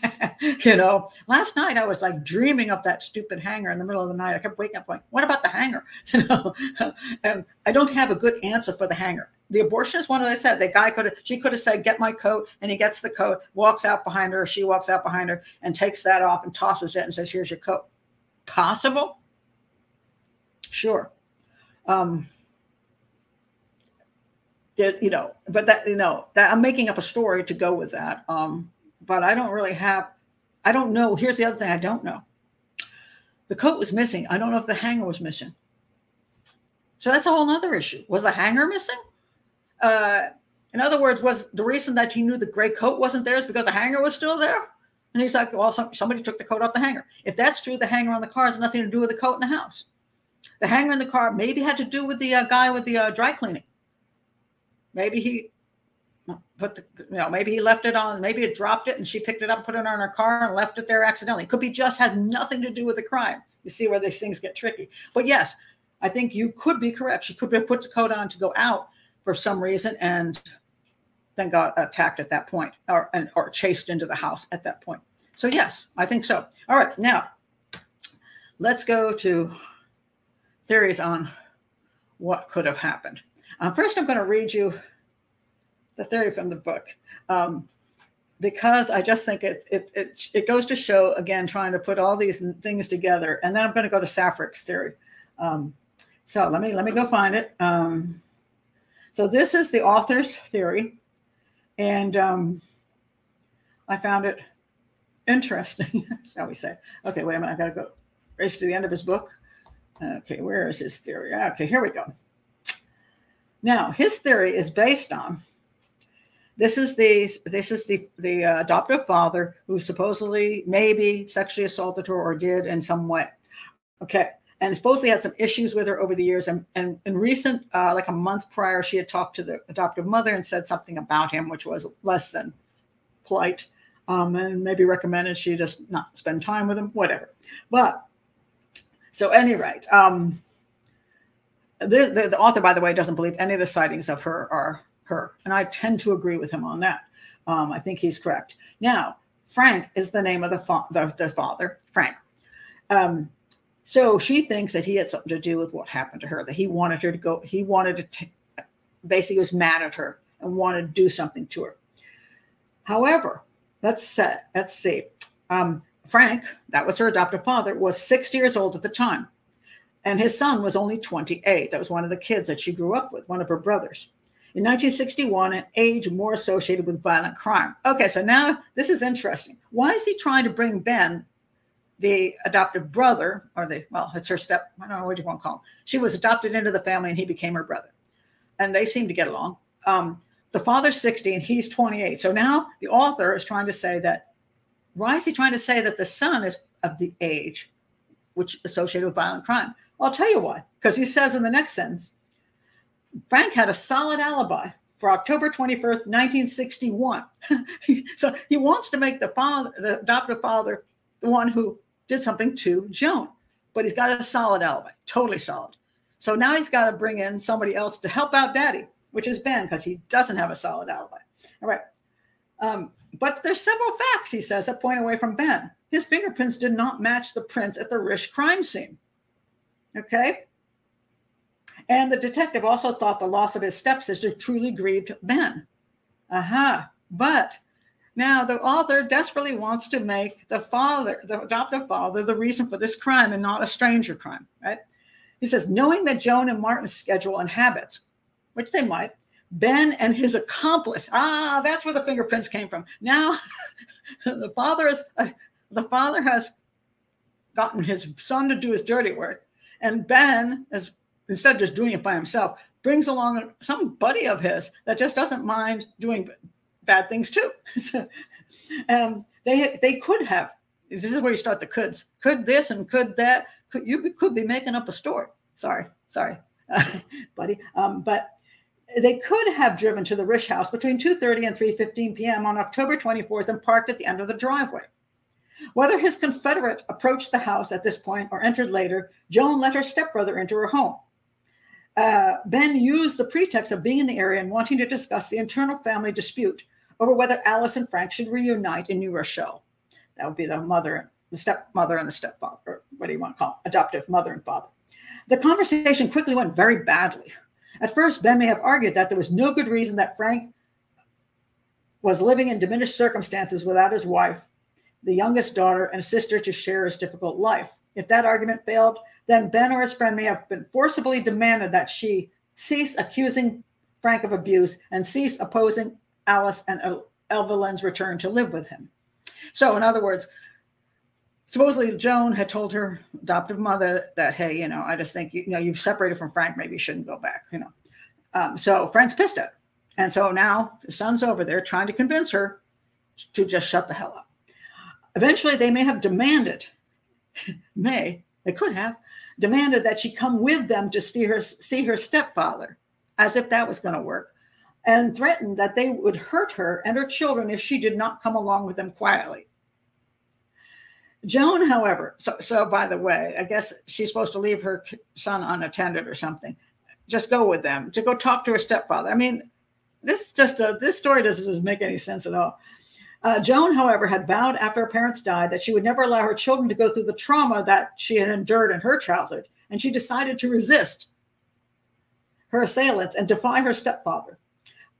*laughs* you know, last night I was like dreaming of that stupid hanger in the middle of the night. I kept waking up going, "What about the hanger?" *laughs* You know, *laughs* and I don't have a good answer for the hanger. The abortionist one, as I said, the guy could have, she could have said, "Get my coat," and he gets the coat, walks out behind her, she walks out behind her, and takes that off and tosses it and says, "Here's your coat." Possible? Sure. Um, that you know but that you know that i'm making up a story to go with that um but i don't really have i don't know. Here's the other thing i don't know. The coat was missing. I don't know if the hanger was missing. So that's a whole other issue. Was the hanger missing? Uh in other words was the reason that he knew the gray coat wasn't there is because the hanger was still there? And he's like well some, somebody took the coat off the hanger. If that's true the hanger on the car has nothing to do with the coat in the house. The hanger in the car maybe had to do with the uh, guy with the uh, dry cleaning. Maybe he put the, you know, maybe he left it on, maybe it dropped it and she picked it up, put it on her car and left it there accidentally. Could be just had nothing to do with the crime. You see where these things get tricky. But yes, I think you could be correct. She could have put the coat on to go out for some reason and then got attacked at that point or, and, or chased into the house at that point. So yes, I think so. All right, now let's go to theories on what could have happened. Uh, first, I'm going to read you the theory from the book um, because I just think it, it, it, it, goes to show, again, trying to put all these things together. And then I'm going to go to Safarik's theory. Um, so let me let me go find it. Um, so this is the author's theory, and um, I found it interesting, *laughs* shall we say? Okay, wait a minute. I've got to go race to the end of his book. Okay, where is his theory? Okay, here we go. Now, his theory is based on this is the this is the the uh, adoptive father who supposedly maybe sexually assaulted her or did in some way. Okay, and supposedly had some issues with her over the years. And, and in recent, uh, like a month prior, she had talked to the adoptive mother and said something about him, which was less than polite, um, and maybe recommended she just not spend time with him, whatever. But so, any rate, um, the, the, the author, by the way, doesn't believe any of the sightings of her are her. And I tend to agree with him on that. Um, I think he's correct. Now, Frank is the name of the, fa- the, the father, Frank. Um, so she thinks that he had something to do with what happened to her, that he wanted her to go, he wanted to basically was mad at her and wanted to do something to her. However, let's set, let's see. Um, Frank, that was her adoptive father, was 60 years old at the time. And his son was only 28. That was one of the kids that she grew up with, one of her brothers. In 1961, an age more associated with violent crime. Okay, so now this is interesting. Why is he trying to bring Ben the adoptive brother, or the, well, it's her step, I don't know what you want to call him. She was adopted into the family and he became her brother. And they seem to get along. Um, the father's 60 and he's 28. So now the author is trying to say that, why is he trying to say that the son is of the age which associated with violent crime? I'll tell you why. Because he says in the next sentence, Frank had a solid alibi for October 21st, 1961. *laughs* so he wants to make the father, the adoptive father, the one who did something to Joan, but he's got a solid alibi, totally solid. So now he's got to bring in somebody else to help out daddy, which is Ben, because he doesn't have a solid alibi. All right. Um, but there's several facts, he says, that point away from Ben. His fingerprints did not match the prints at the Risch crime scene. Okay. And the detective also thought the loss of his stepsister truly grieved Ben. Aha. But now, the author desperately wants to make the father, the adoptive father, the reason for this crime and not a stranger crime, right? He says, knowing that Joan and Martin's schedule and habits, which they might, Ben and his accomplice, ah, that's where the fingerprints came from. Now, *laughs* the father is, uh, the father has gotten his son to do his dirty work, and Ben is instead of just doing it by himself, brings along some buddy of his that just doesn't mind doing bad things too. *laughs* um, they they could have. This is where you start the coulds. Could this and could that? Could you could be making up a story? Sorry, sorry, uh, *laughs* buddy. Um, but they could have driven to the Risch house between 2:30 and 3:15 p.m. on October 24th and parked at the end of the driveway. Whether his confederate approached the house at this point or entered later, Joan let her stepbrother into her home. Uh, ben used the pretext of being in the area and wanting to discuss the internal family dispute over whether Alice and Frank should reunite in New Rochelle. That would be the mother, the stepmother, and the stepfather, or what do you want to call it? adoptive mother and father. The conversation quickly went very badly. At first, Ben may have argued that there was no good reason that Frank was living in diminished circumstances without his wife, the youngest daughter, and sister to share his difficult life. If that argument failed, then Ben or his friend may have been forcibly demanded that she cease accusing Frank of abuse and cease opposing Alice and Evelyn's return to live with him. So, in other words, supposedly Joan had told her adoptive mother that, hey, you know, I just think, you know, you've separated from Frank, maybe you shouldn't go back, you know. Um, so Frank's pissed at her. And so now the son's over there trying to convince her to just shut the hell up. Eventually, they may have demanded, *laughs* may, they could have, demanded that she come with them to see her, see her stepfather, as if that was going to work and threatened that they would hurt her and her children if she did not come along with them quietly. Joan, however, so, so by the way, I guess she's supposed to leave her son unattended or something. Just go with them to go talk to her stepfather. I mean, this just a, this story doesn't make any sense at all. Uh, Joan, however, had vowed after her parents died that she would never allow her children to go through the trauma that she had endured in her childhood, and she decided to resist her assailants and defy her stepfather.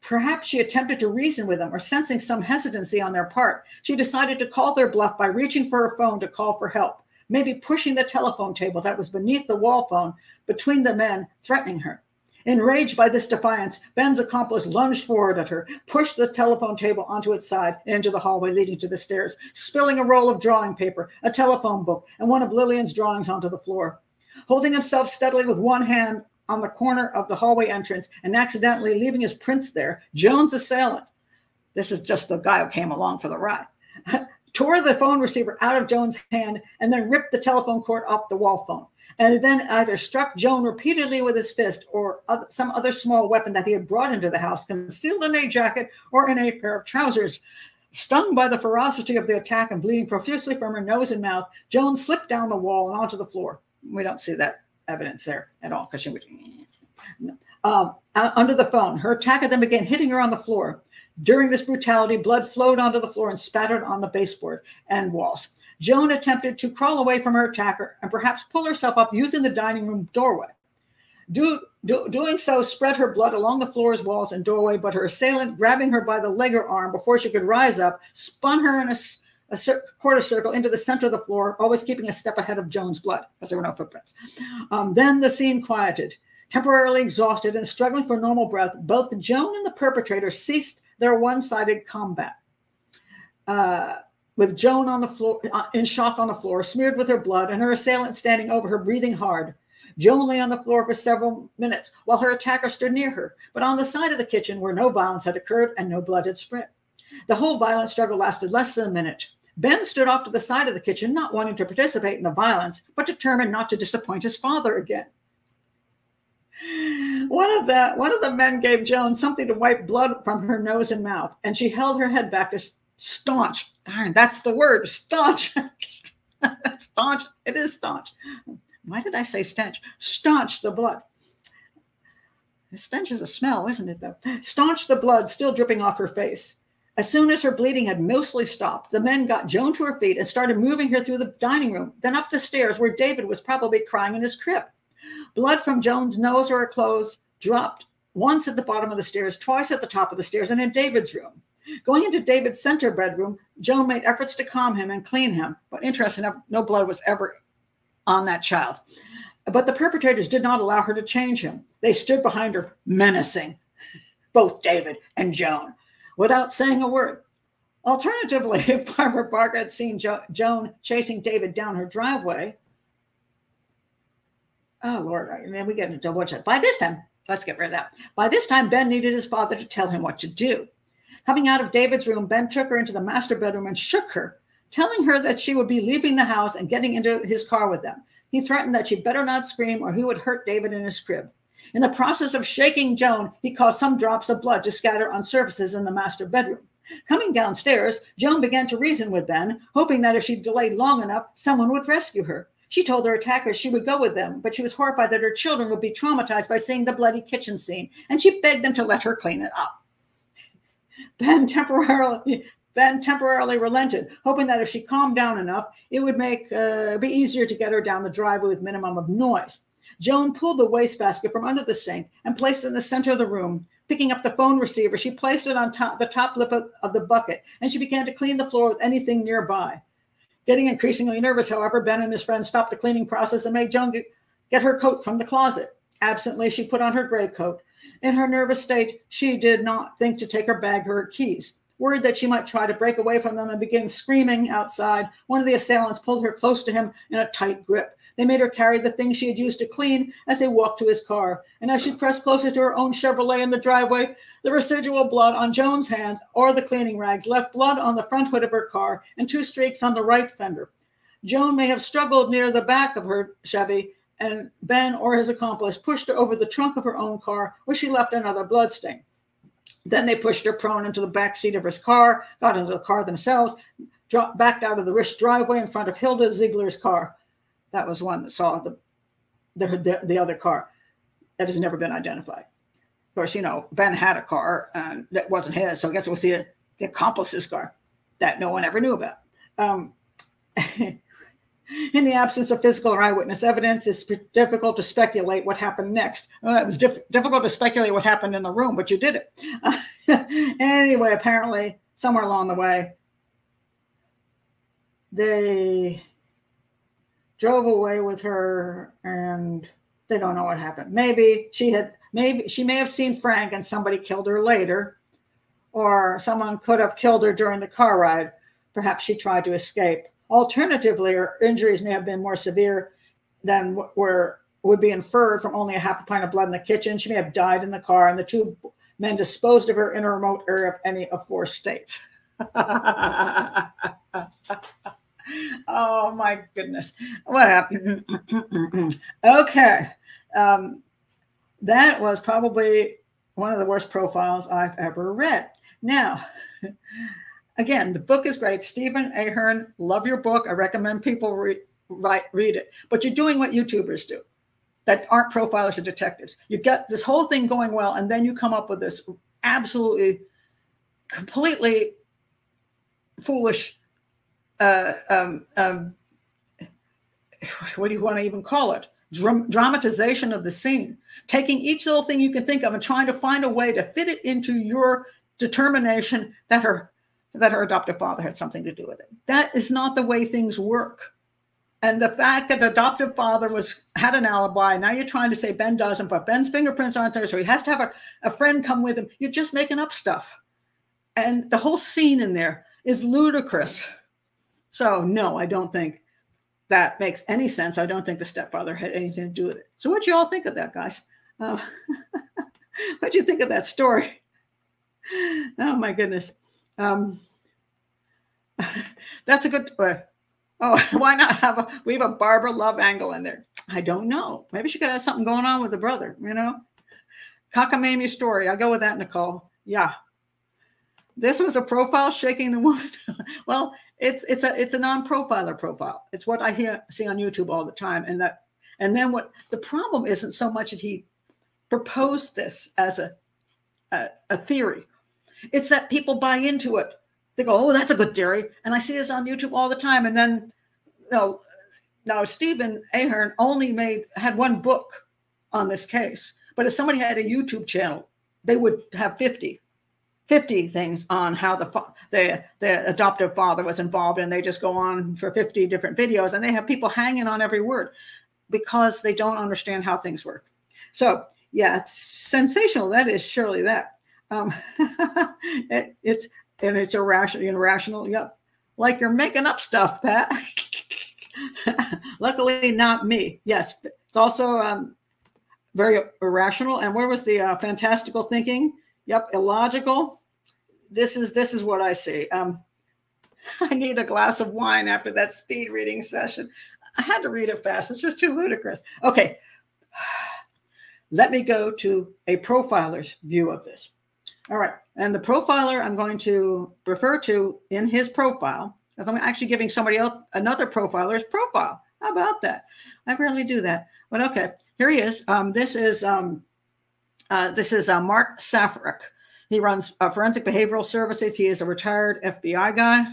Perhaps she attempted to reason with them or sensing some hesitancy on their part. She decided to call their bluff by reaching for her phone to call for help, maybe pushing the telephone table that was beneath the wall phone between the men, threatening her. Enraged by this defiance, Ben's accomplice lunged forward at her, pushed the telephone table onto its side into the hallway leading to the stairs, spilling a roll of drawing paper, a telephone book, and one of Lillian's drawings onto the floor. Holding himself steadily with one hand on the corner of the hallway entrance and accidentally leaving his prints there, Joan's assailant This is just the guy who came along for the ride. *laughs* Tore the phone receiver out of Joan's hand and then ripped the telephone cord off the wall phone. And then either struck Joan repeatedly with his fist or other, some other small weapon that he had brought into the house, concealed in a jacket or in a pair of trousers. Stung by the ferocity of the attack and bleeding profusely from her nose and mouth, Joan slipped down the wall and onto the floor. We don't see that evidence there at all because she was um, under the phone. Her attacker then began hitting her on the floor. During this brutality, blood flowed onto the floor and spattered on the baseboard and walls. Joan attempted to crawl away from her attacker and perhaps pull herself up using the dining room doorway. Do, do, doing so spread her blood along the floor's walls and doorway, but her assailant, grabbing her by the leg or arm before she could rise up, spun her in a, a quarter circle into the center of the floor, always keeping a step ahead of Joan's blood, because there were no footprints. Um, then the scene quieted. Temporarily exhausted and struggling for normal breath, both Joan and the perpetrator ceased their one sided combat. Uh, with Joan on the floor, uh, in shock on the floor, smeared with her blood, and her assailant standing over her, breathing hard. Joan lay on the floor for several minutes while her attacker stood near her, but on the side of the kitchen where no violence had occurred and no blood had spread. The whole violent struggle lasted less than a minute. Ben stood off to the side of the kitchen, not wanting to participate in the violence, but determined not to disappoint his father again. One of the one of the men gave Joan something to wipe blood from her nose and mouth, and she held her head back to staunch. Darn, that's the word, staunch. *laughs* staunch. It is staunch. Why did I say stench? Staunch the blood. stench is a smell, isn't it, though? Staunch the blood still dripping off her face. As soon as her bleeding had mostly stopped, the men got Joan to her feet and started moving her through the dining room, then up the stairs where David was probably crying in his crib. Blood from Joan's nose or her clothes dropped once at the bottom of the stairs, twice at the top of the stairs, and in David's room. Going into David's center bedroom, Joan made efforts to calm him and clean him, but interesting enough, no blood was ever on that child. But the perpetrators did not allow her to change him. They stood behind her, menacing both David and Joan without saying a word. Alternatively, *laughs* if Barbara Barker had seen jo- Joan chasing David down her driveway, oh Lord, and then we get into what's that. By this time, let's get rid of that. By this time, Ben needed his father to tell him what to do. Coming out of David's room, Ben took her into the master bedroom and shook her, telling her that she would be leaving the house and getting into his car with them. He threatened that she better not scream or he would hurt David in his crib. In the process of shaking Joan, he caused some drops of blood to scatter on surfaces in the master bedroom. Coming downstairs, Joan began to reason with Ben, hoping that if she delayed long enough, someone would rescue her. She told her attackers she would go with them, but she was horrified that her children would be traumatized by seeing the bloody kitchen scene, and she begged them to let her clean it up. Ben temporarily Ben temporarily relented, hoping that if she calmed down enough, it would make uh, be easier to get her down the driveway with minimum of noise. Joan pulled the wastebasket from under the sink and placed it in the center of the room. Picking up the phone receiver, she placed it on top the top lip of, of the bucket, and she began to clean the floor with anything nearby. Getting increasingly nervous, however, Ben and his friend stopped the cleaning process and made Joan get, get her coat from the closet. Absently, she put on her gray coat. In her nervous state, she did not think to take her bag or her keys. Worried that she might try to break away from them and begin screaming outside, one of the assailants pulled her close to him in a tight grip. They made her carry the things she had used to clean as they walked to his car. And as she pressed closer to her own Chevrolet in the driveway, the residual blood on Joan's hands or the cleaning rags left blood on the front hood of her car and two streaks on the right fender. Joan may have struggled near the back of her Chevy, and Ben or his accomplice pushed her over the trunk of her own car, where she left another bloodstain. Then they pushed her prone into the back seat of his car, got into the car themselves, dropped backed out of the Risch driveway in front of Hilda Ziegler's car. That was one that saw the, the, the, the other car that has never been identified. Of course, you know, Ben had a car and that wasn't his. So I guess it was the, the accomplice's car that no one ever knew about. Um, *laughs* in the absence of physical or eyewitness evidence, it's difficult to speculate what happened next. Well, it was diff- difficult to speculate what happened in the room, but you did it. *laughs* anyway, apparently, somewhere along the way, they drove away with her and they don't know what happened. Maybe she had, maybe she may have seen Frank and somebody killed her later, or someone could have killed her during the car ride. Perhaps she tried to escape. Alternatively, her injuries may have been more severe than were would be inferred from only a half a pint of blood in the kitchen. She may have died in the car, and the two men disposed of her in a remote area of any of four states. *laughs* oh my goodness. What happened? *clears throat* okay. Um, that was probably one of the worst profiles I've ever read. Now, *laughs* again, the book is great. Stephen Ahern, love your book. I recommend people re- write, read it. But you're doing what YouTubers do that aren't profilers or detectives. You get this whole thing going well, and then you come up with this absolutely, completely foolish uh, um, um, what do you want to even call it? Dram- dramatization of the scene, taking each little thing you can think of and trying to find a way to fit it into your determination that her that her adoptive father had something to do with it. That is not the way things work. And the fact that the adoptive father was had an alibi, now you're trying to say Ben doesn't, but Ben's fingerprints aren't there, so he has to have a, a friend come with him. You're just making up stuff. And the whole scene in there is ludicrous. So no, I don't think that makes any sense. I don't think the stepfather had anything to do with it. So what do you all think of that, guys? Uh, *laughs* what do you think of that story? *laughs* Oh my goodness. Um, *laughs* that's a good. Uh, oh, *laughs* why not have a? We have a Barbara Love angle in there. I don't know. Maybe she could have something going on with the brother. You know, cockamamie story. I'll go with that, Nicole. Yeah. This was a profile shaking the woman. *laughs* well, it's it's a it's a non-profiler profile. It's what I hear see on YouTube all the time. And that and then what the problem isn't so much that he proposed this as a a, a theory. It's that people buy into it. They go, "Oh, that's a good theory," and I see this on YouTube all the time. And then, you know, now Stephen Ahern only made had one book on this case, but if somebody had a YouTube channel, they would have fifty 50 things on how the the the adoptive father was involved. And they just go on for 50 different videos and they have people hanging on every word because they don't understand how things work. So yeah it's sensational. That is surely that um, *laughs* it, it's and it's irrational irrational yep like you're making up stuff pat *laughs* luckily not me yes it's also um, very irrational and where was the uh, fantastical thinking Yep, illogical. This is this is what I see. Um, *laughs* I need a glass of wine after that speed reading session. I had to read it fast. It's just too ludicrous. Okay, *sighs* let me go to a profiler's view of this. All right, and the profiler I'm going to refer to in his profile, as I'm actually giving somebody else another profiler's profile. How about that? I rarely do that, but okay. Here he is. Um, this is um, uh, this is uh, Mark Safarik. He runs uh, forensic behavioral services. He is a retired FBI guy.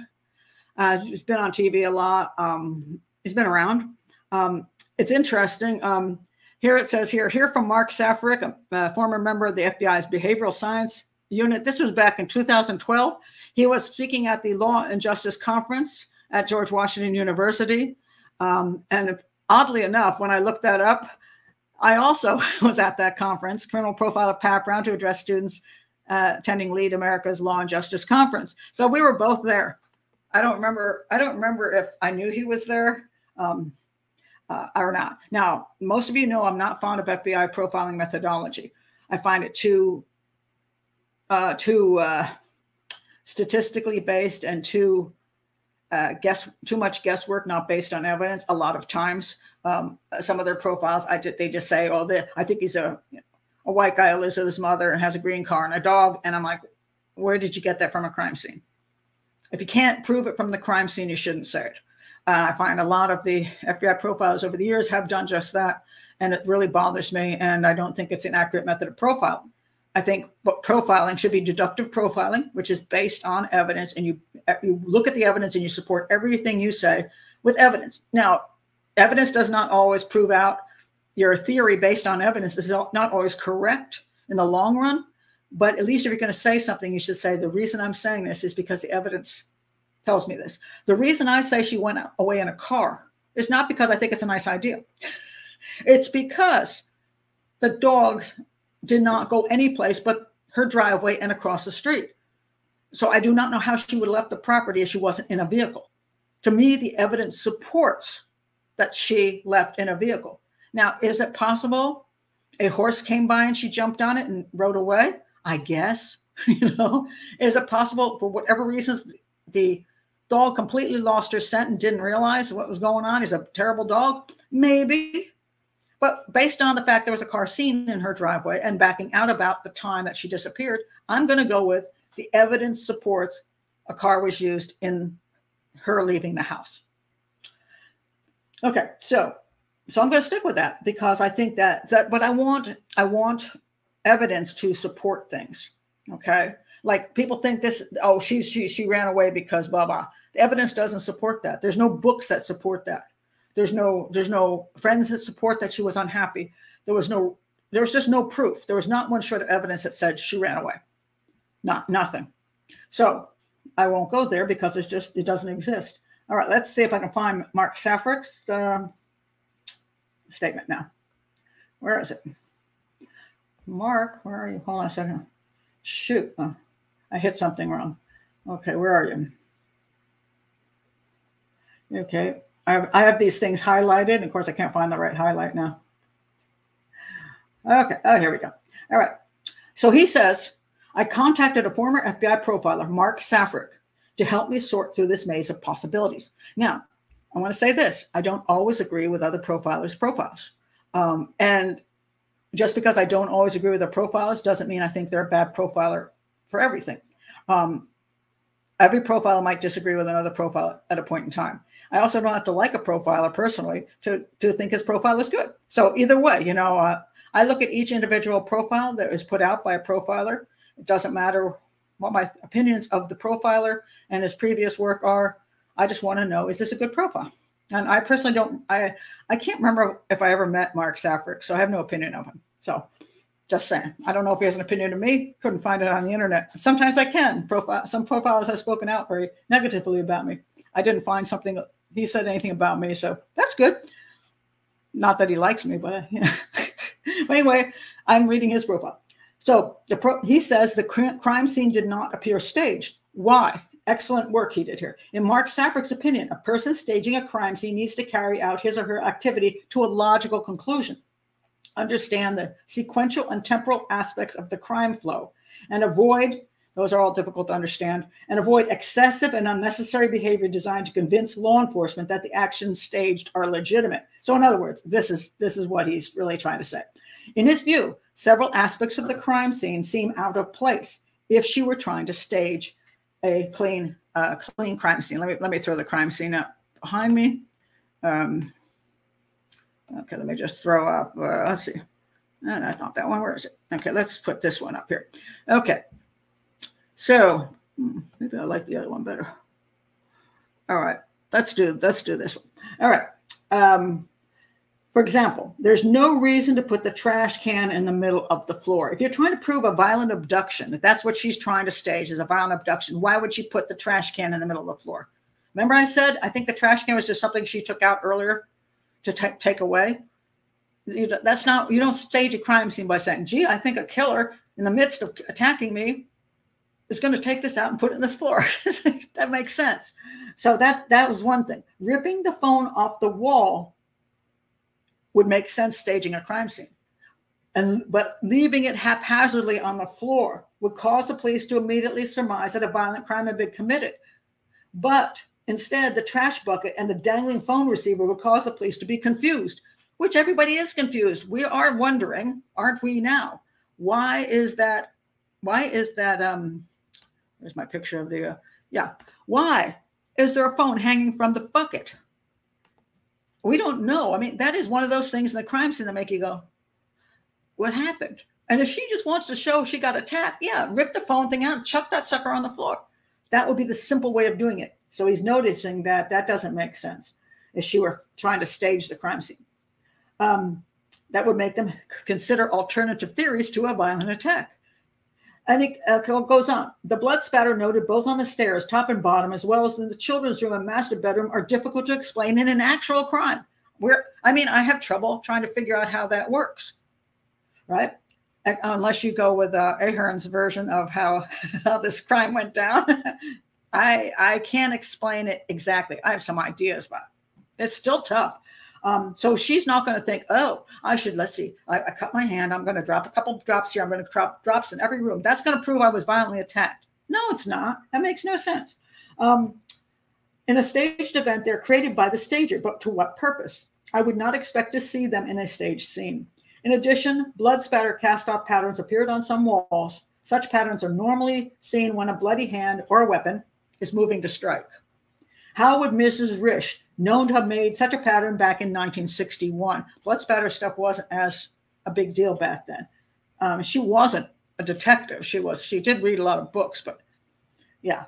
Uh, he's been on TV a lot. Um, he's been around. Um, it's interesting. Um, here it says here, here from Mark Safarik, a, a, former member of the FBI's behavioral science unit. This was back in 2012. He was speaking at the Law and Justice Conference at George Washington University. Um, and if, oddly enough, when I looked that up, I also *laughs* was at that conference, criminal profiler Pat Brown, to address students uh, attending Lead America's Law and Justice Conference. So we were both there. I don't remember. I don't remember if I knew he was there um, uh, or not. Now, most of you know I'm not fond of FBI profiling methodology. I find it too uh, too uh, statistically based and too uh, guess too much guesswork, not based on evidence. A lot of times, um, some of their profiles, I they just say, "Oh, the, I think he's a a white guy who lives with his mother and has a green car and a dog," and I'm like, "Where did you get that from a crime scene?" If you can't prove it from the crime scene, you shouldn't say it. Uh, I find a lot of the FBI profiles over the years have done just that, and it really bothers me. And I don't think it's an accurate method of profiling. I think profiling should be deductive profiling, which is based on evidence, and you you look at the evidence and you support everything you say with evidence. Now, evidence does not always prove out your theory based on evidence is not always correct in the long run. But at least if you're going to say something, you should say the reason I'm saying this is because the evidence tells me this. The reason I say she went away in a car is not because I think it's a nice idea. *laughs* it's because the dogs did not go any place but her driveway and across the street. So I do not know how she would have left the property if she wasn't in a vehicle. To me, the evidence supports that she left in a vehicle. Now, is it possible a horse came by and she jumped on it and rode away? I guess. *laughs* you know, is it possible for whatever reasons the dog completely lost her scent and didn't realize what was going on? He's a terrible dog? Maybe. But based on the fact there was a car seen in her driveway and backing out about the time that she disappeared, I'm going to go with the evidence supports a car was used in her leaving the house. Okay, so so I'm going to stick with that because I think that that but I want I want evidence to support things. Okay. Like people think this, oh, she she she ran away because blah blah. The evidence doesn't support that. There's no books that support that. There's no there's no friends that support that she was unhappy. There was no there was just no proof. There was not one shred of evidence that said she ran away. Not nothing. So I won't go there because it's just it doesn't exist. All right, let's see if I can find Mark Safarik's uh, statement now. Where is it? Mark, where are you? Hold on a second. Shoot, oh, I hit something wrong. Okay, where are you? Okay, I have, I have these things highlighted. Of course, I can't find the right highlight now. Okay, oh, here we go. All right. So he says, I contacted a former FBI profiler, Mark Safarik, to help me sort through this maze of possibilities. Now, I want to say this I don't always agree with other profilers' profiles. Um, and just because I don't always agree with their profiles doesn't mean I think they're a bad profiler for everything. Um, every profiler might disagree with another profile at a point in time. I also don't have to like a profiler personally to, to think his profile is good. So either way, you know, uh, I look at each individual profile that is put out by a profiler. It doesn't matter what my opinions of the profiler and his previous work are. I just want to know, is this a good profile? And I personally don't, I, I can't remember if I ever met Mark Safarik, so I have no opinion of him. So just saying. I don't know if he has an opinion of me. Couldn't find it on the internet. Sometimes I can. Profile some profiles have spoken out very negatively about me. I didn't find something he said anything about me, so that's good. Not that he likes me, but you know. *laughs* but anyway, I'm reading his profile. So the pro, he says the crime scene did not appear staged. Why? Excellent work he did here. In Mark Safarik's opinion, a person staging a crime scene needs to carry out his or her activity to a logical conclusion, understand the sequential and temporal aspects of the crime flow, and avoid those are all difficult to understand and avoid excessive and unnecessary behavior designed to convince law enforcement that the actions staged are legitimate. So in other words, this is this is what he's really trying to say. In his view, several aspects of the crime scene seem out of place if she were trying to stage a clean, uh, clean crime scene. Let me let me throw the crime scene up behind me. Um, okay, let me just throw up. Uh, let's see. No, not that one. Where is it? Okay, let's put this one up here. Okay, so hmm, maybe I like the other one better. All right, let's do let's do this one. All right. Um, for example, there's no reason to put the trash can in the middle of the floor. If you're trying to prove a violent abduction, if that's what she's trying to stage is a violent abduction, why would she put the trash can in the middle of the floor? Remember, I said I think the trash can was just something she took out earlier to take away. You, that's not you don't stage a crime scene by saying, "Gee, I think a killer in the midst of attacking me is going to take this out and put it in the floor." *laughs* that makes sense. So that that was one thing. Ripping the phone off the wall would make sense staging a crime scene. And but leaving it haphazardly on the floor would cause the police to immediately surmise that a violent crime had been committed. But instead, the trash bucket and the dangling phone receiver would cause the police to be confused, which everybody is confused. We are wondering, aren't we now? Why is that? Why is that? Um, there's my picture of the. Uh, yeah. Why is there a phone hanging from the bucket? we don't know. I mean, that is one of those things in the crime scene that make you go, what happened? And if she just wants to show she got attacked, yeah, rip the phone thing out, chuck that sucker on the floor. That would be the simple way of doing it. So he's noticing that that doesn't make sense if she were trying to stage the crime scene. Um, that would make them *laughs* consider alternative theories to a violent attack. And it uh, goes on. The blood spatter noted both on the stairs, top and bottom, as well as in the children's room and master bedroom, are difficult to explain in an actual crime. Where I mean, I have trouble trying to figure out how that works, right? Unless you go with uh, Ahern's version of how *laughs* how this crime went down, *laughs* I I can't explain it exactly. I have some ideas, but it's still tough. Um, so she's not going to think, oh, I should, let's see, I, I cut my hand. I'm going to drop a couple drops here. I'm going to drop drops in every room. That's going to prove I was violently attacked. No, it's not. That makes no sense. Um, in a staged event, they're created by the stager, but to what purpose? I would not expect to see them in a staged scene. In addition, blood spatter cast off patterns appeared on some walls. Such patterns are normally seen when a bloody hand or a weapon is moving to strike. How would Mrs. Risch known to have made such a pattern back in 1961? Blood spatter stuff wasn't as a big deal back then. Um, she wasn't a detective. She was. She did read a lot of books, but yeah.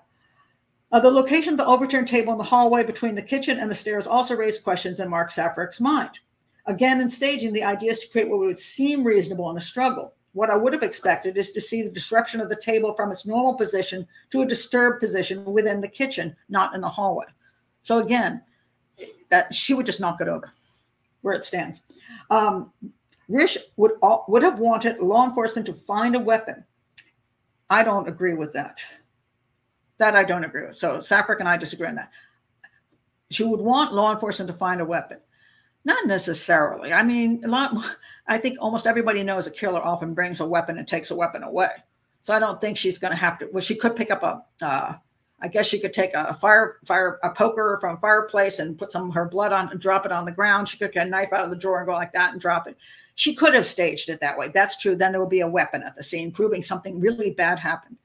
Uh, the location of the overturned table in the hallway between the kitchen and the stairs also raised questions in Mark Safarik's mind. Again, in staging, the idea is to create what would seem reasonable in a struggle. What I would have expected is to see the disruption of the table from its normal position to a disturbed position within the kitchen, not in the hallway. So again, that she would just knock it over where it stands. Um, Risch would would have wanted law enforcement to find a weapon. I don't agree with that. That I don't agree with. So Safarik and I disagree on that. She would want law enforcement to find a weapon. Not necessarily. I mean, a lot. *laughs* I think almost everybody knows a killer often brings a weapon and takes a weapon away. So I don't think she's going to have to. Well, she could pick up a. Uh, I guess she could take a fire fire a poker from a fireplace and put some of her blood on and drop it on the ground. She could get a knife out of the drawer and go like that and drop it. She could have staged it that way. That's true. Then there would be a weapon at the scene, proving something really bad happened.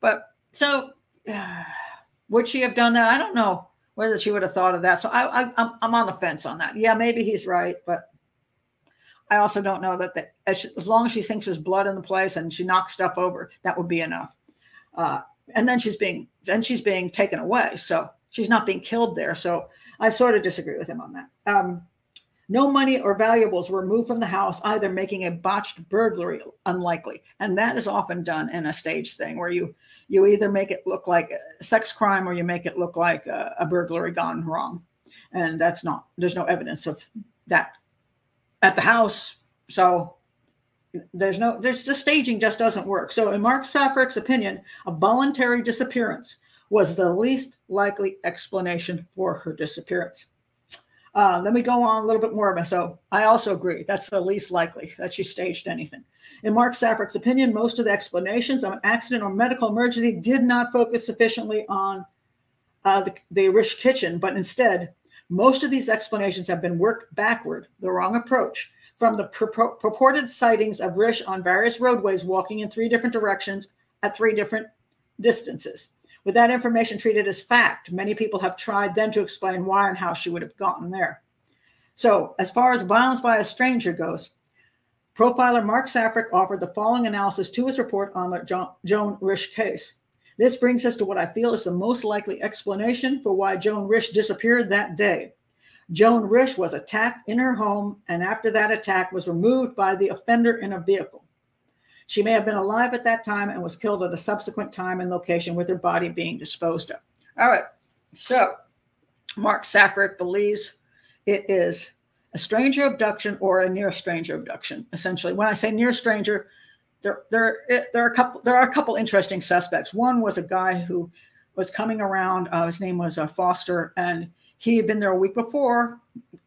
But so uh, *sighs* would she have done that? I don't know whether she would have thought of that. So I, I, I'm, I'm on the fence on that. Yeah, maybe he's right, but I also don't know that the, as, as, long as she thinks there's blood in the place and she knocks stuff over, that would be enough. Uh, and then she's being then she's being taken away, so she's not being killed there. So I sort of disagree with him on that. Um, no money or valuables were removed from the house, either making a botched burglary unlikely, and that is often done in a stage thing where you you either make it look like a sex crime or you make it look like a, a burglary gone wrong, and that's not. There's no evidence of that at the house, so there's no there's the staging just doesn't work. So in Mark Safarik's opinion, a voluntary disappearance was the least likely explanation for her disappearance. Uh, we go on a little bit more. So I also agree that's the least likely that she staged anything. In Mark Safarik's opinion, most of the explanations of an accident or medical emergency did not focus sufficiently on uh, the, the Risch kitchen, but instead, most of these explanations have been worked backward, the wrong approach, from the pur- purported sightings of Risch on various roadways walking in three different directions at three different distances. With that information treated as fact, many people have tried then to explain why and how she would have gotten there. So, as far as violence by a stranger goes, profiler Mark Safarik offered the following analysis to his report on the Joan Risch case. This brings us to what I feel is the most likely explanation for why Joan Risch disappeared that day. Joan Risch was attacked in her home, and after that attack, was removed by the offender in a vehicle. She may have been alive at that time and was killed at a subsequent time and location with her body being disposed of. All right. So Mark Safarik believes it is a stranger abduction or a near stranger abduction. Essentially, when I say near stranger, there there there are a couple there are a couple interesting suspects. One was a guy who was coming around. Uh, his name was uh, Foster, and he had been there a week before,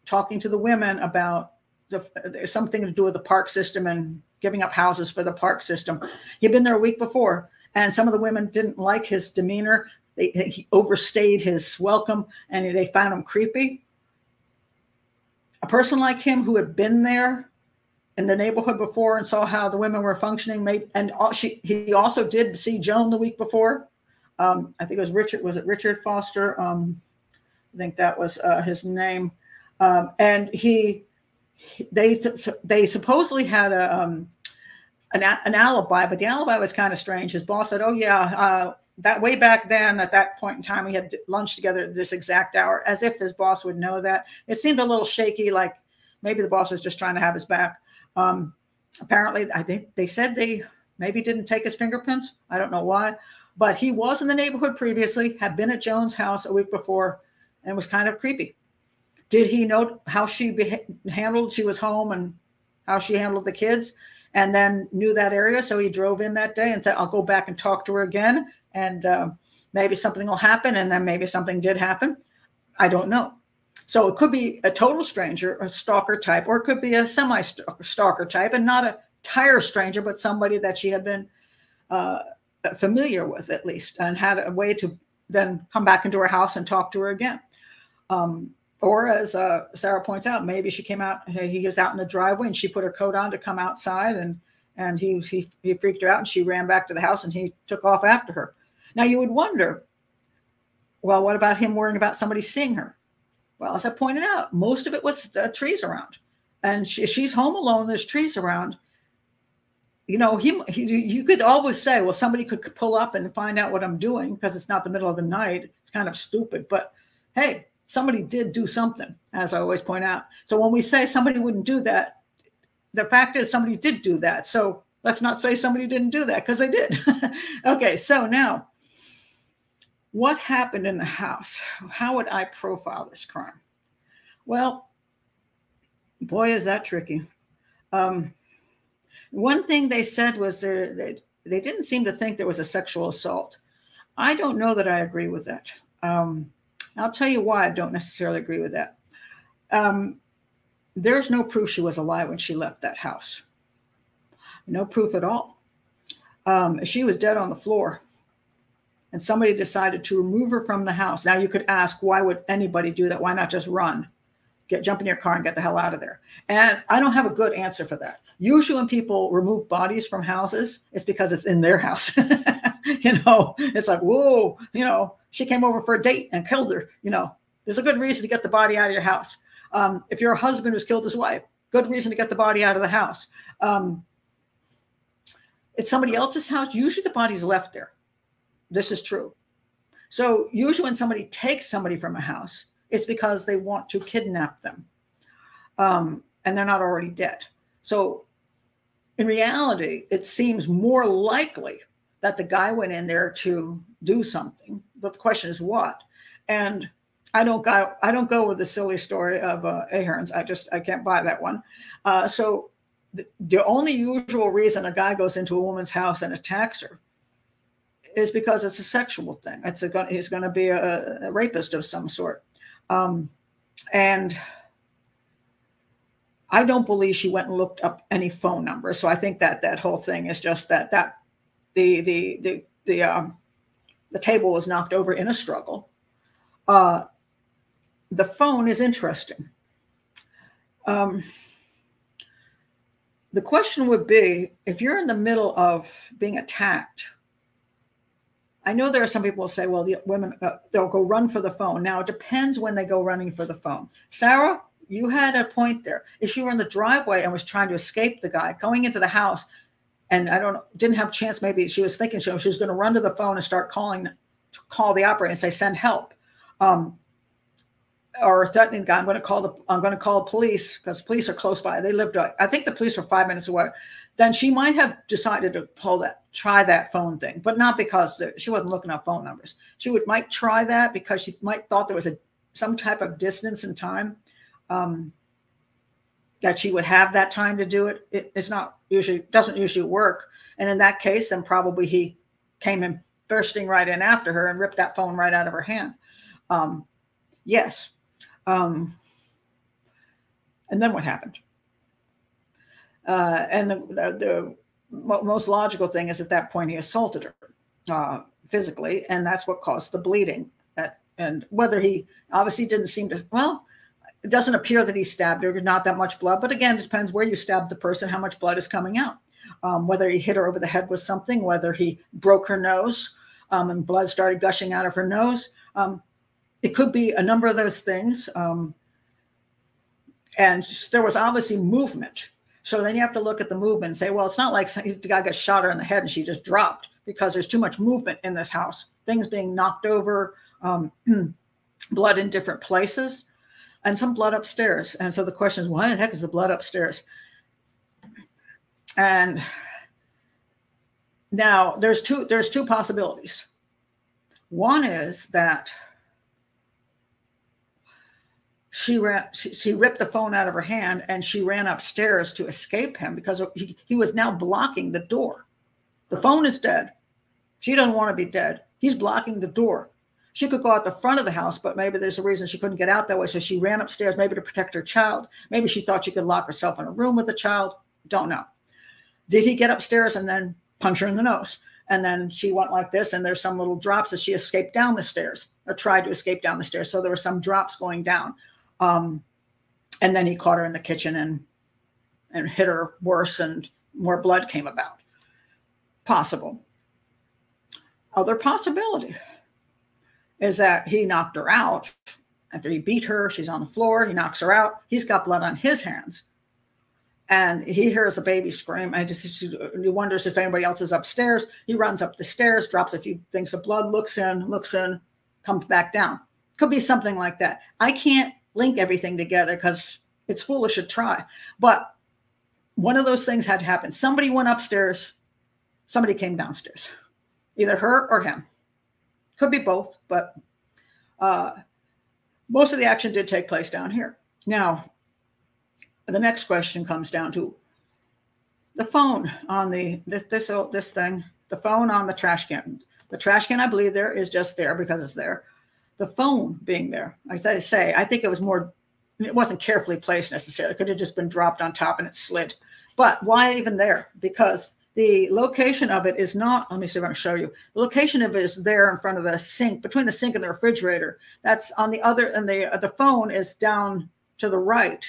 talking to the women about the something to do with the park system and giving up houses for the park system. He'd been there a week before, and some of the women didn't like his demeanor. They, he overstayed his welcome, and they found him creepy. A person like him who had been there in the neighborhood before and saw how the women were functioning, made and all, she, he also did see Joan the week before. Um, I think it was Richard. Was it Richard Foster? Um, I think that was uh, his name. Um, and he, they, they supposedly had a, um, an, an, alibi, but the alibi was kind of strange. His boss said, "Oh yeah, uh, that way back then, at that point in time, we had lunch together at this exact hour," as if his boss would know that. It seemed a little shaky, like maybe the boss was just trying to have his back. Um, apparently, I think they said they maybe didn't take his fingerprints. I don't know why, but he was in the neighborhood previously, had been at Joan's house a week before, and was kind of creepy. Did he know how she be- handled? She was home and how she handled the kids, and then knew that area. So he drove in that day and said, "I'll go back and talk to her again, and uh, maybe something will happen." And then maybe something did happen. I don't know. So it could be a total stranger, a stalker type, or it could be a semi stalker type, and not a tire stranger, but somebody that she had been uh, familiar with at least, and had a way to then come back into her house and talk to her again. Um, or as uh, Sarah points out, maybe she came out. He was out in the driveway, and she put her coat on to come outside, and and he he he freaked her out, and she ran back to the house, and he took off after her. Now you would wonder, well, what about him worrying about somebody seeing her? Well, as I pointed out, most of it was uh, trees around, and she, she's home alone. There's trees around. You know, he, he you could always say, well, somebody could pull up and find out what I'm doing because it's not the middle of the night. It's kind of stupid, but hey, somebody did do something, as I always point out. So when we say somebody wouldn't do that, the fact is somebody did do that. So let's not say somebody didn't do that because they did. *laughs* okay, so now what happened in the house? How would I profile this crime? Well, boy, is that tricky. Um, one thing they said was there, they, they didn't seem to think there was a sexual assault. I don't know that I agree with that. Um, I'll tell you why I don't necessarily agree with that. Um, there's no proof she was alive when she left that house. No proof at all. Um, she was dead on the floor and somebody decided to remove her from the house. Now you could ask, why would anybody do that? Why not just run? Get jump in your car and get the hell out of there. And I don't have a good answer for that. Usually when people remove bodies from houses, it's because it's in their house. *laughs* you know, it's like, whoa, you know, she came over for a date and killed her. You know, there's a good reason to get the body out of your house. Um, if you're a husband who's killed his wife, good reason to get the body out of the house. Um, it's somebody else's house. Usually the body's left there. This is true. So usually when somebody takes somebody from a house, it's because they want to kidnap them. Um, and they're not already dead. So in reality, it seems more likely that the guy went in there to do something. But the question is what? And I don't go. I don't go with the silly story of uh, Aherns. I just I can't buy that one. Uh, so the, the only usual reason a guy goes into a woman's house and attacks her is because it's a sexual thing. It's a he's going to be a, a, rapist of some sort, um, and I don't believe she went and looked up any phone number. So I think that that whole thing is just that that the the the the um, the table was knocked over in a struggle. Uh, the phone is interesting. Um, the question would be if you're in the middle of being attacked I know there are some people who say, well, the women, uh, they'll go run for the phone. Now, it depends when they go running for the phone. Sarah, you had a point there. If she were in the driveway and was trying to escape the guy going into the house, and I don't know, didn't have a chance, maybe she was thinking she, was going to run to the phone and start calling, call the operator and say, send help. Um, or threatening the guy, I'm going to call the I'm going to call police because police are close by. They lived, I think the police were five minutes away. Then she might have decided to pull that, try that phone thing, but not because she wasn't looking up phone numbers. She would might try that because she might thought there was a some type of distance in time um, that she would have that time to do it. it. It's not usually doesn't usually work, and in that case, then probably he came in bursting right in after her and ripped that phone right out of her hand. Um, yes, um, and then what happened? Uh, and the, the, the, most logical thing is at that point he assaulted her uh, physically, and that's what caused the bleeding. That, and whether he obviously didn't seem to, well, it doesn't appear that he stabbed her, not that much blood, but again, it depends where you stabbed the person, how much blood is coming out. Um, whether he hit her over the head with something, whether he broke her nose um, and blood started gushing out of her nose. Um, it could be a number of those things. Um, and there was obviously movement. So then you have to look at the movement and say, well, it's not like the guy got shot her in the head and she just dropped because there's too much movement in this house. Things being knocked over, um, *clears throat* blood in different places, and some blood upstairs. And so the question is, why the heck is the blood upstairs? And now there's two there's two possibilities. One is that she ran she, she, ripped the phone out of her hand and she ran upstairs to escape him because he, he was now blocking the door the phone is dead she doesn't want to be dead he's blocking the door She could go out the front of the house, but maybe there's a reason she couldn't get out that way. So she ran upstairs, maybe to protect her child. Maybe she thought she could lock herself in a room with the child. Don't know. Did he get upstairs and then punch her in the nose? And then she went like this, and there's some little drops as she escaped down the stairs or tried to escape down the stairs. So there were some drops going down. Um, and then he caught her in the kitchen and and hit her worse, and more blood came about. Possible. Other possibility is that he knocked her out after he beat her. She's on the floor. He knocks her out. He's got blood on his hands and he hears a baby scream. and just he wonders if anybody else is upstairs. He runs up the stairs, drops a few things of blood, looks in, looks in, comes back down. Could be something like that. I can't link everything together because it's foolish to try. But one of those things had to happen. Somebody went upstairs, somebody came downstairs, either her or him. Could be both, but uh, most of the action did take place down here. Now, the next question comes down to the phone on the this this this thing, the phone on the trash can. The trash can, I believe, there is just there because it's there. The phone being there, as I say, I think it was more. It wasn't carefully placed necessarily. It could have just been dropped on top and it slid. But why even there? Because the location of it is not. Let me see if I can show you. The location of it is there in front of the sink, between the sink and the refrigerator. That's on the other, and the the phone is down to the right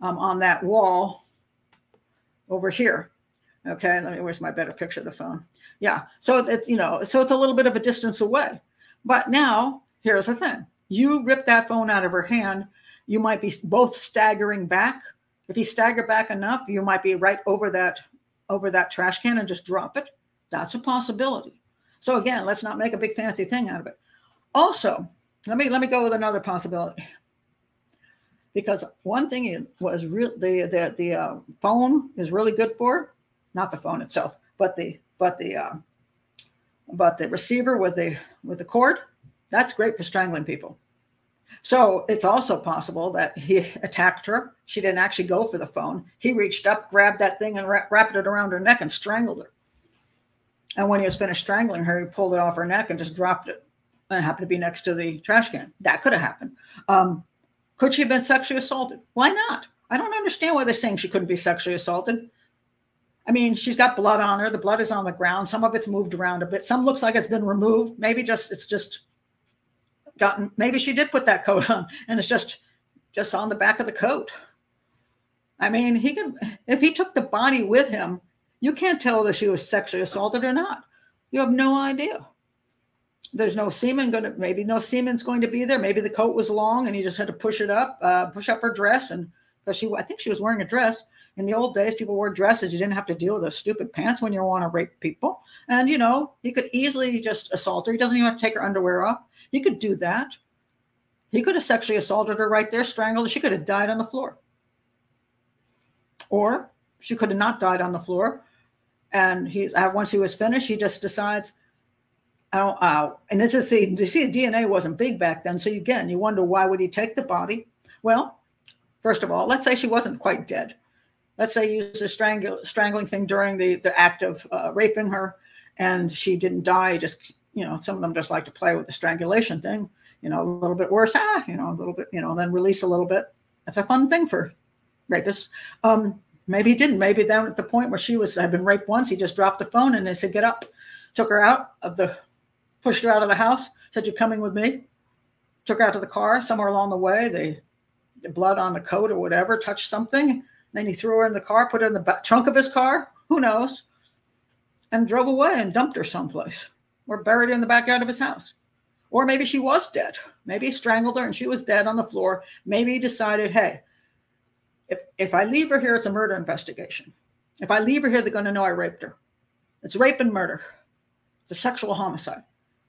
um, on that wall over here. Okay, let me, where's my better picture of the phone? Yeah, so it's, you know, so it's a little bit of a distance away. But now, here's the thing. You rip that phone out of her hand, you might be both staggering back. If you stagger back enough, you might be right over that over that trash can and just drop it. That's a possibility. So again, let's not make a big fancy thing out of it. Also, let me let me go with another possibility because one thing it was real the the the uh, phone is really good for not the phone itself but the but the uh, but the receiver with the with the cord that's great for strangling people so it's also possible that he attacked her she didn't actually go for the phone he reached up grabbed that thing and wrapped it around her neck and strangled her and when he was finished strangling her he pulled it off her neck and just dropped it and it happened to be next to the trash can that could have happened um, could she have been sexually assaulted? Why not? I don't understand why they're saying she couldn't be sexually assaulted. I mean, she's got blood on her. The blood is on the ground. Some of it's moved around a bit. Some looks like it's been removed. Maybe just it's just gotten. Maybe she did put that coat on, and it's just just on the back of the coat. I mean, he could if he took the body with him. You can't tell whether she was sexually assaulted or not. You have no idea there's no semen going to maybe no semen's going to be there maybe the coat was long and he just had to push it up uh, push up her dress and because she i think she was wearing a dress in the old days people wore dresses. You didn't have to deal with those stupid pants when you want to rape people. And you know he could easily just assault her. He doesn't even have to take her underwear off. He could do that. He could have sexually assaulted her right there strangled her. She could have died on the floor. Or she could have not died on the floor. And he's uh, once he was finished he just decides uh, uh, and this is the you see DNA wasn't big back then. So again, you wonder why would he take the body? Well, first of all, let's say she wasn't quite dead. Let's say used a strangle, strangling thing during the the act of uh, raping her, and she didn't die. Just you know, some of them just like to play with the strangulation thing. You know, a little bit worse, ah, you know, a little bit, you know, then release a little bit. That's a fun thing for rapists. Um, maybe he didn't. Maybe then at the point where she was had been raped once, he just dropped the phone and they said, "Get up," took her out of the pushed her out of the house, said, You're coming with me. Took her out to the car. Somewhere along the way, the, the blood on the coat or whatever touched something. Then he threw her in the car, put her in the trunk of his car, who knows, and drove away and dumped her someplace or buried her in the backyard of his house. Or maybe she was dead. Maybe he strangled her and she was dead on the floor. Maybe he decided, hey, if, if I leave her here, it's a murder investigation. If I leave her here, they're going to know I raped her. It's rape and murder. It's a sexual homicide.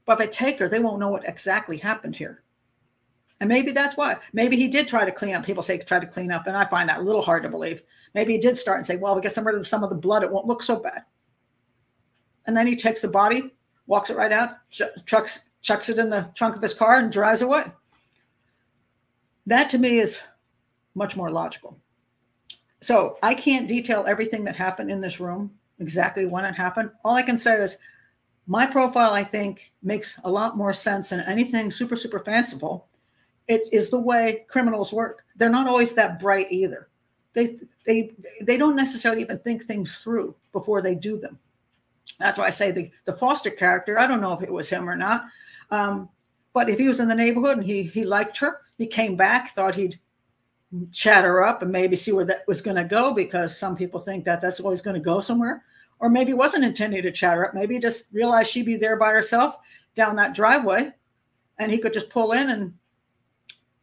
But if I take her, they won't know what exactly happened here. And maybe that's why. Maybe he did try to clean up. People say try to clean up, and I find that a little hard to believe. Maybe he did start and say, "Well, we get some rid of some of the blood; it won't look so bad." And then he takes the body, walks it right out, chucks chucks it in the trunk of his car, and drives away. That to me is much more logical. So I can't detail everything that happened in this room, exactly when it happened. All I can say is my profile, I think, makes a lot more sense than anything super, super fanciful. It is the way criminals work. They're not always that bright either. They they they don't necessarily even think things through before they do them. That's why I say the, the Foster character, I don't know if it was him or not. Um, but if he was in the neighborhood and he he liked her, he came back, thought he'd chat her up and maybe see where that was going to go because some people think that that's always going to go somewhere. Or maybe wasn't intending to chat her up. Maybe just realized she'd be there by herself down that driveway and he could just pull in and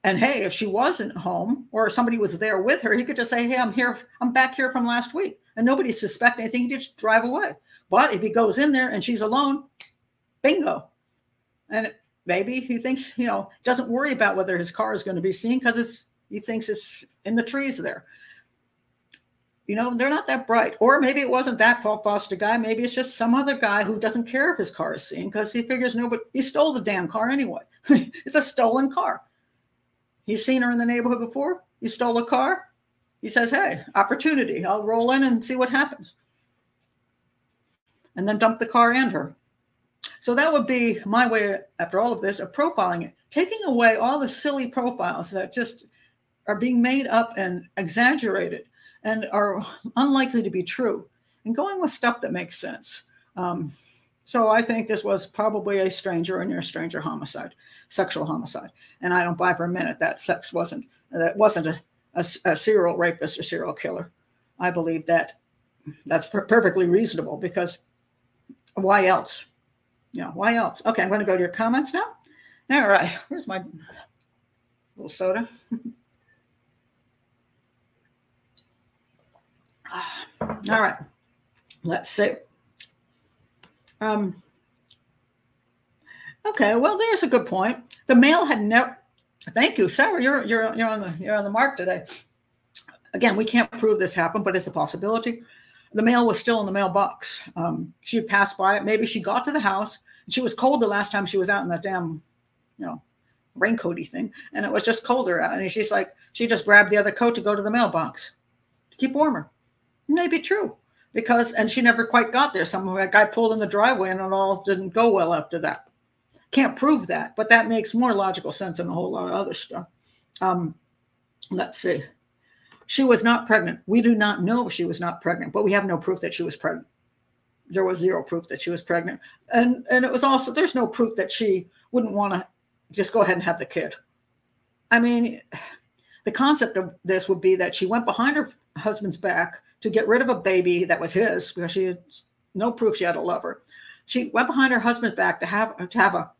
and hey, if she wasn't home or somebody was there with her, he could just say, Hey, I'm here, I'm back here from last week. And nobody suspect anything. He just drive away. But if he goes in there and she's alone, bingo. And maybe he thinks, you know, doesn't worry about whether his car is going to be seen because it's he thinks it's in the trees there. You know, they're not that bright. Or maybe it wasn't that Foster guy. Maybe it's just some other guy who doesn't care if his car is seen because he figures no, but he stole the damn car anyway. *laughs* it's a stolen car. He's seen her in the neighborhood before. He stole a car. He says, Hey, opportunity. I'll roll in and see what happens. And then dump the car and her. So that would be my way, after all of this, of profiling it, taking away all the silly profiles that just are being made up and exaggerated and are unlikely to be true, and going with stuff that makes sense. Um, so I think this was probably a stranger and your stranger homicide, sexual homicide. And I don't buy for a minute that sex wasn't that wasn't a, a, a serial rapist or serial killer. I believe that that's per- perfectly reasonable because why else? You know, why else? Okay, I'm going to go to your comments now. All right, where's my little soda? *laughs* All right, let's see. Um, okay, well, there's a good point. The mail had never. Thank you, Sarah. You're you're you're on the you're on the mark today. Again, we can't prove this happened, but it's a possibility. The mail was still in the mailbox. Um, she had passed by it. Maybe she got to the house. She was cold the last time she was out in that damn, you know, raincoaty thing, and it was just colder out. And she's like, she just grabbed the other coat to go to the mailbox to keep warmer. Maybe true because, and she never quite got there. Some guy pulled in the driveway and it all didn't go well after that. Can't prove that, but that makes more logical sense than a whole lot of other stuff. Um, let's see. She was not pregnant. We do not know she was not pregnant, but we have no proof that she was pregnant. There was zero proof that she was pregnant. And and it was also there's no proof that she wouldn't want to just go ahead and have the kid. I mean, the concept of this would be that she went behind her husband's back to get rid of a baby that was his because she had no proof she had a lover. She went behind her husband's back to have to have a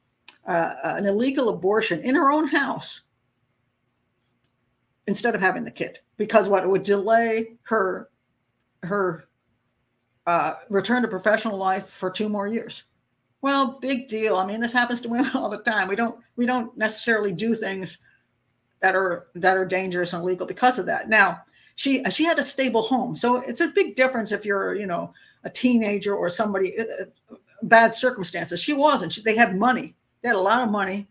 uh, an illegal abortion in her own house instead of having the kid because what it would delay her her uh, return to professional life for two more years. Well, big deal. I mean, this happens to women *laughs* all the time. We don't we don't necessarily do things that are that are dangerous and illegal because of that. Now, she she had a stable home, so it's a big difference if you're you know a teenager or somebody uh, uh, bad circumstances. She wasn't. She, they had money. They had a lot of money,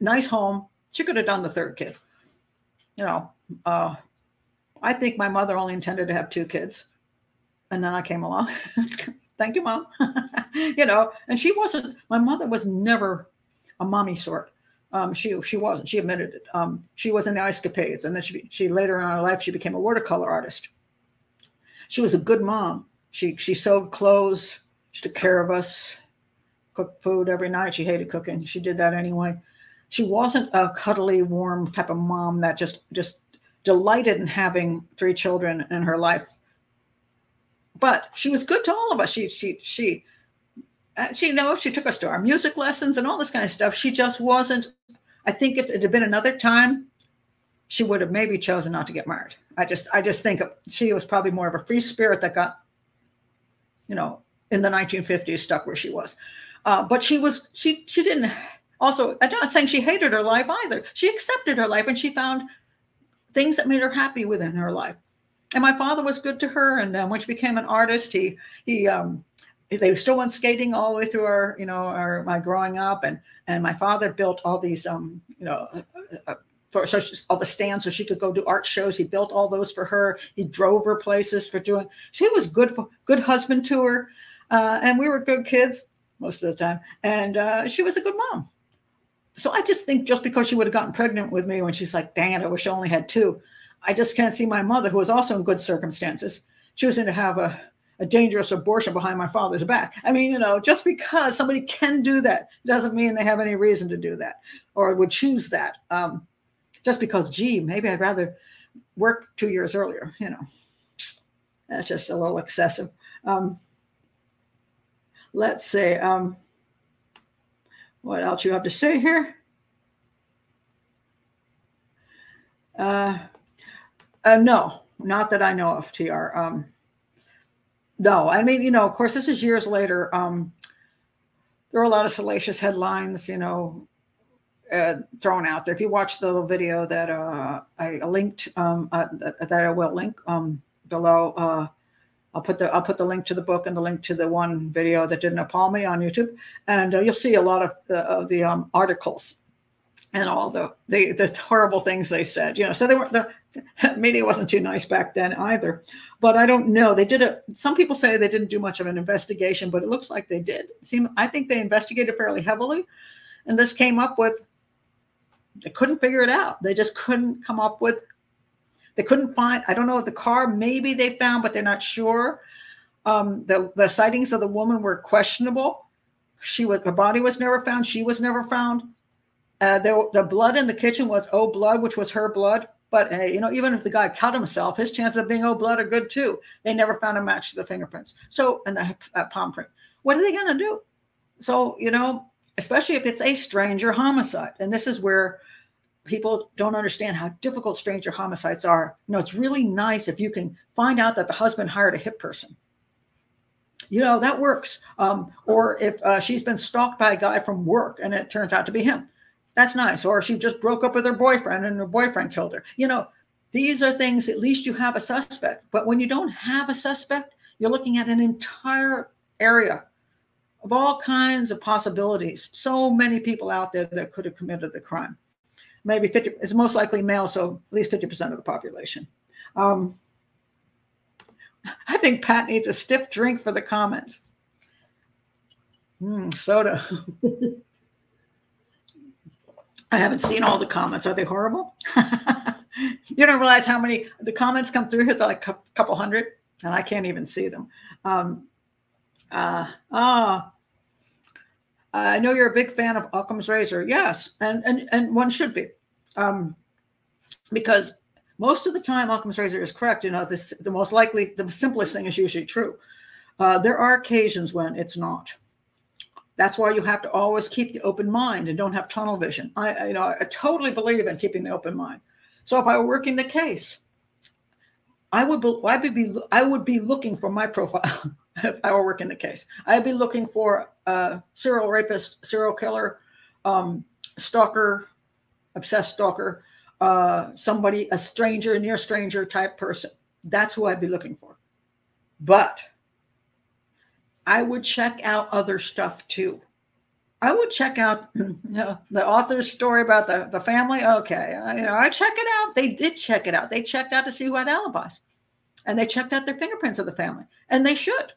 nice home. She could have done the third kid. You know, uh, I think my mother only intended to have two kids. And then I came along. *laughs* Thank you, mom. *laughs* you know, and she wasn't, my mother was never a mommy sort. Um, she she wasn't. She admitted it. Um, she was in the ice capades, and then she she later in her life she became a watercolor artist. She was a good mom. She she sewed clothes. She took care of us, cooked food every night. She hated cooking. She did that anyway. She wasn't a cuddly, warm type of mom that just just delighted in having three children in her life. But she was good to all of us. She she she she you know she took us to our music lessons and all this kind of stuff. She just wasn't. I think if it had been another time, she would have maybe chosen not to get married. I just I just think she was probably more of a free spirit that got, you know, in the 1950s stuck where she was. Uh, but she was she she didn't. Also, I'm not saying she hated her life either. She accepted her life and she found things that made her happy within her life. And my father was good to her. And um, when she became an artist, he he um, they still went skating all the way through our you know our my growing up. And and my father built all these um, you know. Uh, uh for so all the stands so she could go do art shows. He built all those for her. He drove her places for doing. She was good for good husband to her, uh, and we were good kids. most of the time. And uh, she was a good mom. So I just think just because she would have gotten pregnant with me when she's like, dang it, I wish I only had two. I just can't see my mother, who was also in good circumstances, choosing to have a, a dangerous abortion behind my father's back. I mean, you know, just because somebody can do that doesn't mean they have any reason to do that or would choose that. Um, just because, gee, maybe I'd rather work two years earlier, you know. That's just a little excessive. Um, let's see. Um, what else you have to say here? Uh, uh, no, not that I know of, TR. Um, no, I mean, you know, of course, this is years later. Um, there are a lot of salacious headlines, you know, uh, thrown out there. If you watch the little video that uh, I linked, um, uh, that, I will link um, below, uh, I'll put the I'll put the link to the book and the link to the one video that didn't appall me on YouTube, and uh, you'll see a lot of the, of the um, articles and all the, the the horrible things they said. You know, so they were the *laughs* media wasn't too nice back then either. But I don't know. They did a. Some people say they didn't do much of an investigation, but it looks like they did. Seem I think they investigated fairly heavily, and this came up with. They couldn't figure it out. They just couldn't come up with they couldn't find, I don't know the car maybe they found, but they're not sure. Um, the, the sightings of the woman were questionable. She was, her body was never found. She was never found. Uh, there, the blood in the kitchen was O blood, which was her blood. But hey, you know, even if the guy cut himself, his chances of being O blood are good too. They never found a match to the fingerprints. So, and the uh, palm print. What are they going to do? So, you know, especially if it's a stranger homicide. And this is where people don't understand how difficult stranger homicides are. You know, it's really nice if you can find out that the husband hired a hit person. You know, that works. Um, or if uh, she's been stalked by a guy from work and it turns out to be him. That's nice. Or she just broke up with her boyfriend and her boyfriend killed her. You know, these are things, at least you have a suspect. But when you don't have a suspect, you're looking at an entire area of all kinds of possibilities. So many people out there that could have committed the crime maybe 50 is most likely male, so at least 50% of the population. Um, I think Pat needs a stiff drink for the comments. Mm, soda. *laughs* I haven't seen all the comments. Are they horrible? *laughs* you don't realize how many the comments come through here. They're like a couple hundred, and I can't even see them. Um, uh, oh, I know you're a big fan of Occam's razor. Yes, and and and one should be, um, because most of the time Occam's razor is correct. You know, this the most likely, the simplest thing is usually true. Uh, there are occasions when it's not. That's why you have to always keep the open mind and don't have tunnel vision. I, you know, I totally believe in keeping the open mind. So if I were working the case, I would be, I would be I would be looking for my profile *laughs* if I were working the case. I'd be looking for a serial rapist, serial killer, um, stalker, obsessed stalker, uh, somebody, a stranger, near stranger type person. That's who I'd be looking for. But I would check out other stuff too. I would check out *clears throat* you know, the author's story about the, the family. Okay, I, you know, I check it out. They did check it out. They checked out to see who had alibis, and they checked out their fingerprints of the family, and they should.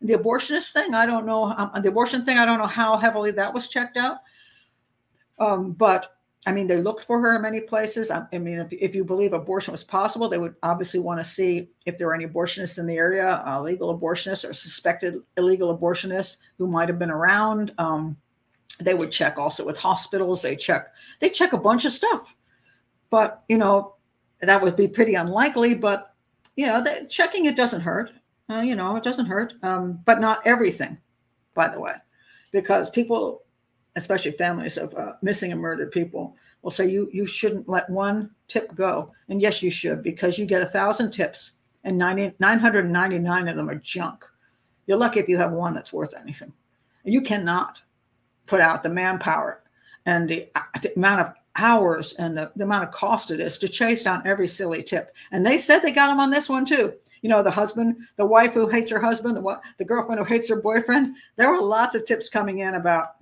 The abortionist thing, I don't know. Um, the abortion thing, I don't know how heavily that was checked out. Um, but I mean, they looked for her in many places. I, I mean, if, if you believe abortion was possible, they would obviously want to see if there were any abortionists in the area, uh, legal abortionists or suspected illegal abortionists who might have been around. Um, they would check also with hospitals. They check. They check a bunch of stuff, but you know that would be pretty unlikely. But you know, checking it doesn't hurt. Uh, you know, it doesn't hurt, um, but not everything, by the way, because people, especially families of uh, missing and murdered people, will say you you shouldn't let one tip go. And yes, you should, because you get a thousand tips and 90, 999 of them are junk. You're lucky if you have one that's worth anything. You cannot put out the manpower and the, uh, the amount of hours and the, the, amount of cost it is to chase down every silly tip. And they said they got him on this one too. You know, the husband, the wife who hates her husband, the, the girlfriend who hates her boyfriend. There were lots of tips coming in about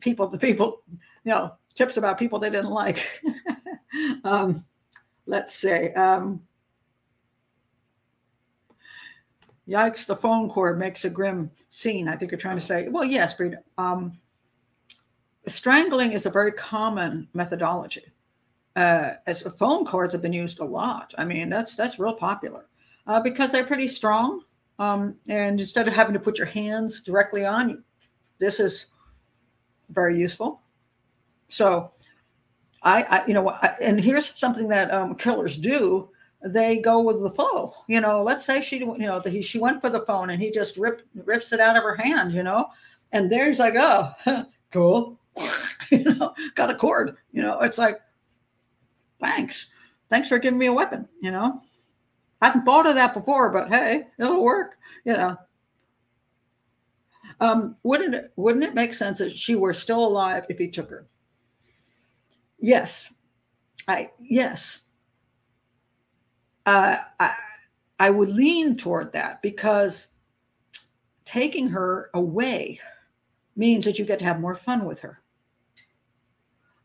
people, the people, you know, tips about people they didn't like. *laughs* um, let's see. um, Yikes, the phone cord makes a grim scene. I think you're trying to say, well, yes, Frida. Um, strangling is a very common methodology. Uh, as phone cords have been used a lot. I mean, that's that's real popular uh, because they're pretty strong. Um, and instead of having to put your hands directly on you, this is very useful. So, I, I you know, I, and here's something that um, killers do they go with the flow. You know, let's say she, you know, the, she went for the phone and he just ripped rips it out of her hand. You know, and there he's like, oh, *laughs* cool, *laughs* you know, got a cord. You know, it's like, thanks, thanks for giving me a weapon. You know, I hadn't thought of that before, but hey, it'll work. You know. Um, wouldn't it wouldn't it make sense that she were still alive if he took her? Yes, I yes uh, I, I would lean toward that because taking her away means that you get to have more fun with her.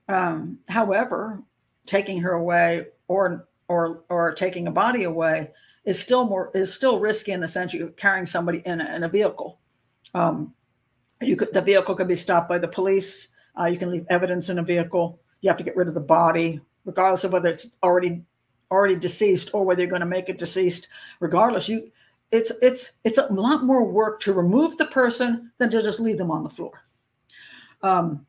Um, however, taking her away or or or taking a body away is still more is still risky in the sense you're carrying somebody in a, in a vehicle. Um, you could the vehicle could be stopped by the police. Uh, you can leave evidence in a vehicle. You have to get rid of the body, regardless of whether it's already already deceased or whether you're going to make it deceased. Regardless you it's it's it's a lot more work to remove the person than to just leave them on the floor. Um,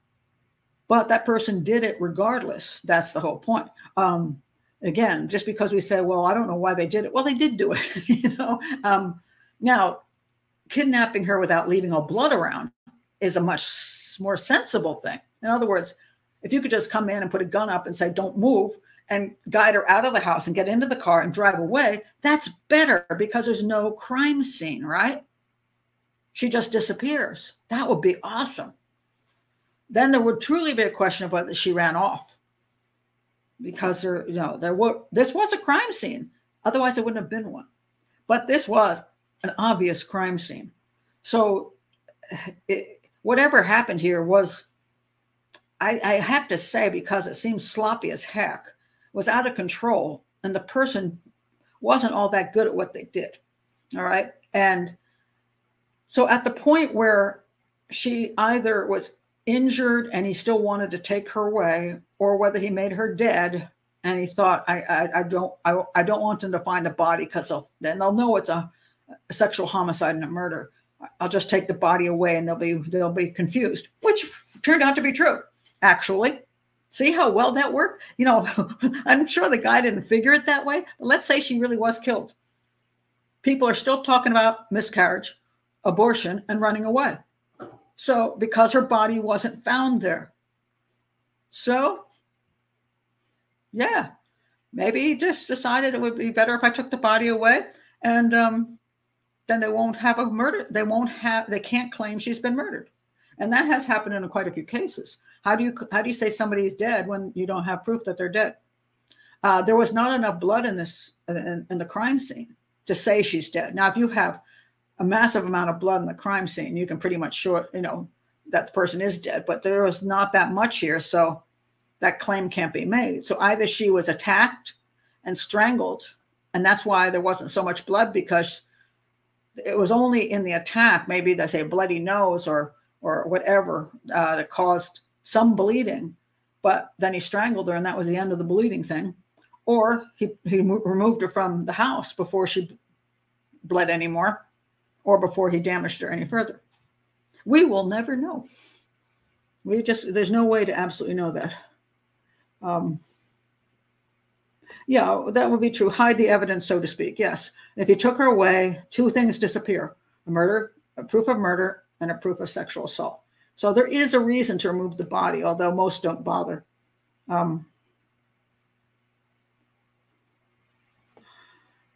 but that person did it regardless. That's the whole point. Um, again just because we say well i don't know why they did it. Well they did do it *laughs* you know? Um, now kidnapping her without leaving all blood around is a much more sensible thing in other words if you could just come in and put a gun up and say don't move and guide her out of the house and get into the car and drive away, that's better because there's no crime scene, right? She just disappears. That would be awesome. Then there would truly be a question of whether she ran off because there, you know, there were this was a crime scene. Otherwise, it wouldn't have been one. But this was an obvious crime scene. So it, whatever happened here was I, I, have to say, because it seems sloppy as heck, was out of control and the person wasn't all that good at what they did. All right. And so at the point where she either was injured and he still wanted to take her away, or whether he made her dead and he thought, I, I, I don't, I, I don't want them to find the body because then they'll know it's a, a sexual homicide and a murder. I'll just take the body away and they'll be they'll be confused, which turned out to be true, actually. See how well that worked? You know, *laughs* I'm sure the guy didn't figure it that way. Let's say she really was killed. People are still talking about miscarriage, abortion, and running away. So, because her body wasn't found there. So, yeah, maybe he just decided it would be better if I took the body away and um, then they won't have a murder. They won't have, they can't claim she's been murdered. And that has happened in quite a few cases. How do you how do you say somebody's dead when you don't have proof that they're dead? Uh, there was not enough blood in this in, in the crime scene to say she's dead. Now, if you have a massive amount of blood in the crime scene, you can pretty much sure you know that the person is dead. But there was not that much here, so that claim can't be made. So either she was attacked and strangled, and that's why there wasn't so much blood because it was only in the attack, maybe they say bloody nose or or whatever uh, that caused some bleeding, but then he strangled her and that was the end of the bleeding thing. Or he, he removed her from the house before she bled anymore or before he damaged her any further. We will never know. We just, there's no way to absolutely know that. Um, yeah, that would be true. Hide the evidence, so to speak. Yes. If you took her away, two things disappear a murder, a proof of murder, and a proof of sexual assault. So there is a reason to remove the body, although most don't bother. Um,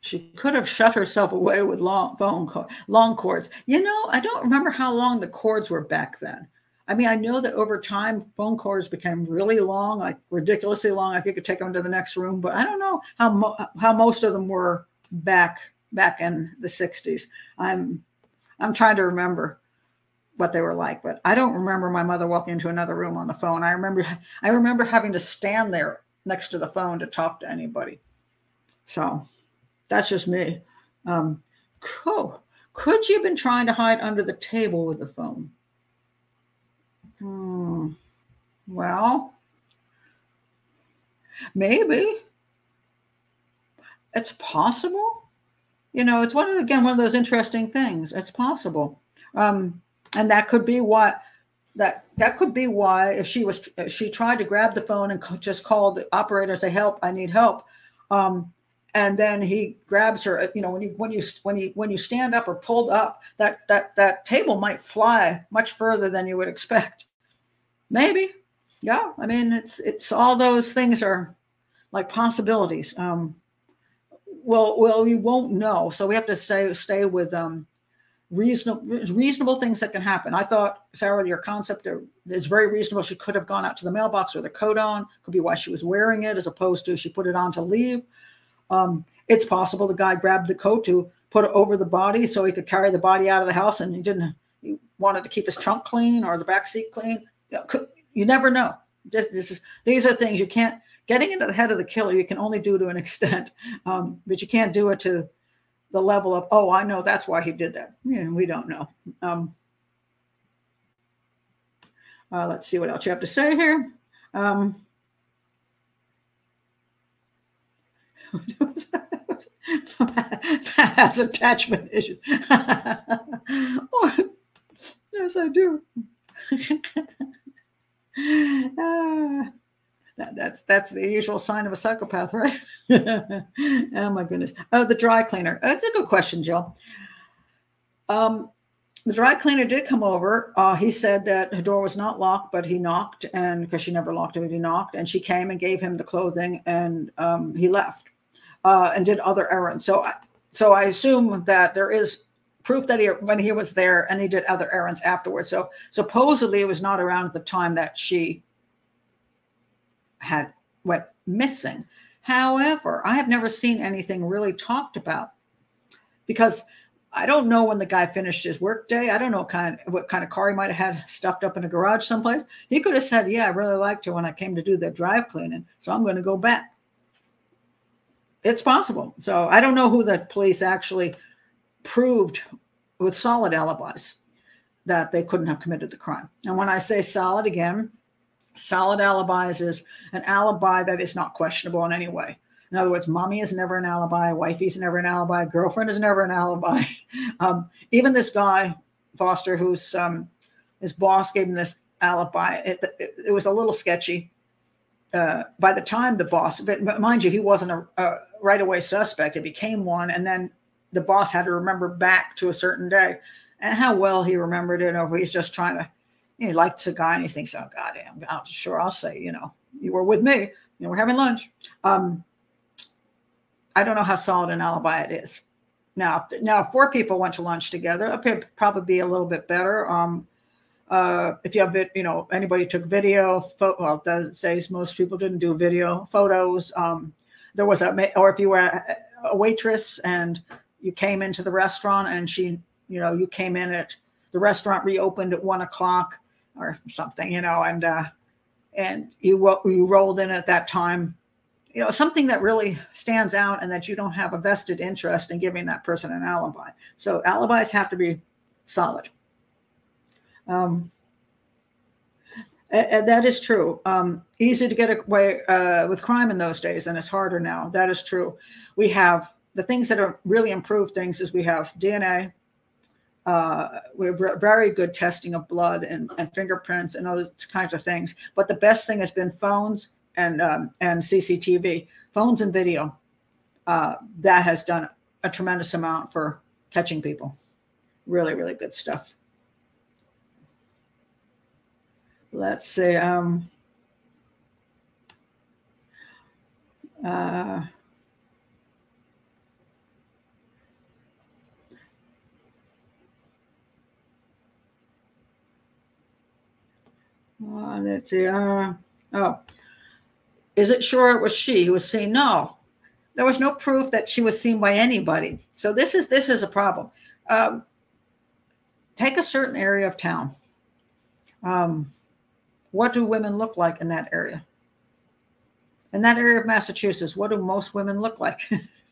she could have shut herself away with long phone cord, long cords. You know, I don't remember how long the cords were back then. I mean, I know that over time phone cords became really long, like ridiculously long. I could take them to the next room, but I don't know how mo- how most of them were back back in the '60s. I'm I'm trying to remember what they were like, but I don't remember my mother walking into another room on the phone. I remember I remember having to stand there next to the phone to talk to anybody. So that's just me. Um, cool. Could you have been trying to hide under the table with the phone? Hmm. Well, maybe. It's possible. You know, it's one of again one of those interesting things. It's possible, um, and that could be what that that could be why if she was if she tried to grab the phone and just called the operator and say help i need help um, and then he grabs her uh, you know when you when you when you when you stand up or pulled up that that that table might fly much further than you would expect maybe yeah i mean it's it's all those things are like possibilities um well well we won't know so we have to stay stay with um reasonable reasonable things that can happen. I thought Sarah, your concept is very reasonable. She could have gone out to the mailbox with a coat on. Could be why she was wearing it, as opposed to she put it on to leave. Um, it's possible the guy grabbed the coat to put it over the body so he could carry the body out of the house, and he didn't. He wanted to keep his trunk clean or the back seat clean. You, never know. This, this is, these are things you can't. Getting into the head of the killer, you can only do to an *laughs* extent, um, but you can't do it to the level of, oh, I know that's why he did that. Yeah, we don't know. Um, uh, let's see what else you have to say here. Um, *laughs* has attachment issues. *laughs* yes, I do. Uh, that, that's that's the usual sign of a psychopath, right? *laughs* oh my goodness. Oh, the dry cleaner. That's a good question, Jill. Um, the dry cleaner did come over. Uh, he said that her door was not locked, but he knocked, and because she never locked it, he knocked, and she came and gave him the clothing, and um, he left uh, and did other errands. So, so I assume that there is proof that he when he was there, and he did other errands afterwards. So supposedly, it was not around at the time that she had went missing. However, I have never seen anything really talked about because I don't know when the guy finished his workday. I don't know kind of, what kind of car he might have had stuffed up in a garage someplace. He could have said, "Yeah, I really liked her when I came to do the drive cleaning, so I'm going to go back." It's possible. So I don't know who the police actually proved with solid alibis that they couldn't have committed the crime. And when I say solid again, Solid alibis is an alibi that is not questionable in any way. In other words, mommy is never an alibi, wifey's never an alibi, girlfriend is never an alibi. *laughs* Um, even this guy, Foster, who's um, his boss gave him this alibi, it, it, it was a little sketchy. Uh, by the time the boss, but mind you, he wasn't a, a right away suspect. It became one. And then the boss had to remember back to a certain day. And how well he remembered it, or he's just trying to he likes a guy and he thinks, oh, God, I'm sure I'll say, you know, you were with me, you know, we're having lunch. Um, I don't know how solid an alibi it is. Now, now, if four people went to lunch together, it would probably be a little bit better. Um, uh, if you have it, you know, anybody took video, pho- well, those days most people didn't do video photos. Um, there was a, or if you were a, a waitress and you came into the restaurant and she, you know, you came in at the restaurant reopened at one o'clock or something, you know, and uh, and you you rolled in at that time, you know, something that really stands out and that you don't have a vested interest in giving that person an alibi. So alibis have to be solid. Um, and that is true. Um, easy to get away uh, with crime in those days, and it's harder now. That is true. We have the things that are really improved things is we have DNA, uh, we have very good testing of blood and, and fingerprints and those kinds of things. But the best thing has been phones and um, and CCTV, phones and video. Uh, that has done a tremendous amount for catching people. Really, really good stuff. Let's see. Um, uh, Uh, let's see. Uh, oh, is it sure it was she who was seen? No, there was no proof that she was seen by anybody. So this is this is a problem. Um, take a certain area of town. Um, what do women look like in that area? In that area of Massachusetts, what do most women look like?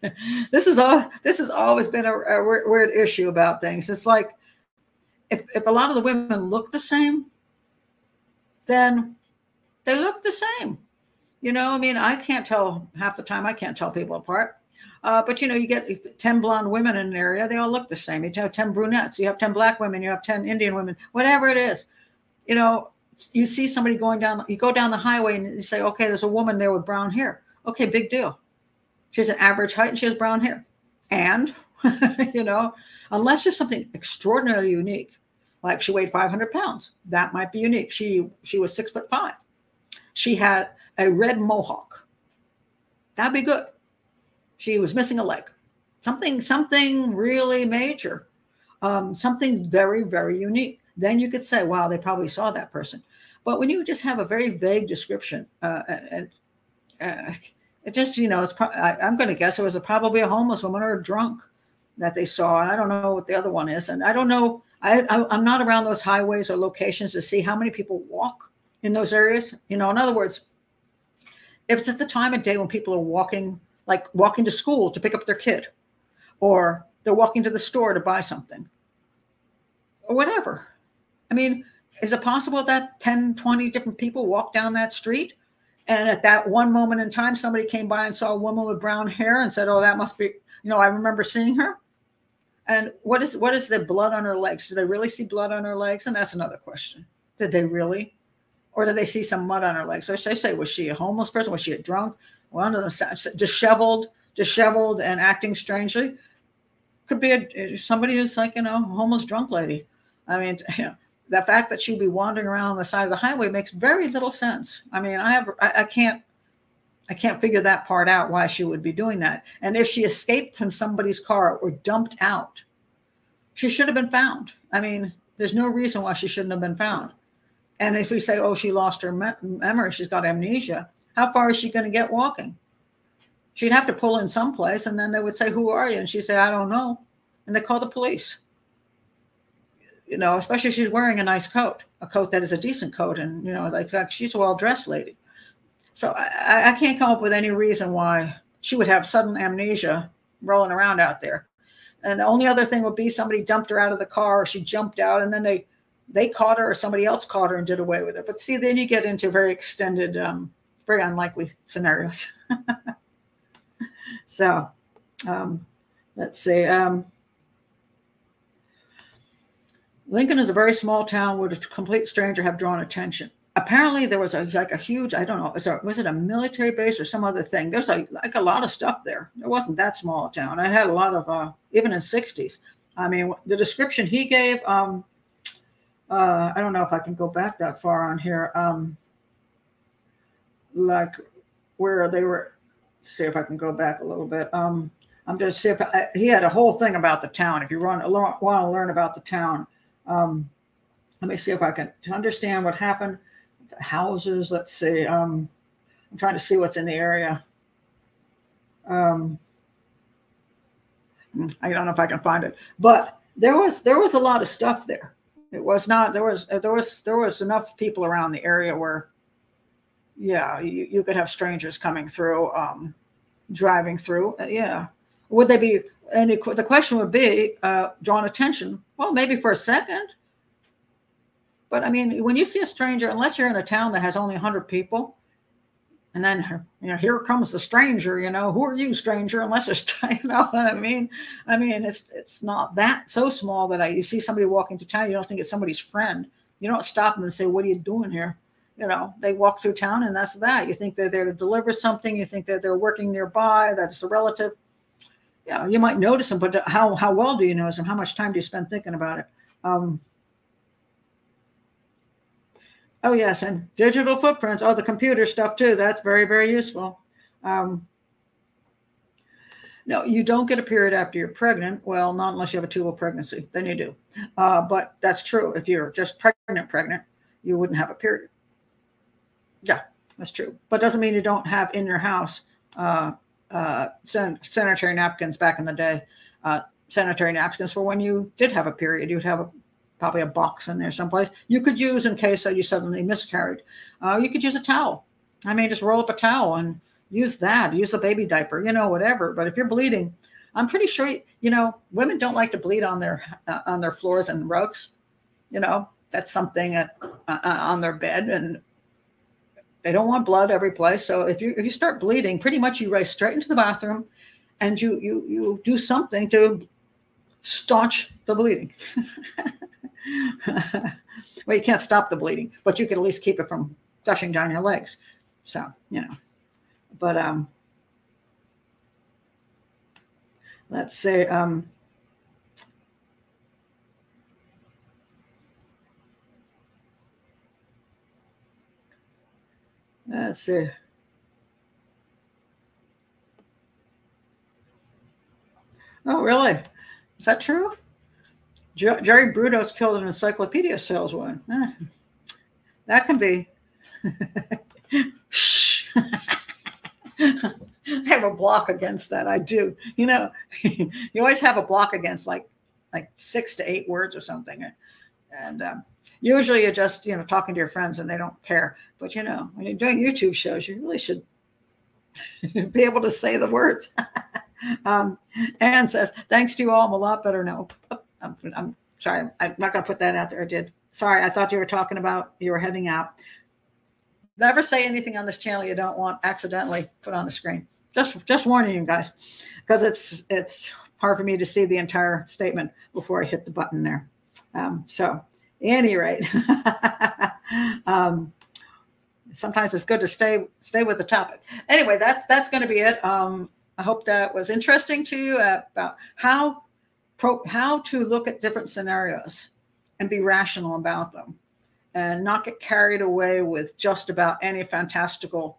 *laughs* this is all. This has always been a, a weird issue about things. It's like if if a lot of the women look the same, then they look the same. You know, I mean, I can't tell half the time. I can't tell people apart. Uh, but you know, you get 10 blonde women in an area, they all look the same. You have 10 brunettes, you have 10 black women, you have 10 Indian women, whatever it is. You know, you see somebody going down, you go down the highway and you say, okay, there's a woman there with brown hair. Okay, big deal. She's an average height and she has brown hair. And, *laughs* you know, unless there's something extraordinarily unique, like she weighed 500 pounds, that might be unique. She she was six foot five. She had a red mohawk. That'd be good. She was missing a leg. Something, something really major. Um, something very, very unique. Then you could say, wow, they probably saw that person. But when you just have a very vague description, uh, and uh, it just, you know, it's pro- I, am going to guess it was a, probably a homeless woman or a drunk that they saw. And I don't know what the other one is. And I don't know, I, I, I'm not around those highways or locations to see how many people walk in those areas. You know, in other words, if it's at the time of day when people are walking, like walking to school to pick up their kid, or they're walking to the store to buy something, or whatever. I mean, is it possible that 10, 20 different people walk down that street? And at that one moment in time, somebody came by and saw a woman with brown hair and said, Oh, that must be, you know, I remember seeing her. And what is what is the blood on her legs? Do they really see blood on her legs? And that's another question. Did they really? Or did they see some mud on her legs? So should I say, was she a homeless person? Was she a drunk? One of them disheveled, disheveled and acting strangely. Could be a, somebody who's like, you know, homeless drunk lady. I mean, *laughs* you know, the fact that she'd be wandering around on the side of the highway makes very little sense. I mean, I have I, I can't I can't figure that part out why she would be doing that. And if she escaped from somebody's car or dumped out, she should have been found. I mean, there's no reason why she shouldn't have been found. And if we say, oh, she lost her me- memory, she's got amnesia, how far is she going to get walking? She'd have to pull in someplace, and then they would say, Who are you? And she'd say, I don't know. And they call the police you know, especially she's wearing a nice coat, a coat that is a decent coat, and you know, like, like she's a well dressed lady. So I, I can't come up with any reason why she would have sudden amnesia rolling around out there. And the only other thing would be somebody dumped her out of the car, or she jumped out, and then they they caught her, or somebody else caught her and did away with her. But see, then you get into very extended, um, very unlikely scenarios. *laughs* so um, let's see. Um, Lincoln is a very small town. Would a complete stranger have drawn attention? Apparently, there was a like a huge. I don't know. Was, there, was it a military base or some other thing? There's a, like a lot of stuff there. It wasn't that small a town. It had a lot of uh, even in '60s. I mean, the description he gave. Um, uh, I don't know if I can go back that far on here. Um, like where they were. See if I can go back a little bit. Um, I'm just see if I, he had a whole thing about the town. If you want, want to learn about the town, um, let me see if I can to understand what happened. Houses, let's see. Um, I'm trying to see what's in the area. Um, I don't know if I can find it, but there was there was a lot of stuff there. It was not there was there was there was enough people around the area where, yeah, you, you could have strangers coming through, um, driving through. Uh, yeah, would they be? And the question would be, uh, drawn attention. Well, maybe for a second. But I mean, when you see a stranger, unless you're in a town that has only 100 people, and then you know here comes the stranger you know who are you stranger unless it's *laughs* you know what i mean? I mean it's it's not that so small that i you see somebody walking through town you don't think it's somebody's friend. You don't stop them and say what are you doing here? You know they walk through town and that's that. You think they're there to deliver something you think that they're working nearby that it's a relative. Yeah, you might notice them, but how how well do you notice them? How much time do you spend thinking about it? Um, oh yes, and digital footprints. Oh, the computer stuff too. That's very very useful. Um, no, you don't get a period after you're pregnant. Well, not unless you have a tubal pregnancy. Then you do. Uh, but that's true. If you're just pregnant, pregnant, you wouldn't have a period. Yeah, that's true. But doesn't mean you don't have in your house uh, uh, sanitary napkins back in the day. Uh, sanitary napkins for when you did have a period. You'd have a, probably a box in there someplace you could use in case uh, you suddenly miscarried. Uh, you could use a towel. I mean, just roll up a towel and use that. Use a baby diaper, you know, whatever. But if you're bleeding, I'm pretty sure you know women don't like to bleed on their uh, on their floors and rugs. You know, that's something at, uh, uh, on their bed, and they don't want blood every place. So if you if you start bleeding, pretty much you race straight into the bathroom, and you you you do something to staunch the bleeding. *laughs* *laughs* well, you can't stop the bleeding, but you can at least keep it from gushing down your legs. So you know, but um, let's say um, let's see. Oh, really? Is that true? Jerry Brudos killed an encyclopedia salesman. Eh, that can be. *laughs* *laughs* I have a block against that. I do. You know, *laughs* you always have a block against like like six to eight words or something, and um, usually you're just you know talking to your friends and they don't care. But you know, when you're doing YouTube shows, you really should be able to say the words. um, Anne says, "Thanks to you all, I'm a lot better now." I'm, I'm sorry, I'm not going to put that out there. I did. Sorry, I thought you were talking about you were heading out never say anything on this channel you don't want accidentally put on the screen. Just just warning you guys, because it's it's hard for me to see the entire statement before I hit the button there. Um, so, any rate, *laughs* um, sometimes it's good to stay stay with the topic. Anyway, that's that's going to be it. Um, I hope that was interesting to you about how pro, how to look at different scenarios and be rational about them and not get carried away with just about any fantastical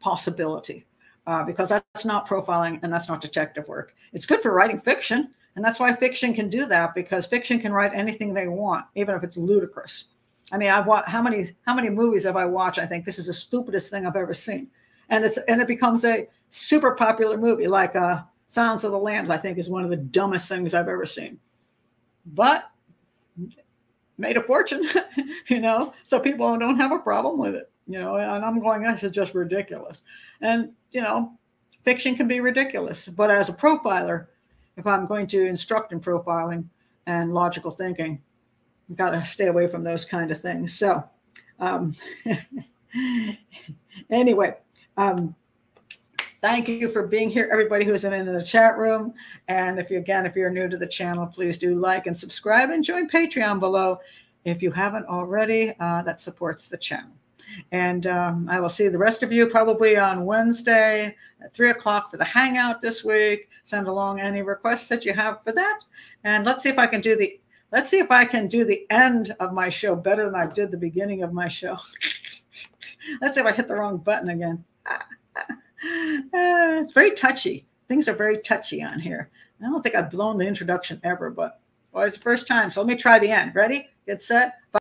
possibility uh, because that's not profiling and that's not detective work. It's good for writing fiction. And that's why fiction can do that because fiction can write anything they want, even if it's ludicrous. I mean, I've watched how many how many movies have I watched? I think this is the stupidest thing I've ever seen, and it's and it becomes a super popular movie like uh, Silence of the Lambs. I think is one of the dumbest things I've ever seen, but made a fortune, *laughs* you know, so people don't have a problem with it, you know, and I'm going, this is just ridiculous. And, you know, fiction can be ridiculous, but as a profiler, if I'm going to instruct in profiling and logical thinking, I've got to stay away from those kind of things. So, um, *laughs* anyway, um, Thank you for being here, everybody who's in the chat room. And if you, again, if you're new to the channel, please do like and subscribe and join Patreon below if you haven't already. Uh, that supports the channel. And um, I will see the rest of you probably on Wednesday at three o'clock for the hangout this week. Send along any requests that you have for that. And let's see if I can do the let's see if I can do the end of my show better than I did the beginning of my show. *laughs* let's see if I hit the wrong button again. *laughs* Uh, it's very touchy. Things are very touchy on here. I don't think I've blown the introduction ever, but well, it's the first time. So let me try the end. Ready? Get set.